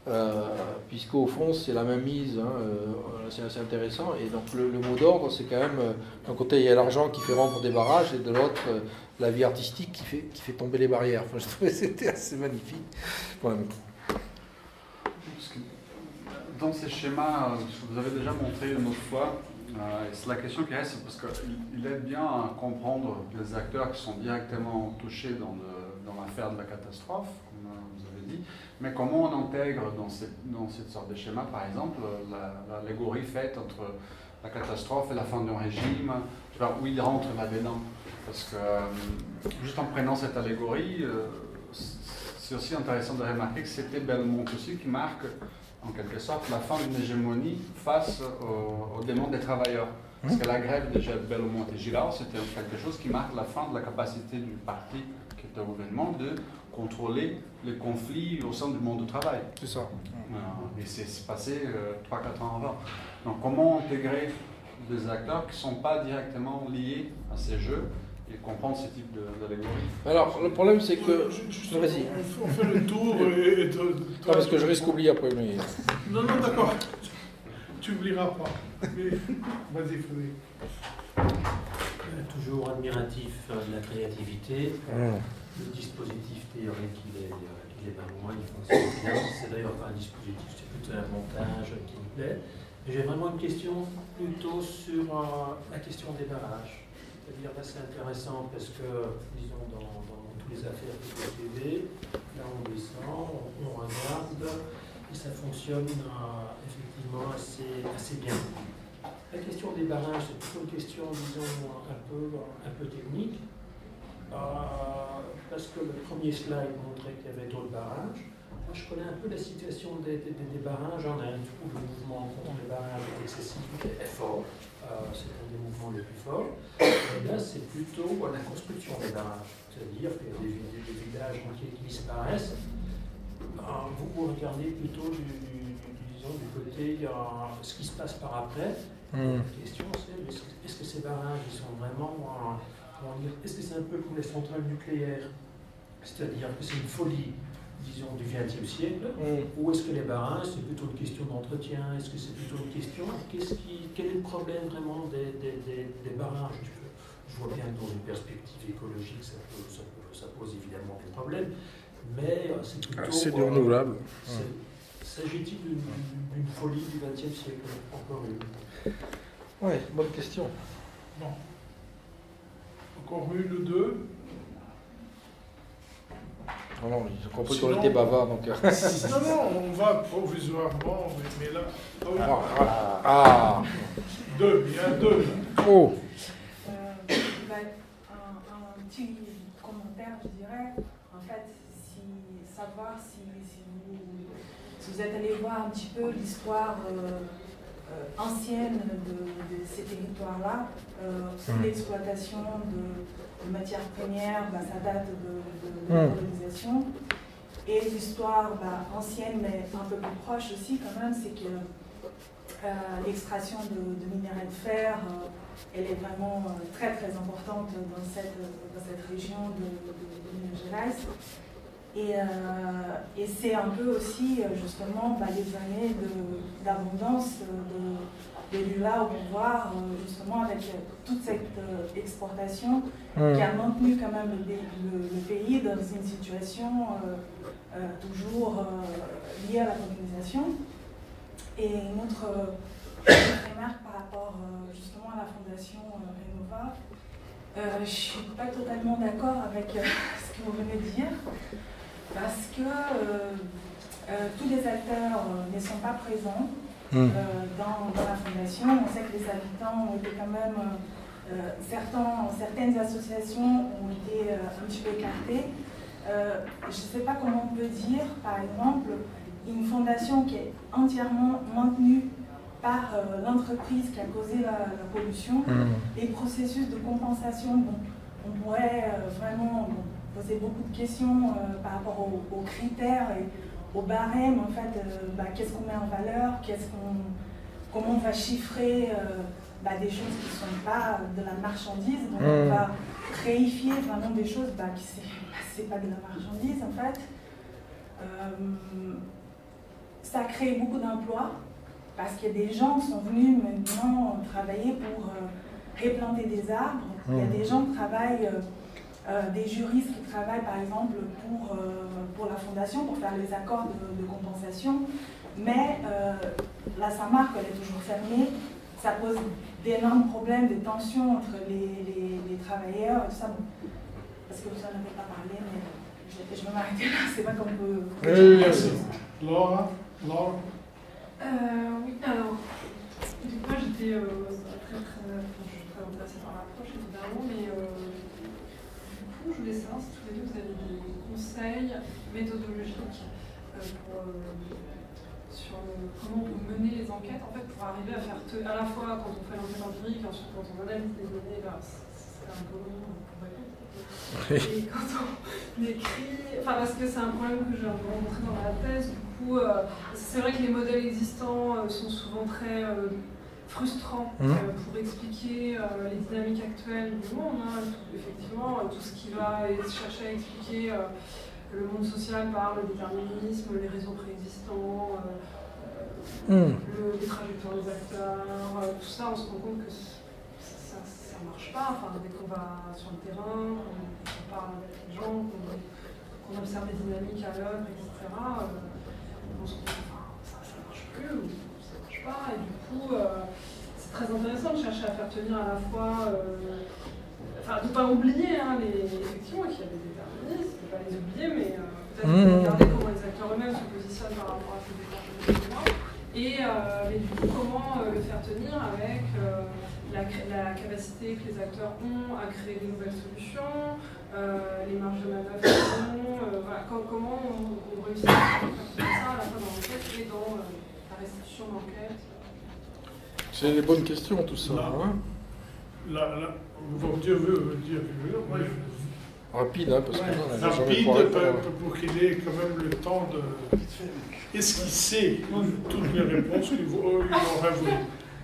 Euh, puisqu'au fond c'est la même mise, hein, euh, c'est assez intéressant. Et donc le, mot d'ordre, c'est quand même, d'un côté il y a l'argent qui fait rompre des barrages, et de l'autre la vie artistique qui fait, qui fait tomber les barrières. je trouvais que c'était assez magnifique. Dans ces schémas, vous avez déjà montré une autre fois, c'est la question qui reste, parce qu'il aide bien à comprendre les acteurs qui sont directement touchés dans, l'affaire de la catastrophe, comme vous avez dit, mais comment on intègre dans dans cette sorte de schéma, par exemple, l'allégorie faite entre la catastrophe et la fin d'un régime, où il rentre là-dedans? Parce que, euh, juste en prenant cette allégorie, euh, c'est aussi intéressant de remarquer que c'était Belmont aussi qui marque, en quelque sorte, la fin d'une hégémonie face aux, demandes des travailleurs. Parce que la grève de Belmont et Gillard, c'était quelque chose qui marque la fin de la capacité du parti qui était au gouvernement de contrôler les conflits au sein du monde du travail. C'est ça. et c'est passé euh, 3-4 ans avant. Donc comment intégrer des acteurs qui ne sont pas directement liés à ces jeux et comprendre ce type d'allégorie Alors, le problème, c'est que. Vas-y. On fait le tour et. Ah, parce que je risque d'oublier après. Mais... Non, non, d'accord. Tu n'oublieras pas. Vas-y, Frédéric. Toujours admiratif de la créativité. Mmh. Le dispositif théorique, il est, il est moins, il fonctionne bien. C'est d'ailleurs pas un dispositif, c'est plutôt un montage qui me plaît. J'ai vraiment une question plutôt sur euh, la question des barrages. C'est-à-dire, intéressant parce que, disons, dans, tous les affaires de TV, là, on descend, on, regarde, et ça fonctionne effectivement assez, bien. La question des barrages, c'est plutôt une question, disons, un peu, technique, parce que le premier slide montrait qu'il y avait d'autres barrages. Moi, je connais un peu la situation des, barrages en Inde, où le mouvement contre les barrages est excessif est fort. Euh, c'est un des mouvements les plus forts. Et là, c'est plutôt la construction des barrages. C'est-à-dire qu'il y a des, villages entiers qui disparaissent. Euh, vous, vous regardez plutôt du, disons, du côté ce qui se passe par après. Hmm. La question, c'est est-ce que ces barrages ils sont vraiment. Euh, est-ce que c'est un peu comme les centrales nucléaires? C'est-à-dire que c'est une folie disons, du XXe siècle, mm. ou est-ce que les barrages, c'est plutôt une question d'entretien Est-ce que c'est plutôt une question Qu'est-ce qui, Quel est le problème vraiment des, des, des, barrages Je vois bien que dans une perspective écologique, ça, ça, pose évidemment des problèmes, mais euh, c'est plutôt. Ah, c'est du renouvelable. S'agit-il d'une folie du XXe siècle Encore une. Oui, bonne question. Bon. Encore une ou deux? Non, non, ils ont compris qu'on était bavard, donc... Euh. non, non, on va provisoirement, mais, là... Ah, ah, ah, Deux, il y a deux. Oh euh, bah, un, petit commentaire, je dirais. En fait, si, savoir si, si, vous, vous, êtes allé voir un petit peu l'histoire euh, ancienne de, ces territoires-là, mmh. l'exploitation de de matières premières, bah, ça date de, la hmm. colonisation. Et l'histoire bah, ancienne, mais un peu plus proche aussi quand même, c'est que euh, l'extraction de, minerais de fer, euh, elle est vraiment euh, très très importante dans cette, dans cette région de, Minas Gerais. Et, et c'est un peu aussi justement bah, les années d'abondance de, de l'UA au pouvoir, euh, justement avec euh, toute cette euh, exportation hmm. qui a maintenu quand même le, pays dans une situation toujours liée à la colonisation. Et notre remarque par rapport justement à la fondation Renova, je ne suis pas totalement d'accord avec ce que vous venez de dire, parce que tous les acteurs ne sont pas présents. Hmm. Euh, dans, la fondation. On sait que les habitants ont été quand même, euh, euh, certains, certaines associations ont été un petit peu écartées. je ne sais pas comment on peut dire, par exemple, une fondation qui est entièrement maintenue par l'entreprise qui a causé la, pollution, hmm. les processus de compensation, on pourrait vraiment poser beaucoup de questions par rapport aux, aux critères et au barème, en fait, euh, bah, qu'est-ce qu'on met en valeur, qu'est-ce qu'on, comment on va chiffrer euh, bah, des choses qui ne sont pas de la marchandise. Donc on hmm. va réifier vraiment des choses bah, qui c'est, pas de la marchandise en fait. Euh, ça a créé beaucoup d'emplois parce que des gens sont venus maintenant travailler pour réplanter des arbres. Il y a hmm. des gens qui travaillent des juristes qui travaillent par exemple pour, euh, pour la fondation, pour faire les accords de, compensation. Mais euh, la Saint-Marc, elle est toujours fermée. Ça pose d'énormes problèmes, des tensions entre les, les, travailleurs et tout ça. Parce que vous n'en avez pas parlé, mais je, je vais m'arrêter là. C'est pas qu'on peut. Oui, oui, Laura Laura Oui, alors. Du coup, j'étais très, très, je suis très intéressée par l'approche évidemment, mais je tous les deux vous avez des conseils méthodologiques euh, euh, sur comment vous menez les enquêtes, en fait, pour arriver à faire à la fois quand on fait l'enquête empirique, ensuite quand on analyse les données, ben, c'est un peu long pour répondre. Et quand on écrit, enfin parce que c'est un problème que j'ai rencontré dans la thèse, du coup, euh, c'est vrai que les modèles existants sont souvent très frustrant mmh. euh, pour expliquer euh, les dynamiques actuelles du monde. Hein. effectivement, euh, tout ce qui va chercher à expliquer le monde social par le déterminisme, les réseaux préexistants, mmh. les trajectoires des acteurs, tout ça, on se rend compte que ça ne marche pas. Enfin, dès qu'on va sur le terrain, qu'on parle avec les gens, qu'on observe les dynamiques à l'œuvre, etc., on se rend compte que ça ne marche plus et du coup, euh, c'est très intéressant de chercher à faire tenir à la fois. Euh, enfin, de ne pas oublier hein, les, effectivement qu'il y avait des déterministes, de ne pas les oublier, mais euh, peut-être mmh. regarder comment les acteurs eux-mêmes se positionnent par rapport à ces déterministes et euh, du coup, comment le faire tenir avec la, la, capacité que les acteurs ont à créer de nouvelles solutions, les marges de manœuvre qu'ils ont, comment, comment on, réussit à faire ça à la fois dans le texte et dans d'enquête. C'est des bonnes questions tout ça. Hein la, la, vous dire, veut dire, moi, Rapide, hein, parce que non, Rapide pour, pour qu'il ait quand même le temps de esquisser toutes les réponses qu'il aurait voulu.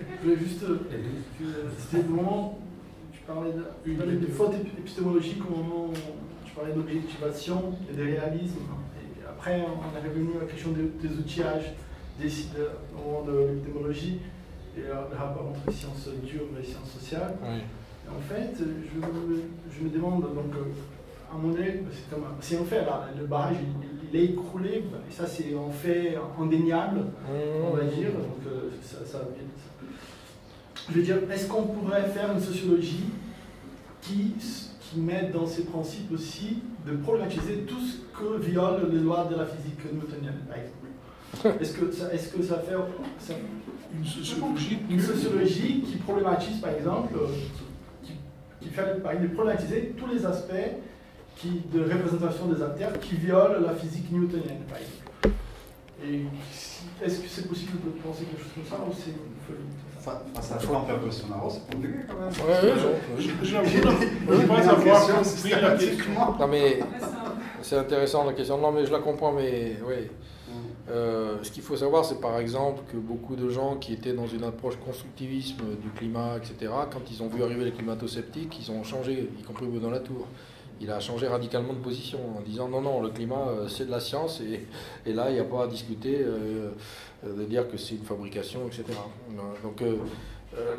Je voulais juste. Euh, c'était le moment où tu parlais de, des fautes épistémologiques au moment où tu parlais d'objectivation et de réalisme. Et après, on est revenu à la question des, outillages des, au moment de l'épistémologie et le rapport entre les sciences dures et les sciences sociales. En fait, je me, je me demande, donc, euh, à mon avis, c'est comme si on fait là, le barrage, il, est écroulé, et ça c'est en fait indéniable, on va dire, donc euh, ça, ça, je veux dire, est-ce qu'on pourrait faire une sociologie qui, qui met dans ses principes aussi de problématiser tout ce que violent les lois de la physique newtonienne, par exemple? Est-ce que, ça, est que ça fait une, sociologie, une sociologie qui problématise, par exemple, qui, qui fait par exemple, problématiser tous les aspects qui, de représentation des acteurs qui violent la physique newtonienne, par exemple Et est-ce que c'est possible de penser quelque chose comme ça ou c'est une folie face à Trump et Bolsonaro, c'est compliqué quand même. Oui, oui, je Non, mais c'est intéressant la question. Non, mais je la comprends, mais oui. Euh, ce qu'il faut savoir, c'est par exemple que beaucoup de gens qui étaient dans une approche constructivisme du climat, etc., quand ils ont vu arriver les climato-sceptiques, ils ont changé, y compris Benoît Latour il a changé radicalement de position en disant non, non, le climat, euh, c'est de la science et, et là, il n'y a pas à discuter euh, de dire que c'est une fabrication, etc. Donc,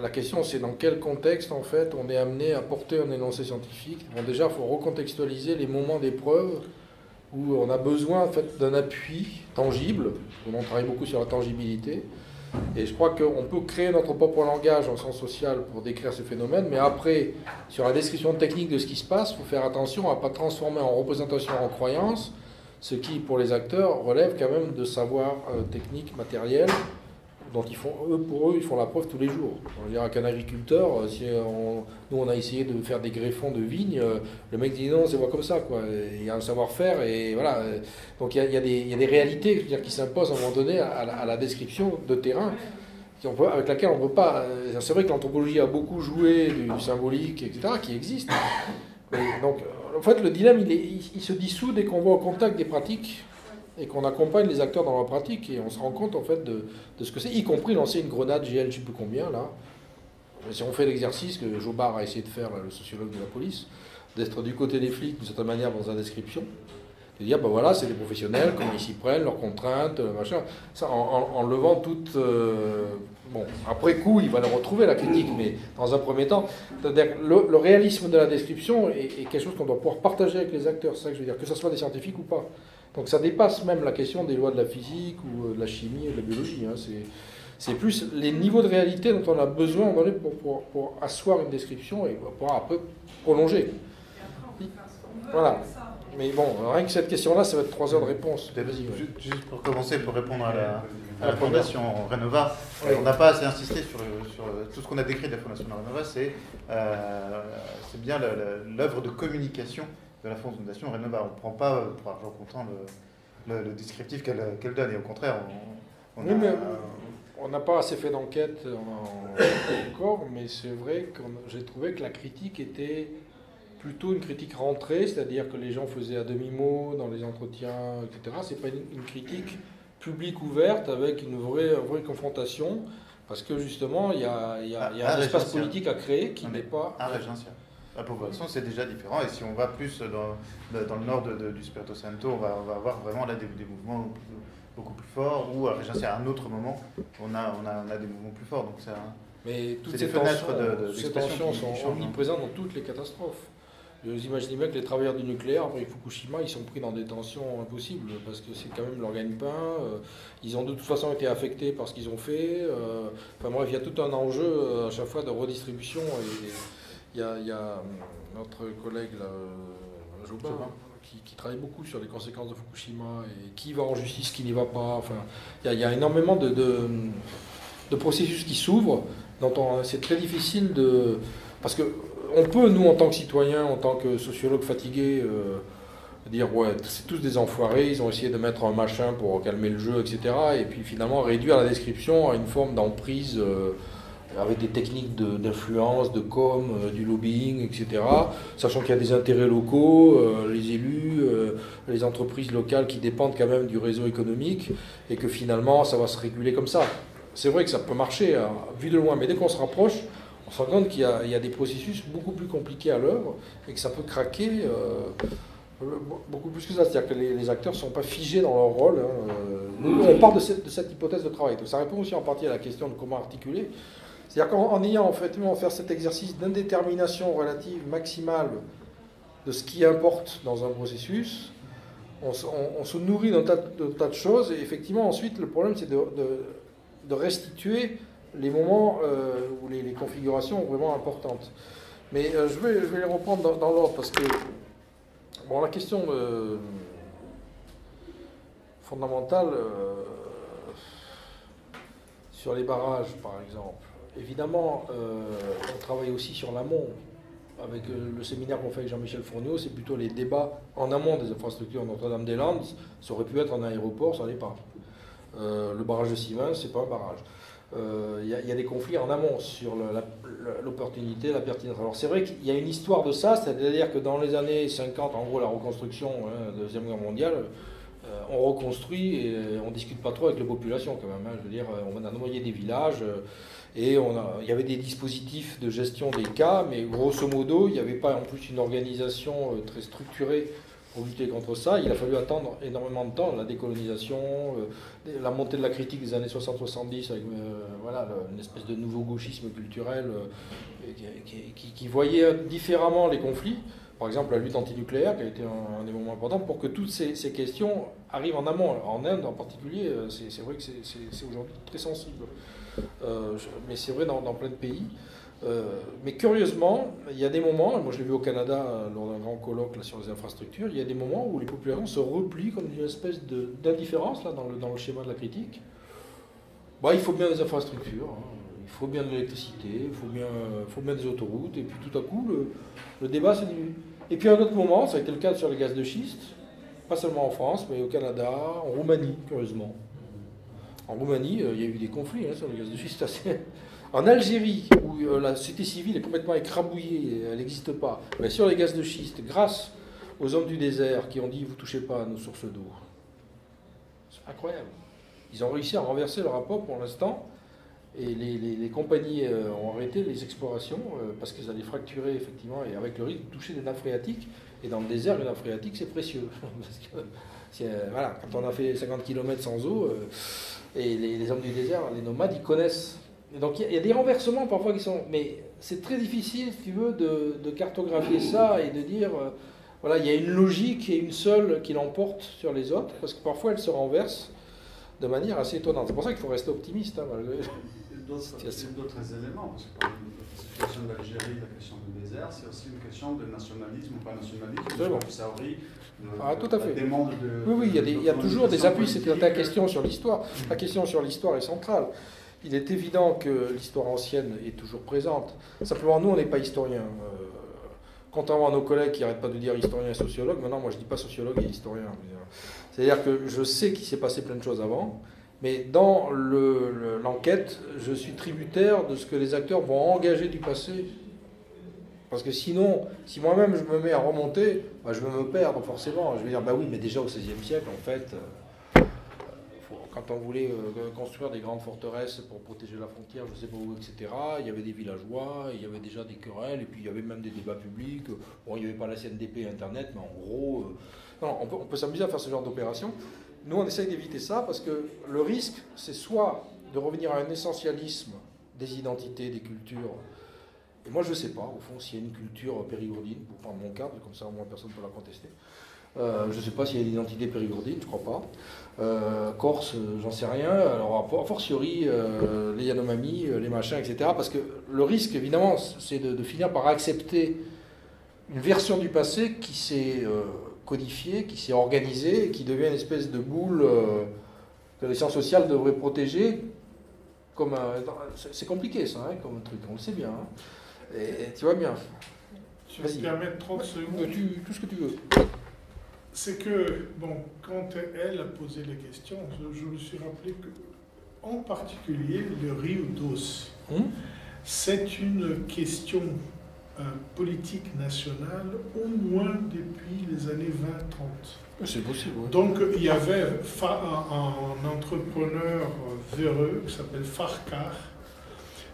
la question, c'est dans quel contexte, en fait, on est amené à porter un énoncé scientifique? Bon, déjà, il faut recontextualiser les moments d'épreuve où on a besoin en d'un appui tangible. On travaille beaucoup sur la tangibilité. Et je crois qu'on peut créer notre propre langage en sens social pour décrire ces phénomènes, mais après, sur la description technique de ce qui se passe, il faut faire attention à ne pas transformer en représentation en croyance, ce qui, pour les acteurs, relève quand même de savoir euh, technique, matériel, dont ils font, eux, pour eux, ils font la preuve tous les jours. On va dire qu'un agriculteur, euh, si nous on a essayé de faire des greffons de vignes, euh, le mec dit non, c'est comme ça, quoi. Il y a un savoir-faire et voilà. Donc il y a, des, réalités dire, qui s'imposent à un moment donné à, la, description de terrain. avec laquelle on ne peut pas. Euh, c'est vrai que l'anthropologie a beaucoup joué du, symbolique, etc., qui existe. donc, en fait, le dilemme, il, il se dissout dès qu'on voit au contact des pratiques et qu'on accompagne les acteurs dans leur pratique et on se rend compte en fait de, ce que c'est, y compris lancer une grenade GL, je sais plus combien là. Si on fait l'exercice que Jobard a essayé de faire, le sociologue de la police, d'être du côté des flics d'une certaine manière dans sa description, de dire ben voilà, c'est des professionnels, comment ils s'y prennent, leurs contraintes, machin, ça en, levant toute. Euh, bon, après coup, il va le retrouver la critique, mais dans un premier temps, le, le réalisme de la description est, est quelque chose qu'on doit pouvoir partager avec les acteurs, c'est ça que je veux dire, que ce soit des scientifiques ou pas. Donc ça dépasse même la question des lois de la physique ou euh, de la chimie et de la biologie. Hein. C'est plus les niveaux de réalité dont on a besoin pour, pour, asseoir une description et pour après prolonger. Voilà. Mais bon, rien que cette question-là, ça va être trois heures de réponse. Juste pour commencer, pour répondre à la, fondation Renova, on n'a pas assez insisté sur, sur tout ce qu'on a décrit de la fondation Renova, c'est euh, bien l'œuvre de communication de la Fondation Renova. On ne prend pas pour argent comptant le, le, descriptif qu'elle donne, et au contraire, on, on n'a pas assez fait d'enquête encore, mais c'est vrai que j'ai trouvé que la critique était plutôt une critique rentrée, c'est-à-dire que les gens faisaient à demi-mot dans les entretiens, etc. C'est pas une, critique publique ouverte avec une vraie, vraie confrontation, parce que justement, il y a, y a, y a un espace politique à créer qui n'est pas... Un. La population, c'est déjà différent. Et si on va plus dans, dans le nord de, du Spirito Santo, on va, on va avoir vraiment là des, mouvements beaucoup plus forts. Ou à à un autre moment, on a, on a, on a des mouvements plus forts. Donc ça, Mais toutes ces tensions, de, ces tensions sont hein. omniprésentes dans toutes les catastrophes. Vous imaginez bien que les travailleurs du nucléaire, après Fukushima, ils sont pris dans des tensions impossibles, parce que c'est quand même leur gagne-pain. Euh, ils ont de toute façon été affectés par ce qu'ils ont fait. Euh, enfin bref, il y a tout un enjeu euh, à chaque fois de redistribution. Et, il y a, euh, notre collègue là, euh, Jobin, qui, travaille beaucoup sur les conséquences de Fukushima et qui va en justice, qui n'y va pas. Enfin, il y, a, énormément de, de, processus qui s'ouvrent dont c'est très difficile de... Parce que on peut, nous, en tant que citoyens, en tant que sociologues fatigués, dire ouais, c'est tous des enfoirés, ils ont essayé de mettre un machin pour calmer le jeu, etc. Et puis finalement réduire la description à une forme d'emprise avec des techniques d'influence, de, com, euh, du lobbying, etc. Sachant qu'il y a des intérêts locaux, euh, les élus, euh, les entreprises locales qui dépendent quand même du réseau économique, et que finalement ça va se réguler comme ça. C'est vrai que ça peut marcher, hein, vu de loin, mais dès qu'on se rapproche, on se rend compte qu'il y, a des processus beaucoup plus compliqués à l'œuvre, et que ça peut craquer beaucoup plus que ça. C'est-à-dire que les, acteurs ne sont pas figés dans leur rôle. Hein, on part de cette, de cette hypothèse de travail. Ça répond aussi en partie à la question de comment articuler. C'est-à-dire qu'en ayant en fait faire cet exercice d'indétermination relative maximale de ce qui importe dans un processus, on, se nourrit d'un tas, de choses, et effectivement ensuite le problème c'est de, restituer les moments euh, où les, configurations sont vraiment importantes. Mais euh, je, vais, les reprendre dans, l'ordre parce que bon, la question euh, fondamentale sur les barrages par exemple, Évidemment, euh, on travaille aussi sur l'amont. Avec euh, le séminaire qu'on fait avec Jean-Michel Fournier, c'est plutôt les débats en amont des infrastructures Notre-Dame-des-Landes. Ça aurait pu être un aéroport, ça n'est pas. Euh, le barrage de Sivin, c'est pas un barrage. Il y, a des conflits en amont sur l'opportunité, la, pertinence. Alors c'est vrai qu'il y a une histoire de ça, c'est-à-dire que dans les années 50, en gros la reconstruction hein, la Deuxième Guerre mondiale, on reconstruit et on ne discute pas trop avec la population quand même. Hein. Je veux dire, on a noyé des villages. Et on il y avait des dispositifs de gestion des cas, mais grosso modo, il n'y avait pas en plus une organisation euh, très structurée pour lutter contre ça. Il a fallu attendre énormément de temps, la décolonisation, euh, la montée de la critique des années 60-70 avec euh, voilà, une espèce de nouveau gauchisme culturel qui, voyait différemment les conflits. Par exemple, la lutte antinucléaire, qui a été un, des moments importants, pour que toutes ces, questions arrivent en amont. En Inde en particulier, c'est vrai que c'est aujourd'hui très sensible. Euh, mais c'est vrai dans, plein de pays. Euh, mais curieusement, il y a des moments, moi je l'ai vu au Canada euh, lors d'un grand colloque là, sur les infrastructures, il y a des moments où les populations se replient comme une espèce d'indifférence dans le, dans le schéma de la critique. Bah, il faut bien des infrastructures, hein. il faut bien de l'électricité, il faut bien, des autoroutes, et puis tout à coup, le, débat s'est Et puis à un autre moment, ça a été le cas sur le gaz de schiste, pas seulement en France, mais au Canada, en Roumanie, curieusement. En Roumanie, euh, il y a eu des conflits hein, sur le gaz de schiste. En Algérie, où euh, la société civile est complètement écrabouillée, elle n'existe pas, mais sur les gaz de schiste, grâce aux hommes du désert qui ont dit vous touchez pas à nos sources d'eau. C'est incroyable. Ils ont réussi à renverser le rapport pour l'instant. Et les, compagnies euh, ont arrêté les explorations parce qu'elles allaient fracturer effectivement et avec le risque de toucher des nappes phréatiques. Et dans le désert, une nappe phréatique, c'est précieux. voilà, quand on a fait 50 km sans eau, et les, hommes du désert, les nomades, ils connaissent. donc il y, a des renversements parfois qui sont. Mais c'est très difficile, si tu veux, de, cartographier ça et de dire. Euh, voilà, il y a une logique et une seule qui l'emporte sur les autres, parce que parfois elle se renverse de manière assez étonnante. C'est pour ça qu'il faut rester optimiste. Hein, malgré... d'autres éléments, parce que la situation d'Algérie, la question du désert, c'est aussi une question de nationalisme ou pas nationalisme. Ah, tout à fait. oui, oui, il y a, il y a toujours des appuis. C'était ta question sur l'histoire. La question sur l'histoire est centrale. Il est évident que l'histoire ancienne est toujours présente. Simplement, nous, on n'est pas historiens. Euh, contrairement à nos collègues qui n'arrêtent pas de dire historien et sociologue, maintenant, moi, je ne dis pas sociologue et historien. C'est-à-dire que je sais qu'il s'est passé plein de choses avant, mais dans l'enquête, je suis tributaire de ce que les acteurs vont engager du passé parce que sinon, si moi-même je me mets à remonter, bah, je vais me perdre forcément. Je vais dire, bah oui, mais déjà au XVIe siècle, en fait, euh, quand on voulait euh, construire des grandes forteresses pour protéger la frontière, je ne sais pas où, etc., il y avait des villageois, il y avait déjà des querelles, et puis il y avait même des débats publics. Bon, il n'y avait pas la CNDP Internet, mais en gros, euh, non, on peut, on peut s'amuser à faire ce genre d'opération. Nous, on essaye d'éviter ça parce que le risque, c'est soit de revenir à un essentialisme des identités, des cultures, et moi, je ne sais pas, au fond, s'il y a une culture périgourdine, pour prendre mon cadre, comme ça, au moins, personne ne peut la contester. Euh, je ne sais pas s'il y a une identité périgourdine, je ne crois pas. Euh, Corse, j'en sais rien. Alors, a fortiori, euh, les Yanomami, les machins, etc. Parce que le risque, évidemment, c'est de, finir par accepter une version du passé qui s'est codifiée, qui s'est organisée, qui devient une espèce de boule que les sciences sociales devraient protéger c'est compliqué ça, hein, comme truc, on le sait bien. Hein. Et, tu vois bien. Tu vas me permettre 30 secondes Tout ce que tu veux. C'est que, bon, quand elle a posé les questions, je, me suis rappelé que, en particulier, le Rio Dos, hum? c'est une question euh, politique nationale au moins depuis les années 20-30. C'est possible. Donc il y avait un, entrepreneur véreux qui s'appelle Farcar.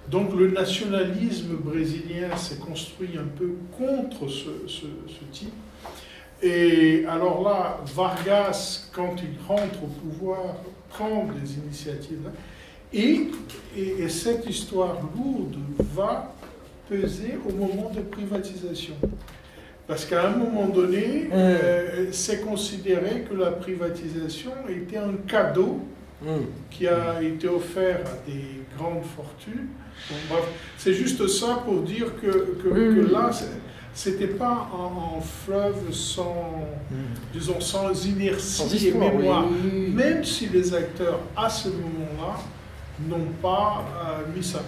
Donc le nationalisme brésilien s'est construit un peu contre ce, type. Et alors là, Vargas, quand il rentre au pouvoir, prend des initiatives. et, et cette histoire lourde va peser au moment de privatisation. Parce qu'à un moment donné, mm. euh, c'est considéré que la privatisation était un cadeau mm. qui a été offert à des grandes fortunes. C'est juste ça pour dire que, que, que là, c'était pas un, fleuve sans, mm. disons, sans inertie et mémoire. Même si les acteurs, à ce moment-là, n'ont pas euh, mis ça.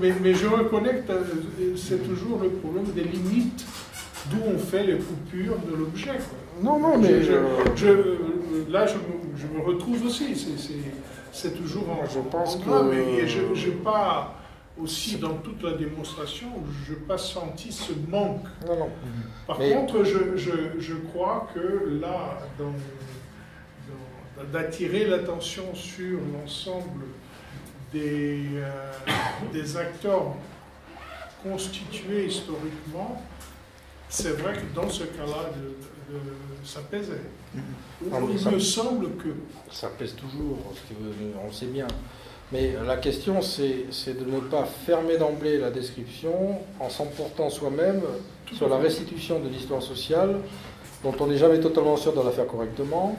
Mais, mais, je reconnais que c'est toujours le problème des limites d'où on fait les coupures de l'objet. Non, non, mais... Je, là, je, me retrouve aussi. C'est toujours en, je pense que... mais je n'ai pas aussi dans toute la démonstration, je n'ai pas senti ce manque. Non, non. Par contre, je, je, crois que là, d'attirer l'attention sur l'ensemble des, euh, des acteurs constitués historiquement, c'est vrai que dans ce cas-là, ça pesait. Il me semble que... Ça pèse toujours, on sait bien. Mais la question, c'est de ne pas fermer d'emblée la description en s'emportant soi-même sur la restitution de l'histoire sociale, dont on n'est jamais totalement sûr de la faire correctement,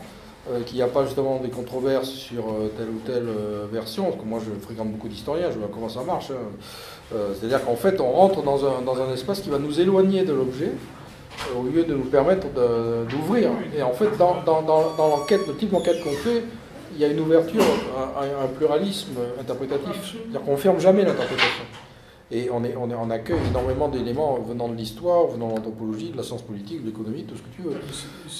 euh, qu'il n'y a pas justement des controverses sur euh, telle ou telle euh, version, parce que moi je fréquente beaucoup d'historiens, je vois comment ça marche. Hein. C'est-à-dire qu'en fait on rentre dans un, dans un, espace qui va nous éloigner de l'objet, au lieu de nous permettre d'ouvrir. Et en fait dans, dans, dans, l'enquête, le type d'enquête qu'on fait, il y a une ouverture, un, un pluralisme interprétatif. C'est-à-dire qu'on ne ferme jamais l'interprétation. Et on, est, on, est, on accueille énormément d'éléments venant de l'histoire, venant de l'anthropologie, de la science politique, de l'économie, tout ce que tu veux.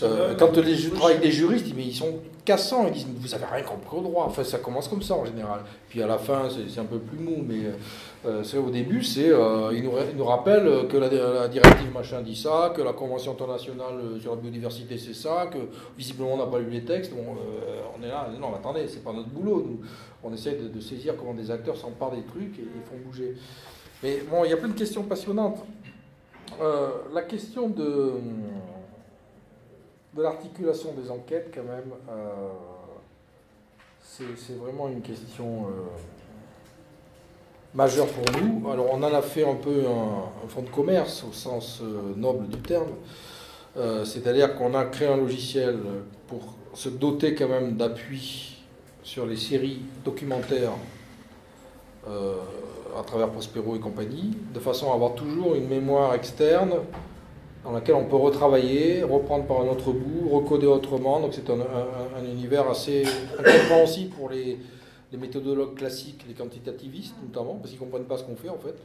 Euh, quand les, je travaille avec des juristes, mais ils sont cassants, ils disent Vous n'avez rien compris au droit. Enfin, ça commence comme ça en général. Puis à la fin, c'est un peu plus mou, mais euh, au début, c'est euh, ils, nous, nous, rappellent que la, directive machin dit ça, que la Convention internationale sur la biodiversité c'est ça, que visiblement on n'a pas lu les textes. Bon, on est là, non, attendez, c'est pas notre boulot. Nous. On essaie de, saisir comment des acteurs s'emparent des trucs et, et font bouger. Mais bon, il y a plein de questions passionnantes. Euh, la question de, de l'articulation des enquêtes, quand même, euh, c'est vraiment une question euh, majeure pour nous. Alors, on en a fait un peu un, fonds de commerce au sens noble du terme. C'est-à-dire qu'on a créé un logiciel pour se doter quand même d'appui sur les séries documentaires à travers Prospero et compagnie, de façon à avoir toujours une mémoire externe dans laquelle on peut retravailler, reprendre par un autre bout, recoder autrement. Donc c'est un, univers assez incompréhensible pour les, méthodologues classiques, les quantitativistes notamment, parce qu'ils ne comprennent pas ce qu'on fait en fait.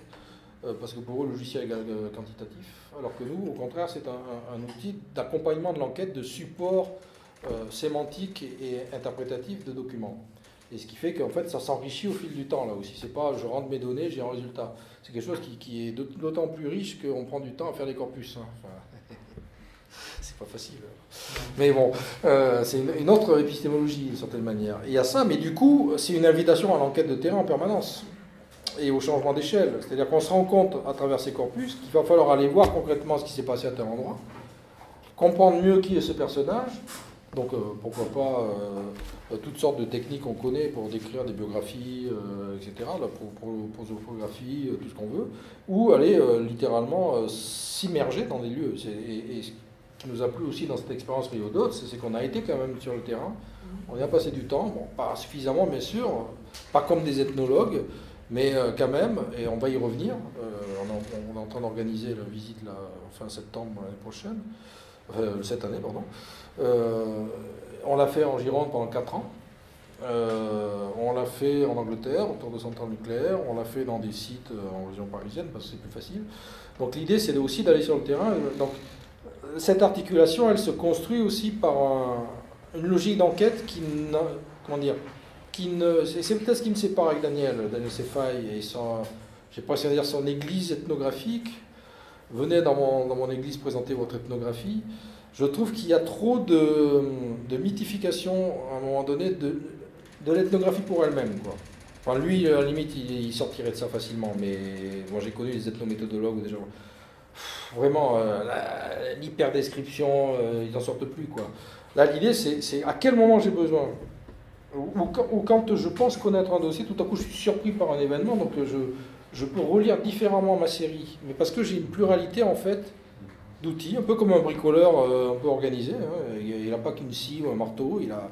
Euh, parce que pour eux, le logiciel est euh, quantitatif. Alors que nous, au contraire, c'est un, outil d'accompagnement de l'enquête, de support euh, sémantique et interprétatif de documents. Et ce qui fait qu'en fait, ça s'enrichit au fil du temps, là aussi. C'est pas je rentre mes données, j'ai un résultat. C'est quelque chose qui, est d'autant plus riche qu'on prend du temps à faire les corpus. Hein. Enfin, c'est pas facile. Mais bon, euh, c'est une, autre épistémologie, d'une certaine manière. Il y a ça, mais du coup, c'est une invitation à l'enquête de terrain en permanence et au changement d'échelle. C'est-à-dire qu'on se rend compte à travers ces corpus qu'il va falloir aller voir concrètement ce qui s'est passé à tel endroit, comprendre mieux qui est ce personnage, donc euh, pourquoi pas euh, toutes sortes de techniques qu'on connaît pour décrire des biographies, euh, etc., la prosopographie, tout ce qu'on veut, ou aller littéralement s'immerger dans des lieux. Et, ce qui nous a plu aussi dans cette expérience Rio c'est qu'on a été quand même sur le terrain, on y a passé du temps, bon, pas suffisamment bien sûr, pas comme des ethnologues, mais quand même, et on va y revenir, on, est en train d'organiser la visite là, fin septembre l'année prochaine, cette année, pardon. On l'a fait en Gironde pendant 4 ans. Euh, on l'a fait en Angleterre, autour de centrales nucléaires. On l'a fait dans des sites euh, en région parisienne parce que c'est plus facile. Donc l'idée, c'est aussi d'aller sur le terrain. Donc cette articulation, elle se construit aussi par une logique d'enquête qui, comment dire, qui ne, c'est peut-être ce qui me sépare avec Daniel, Daniel Cefaille et son, j'ai pas dire son église ethnographique. Venez dans mon, dans mon église présenter votre ethnographie. Je trouve qu'il y a trop de, de, mythification à un moment donné de, de l'ethnographie pour elle-même. Enfin, lui, à la limite, il, sortirait de ça facilement, mais moi j'ai connu les ethnométhodologues, des gens. Vraiment, euh, l'hyper-description, euh, ils n'en sortent plus. Quoi. Là, l'idée, c'est à quel moment j'ai besoin? Ou, quand je pense connaître un dossier, tout à coup je suis surpris par un événement, donc je, je peux relire différemment ma série. Mais parce que j'ai une pluralité en fait d'outils, un peu comme un bricoleur euh, un peu organisé. Hein. Il n'a pas qu'une scie ou un marteau, il a,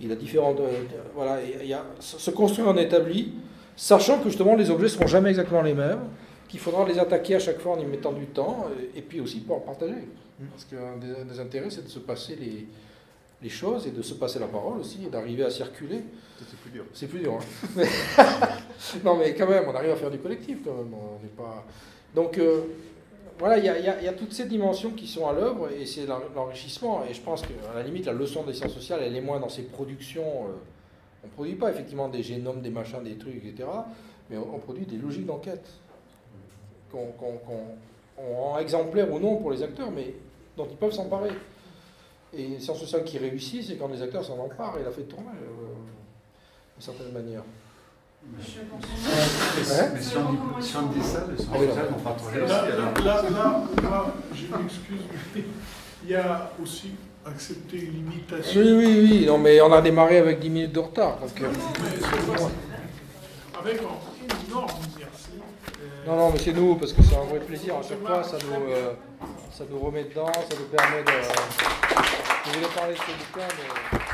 il a différentes. voilà, il y a, se construire un établi, sachant que justement les objets ne seront jamais exactement les mêmes qu'il faudra les attaquer à chaque fois en y mettant du temps, et, puis aussi pour en partager. Mm. Parce qu'un des, intérêts, c'est de se passer les, les, choses et de se passer la parole aussi, et d'arriver à circuler. C'est plus dur. C'est plus dur. Hein. non, mais quand même, on arrive à faire du collectif quand même. On n'est pas... Donc, euh, voilà, il y, a toutes ces dimensions qui sont à l'œuvre, et c'est l'enrichissement. Et je pense qu'à la limite, la leçon des sciences sociales, elle est moins dans ses productions. Euh, on ne produit pas effectivement des génomes, des machins, des trucs, etc. Mais on produit des logiques d'enquête qu'on rend exemplaires ou non pour les acteurs, mais dont ils peuvent s'emparer. Et une science sociale qui réussit, c'est quand les acteurs s'en emparent et la fait tourner, euh, d'une certaine manière. Mais, si, on, si, on, dit ça, n'ont pas trop réussi. Là, là, là, je m'excuse, mais il y a aussi accepté une limitation. Oui, oui, oui, non, mais on a démarré avec 10 minutes de retard. Donc, non, euh, avec une énorme non, non, mais c'est nous, parce que c'est un vrai plaisir à chaque fois, ça nous, euh, ça nous remet dedans, ça nous permet de. Je voulais parler de ce bouquin, mais.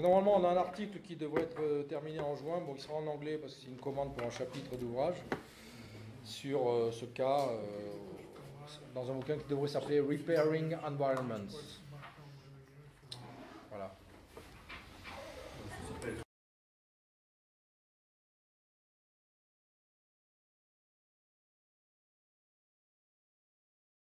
Normalement, on a un article qui devrait être euh, terminé en juin. Bon, il sera en anglais parce que c'est une commande pour un chapitre d'ouvrage sur euh, ce cas dans un bouquin qui devrait s'appeler Repairing Environments.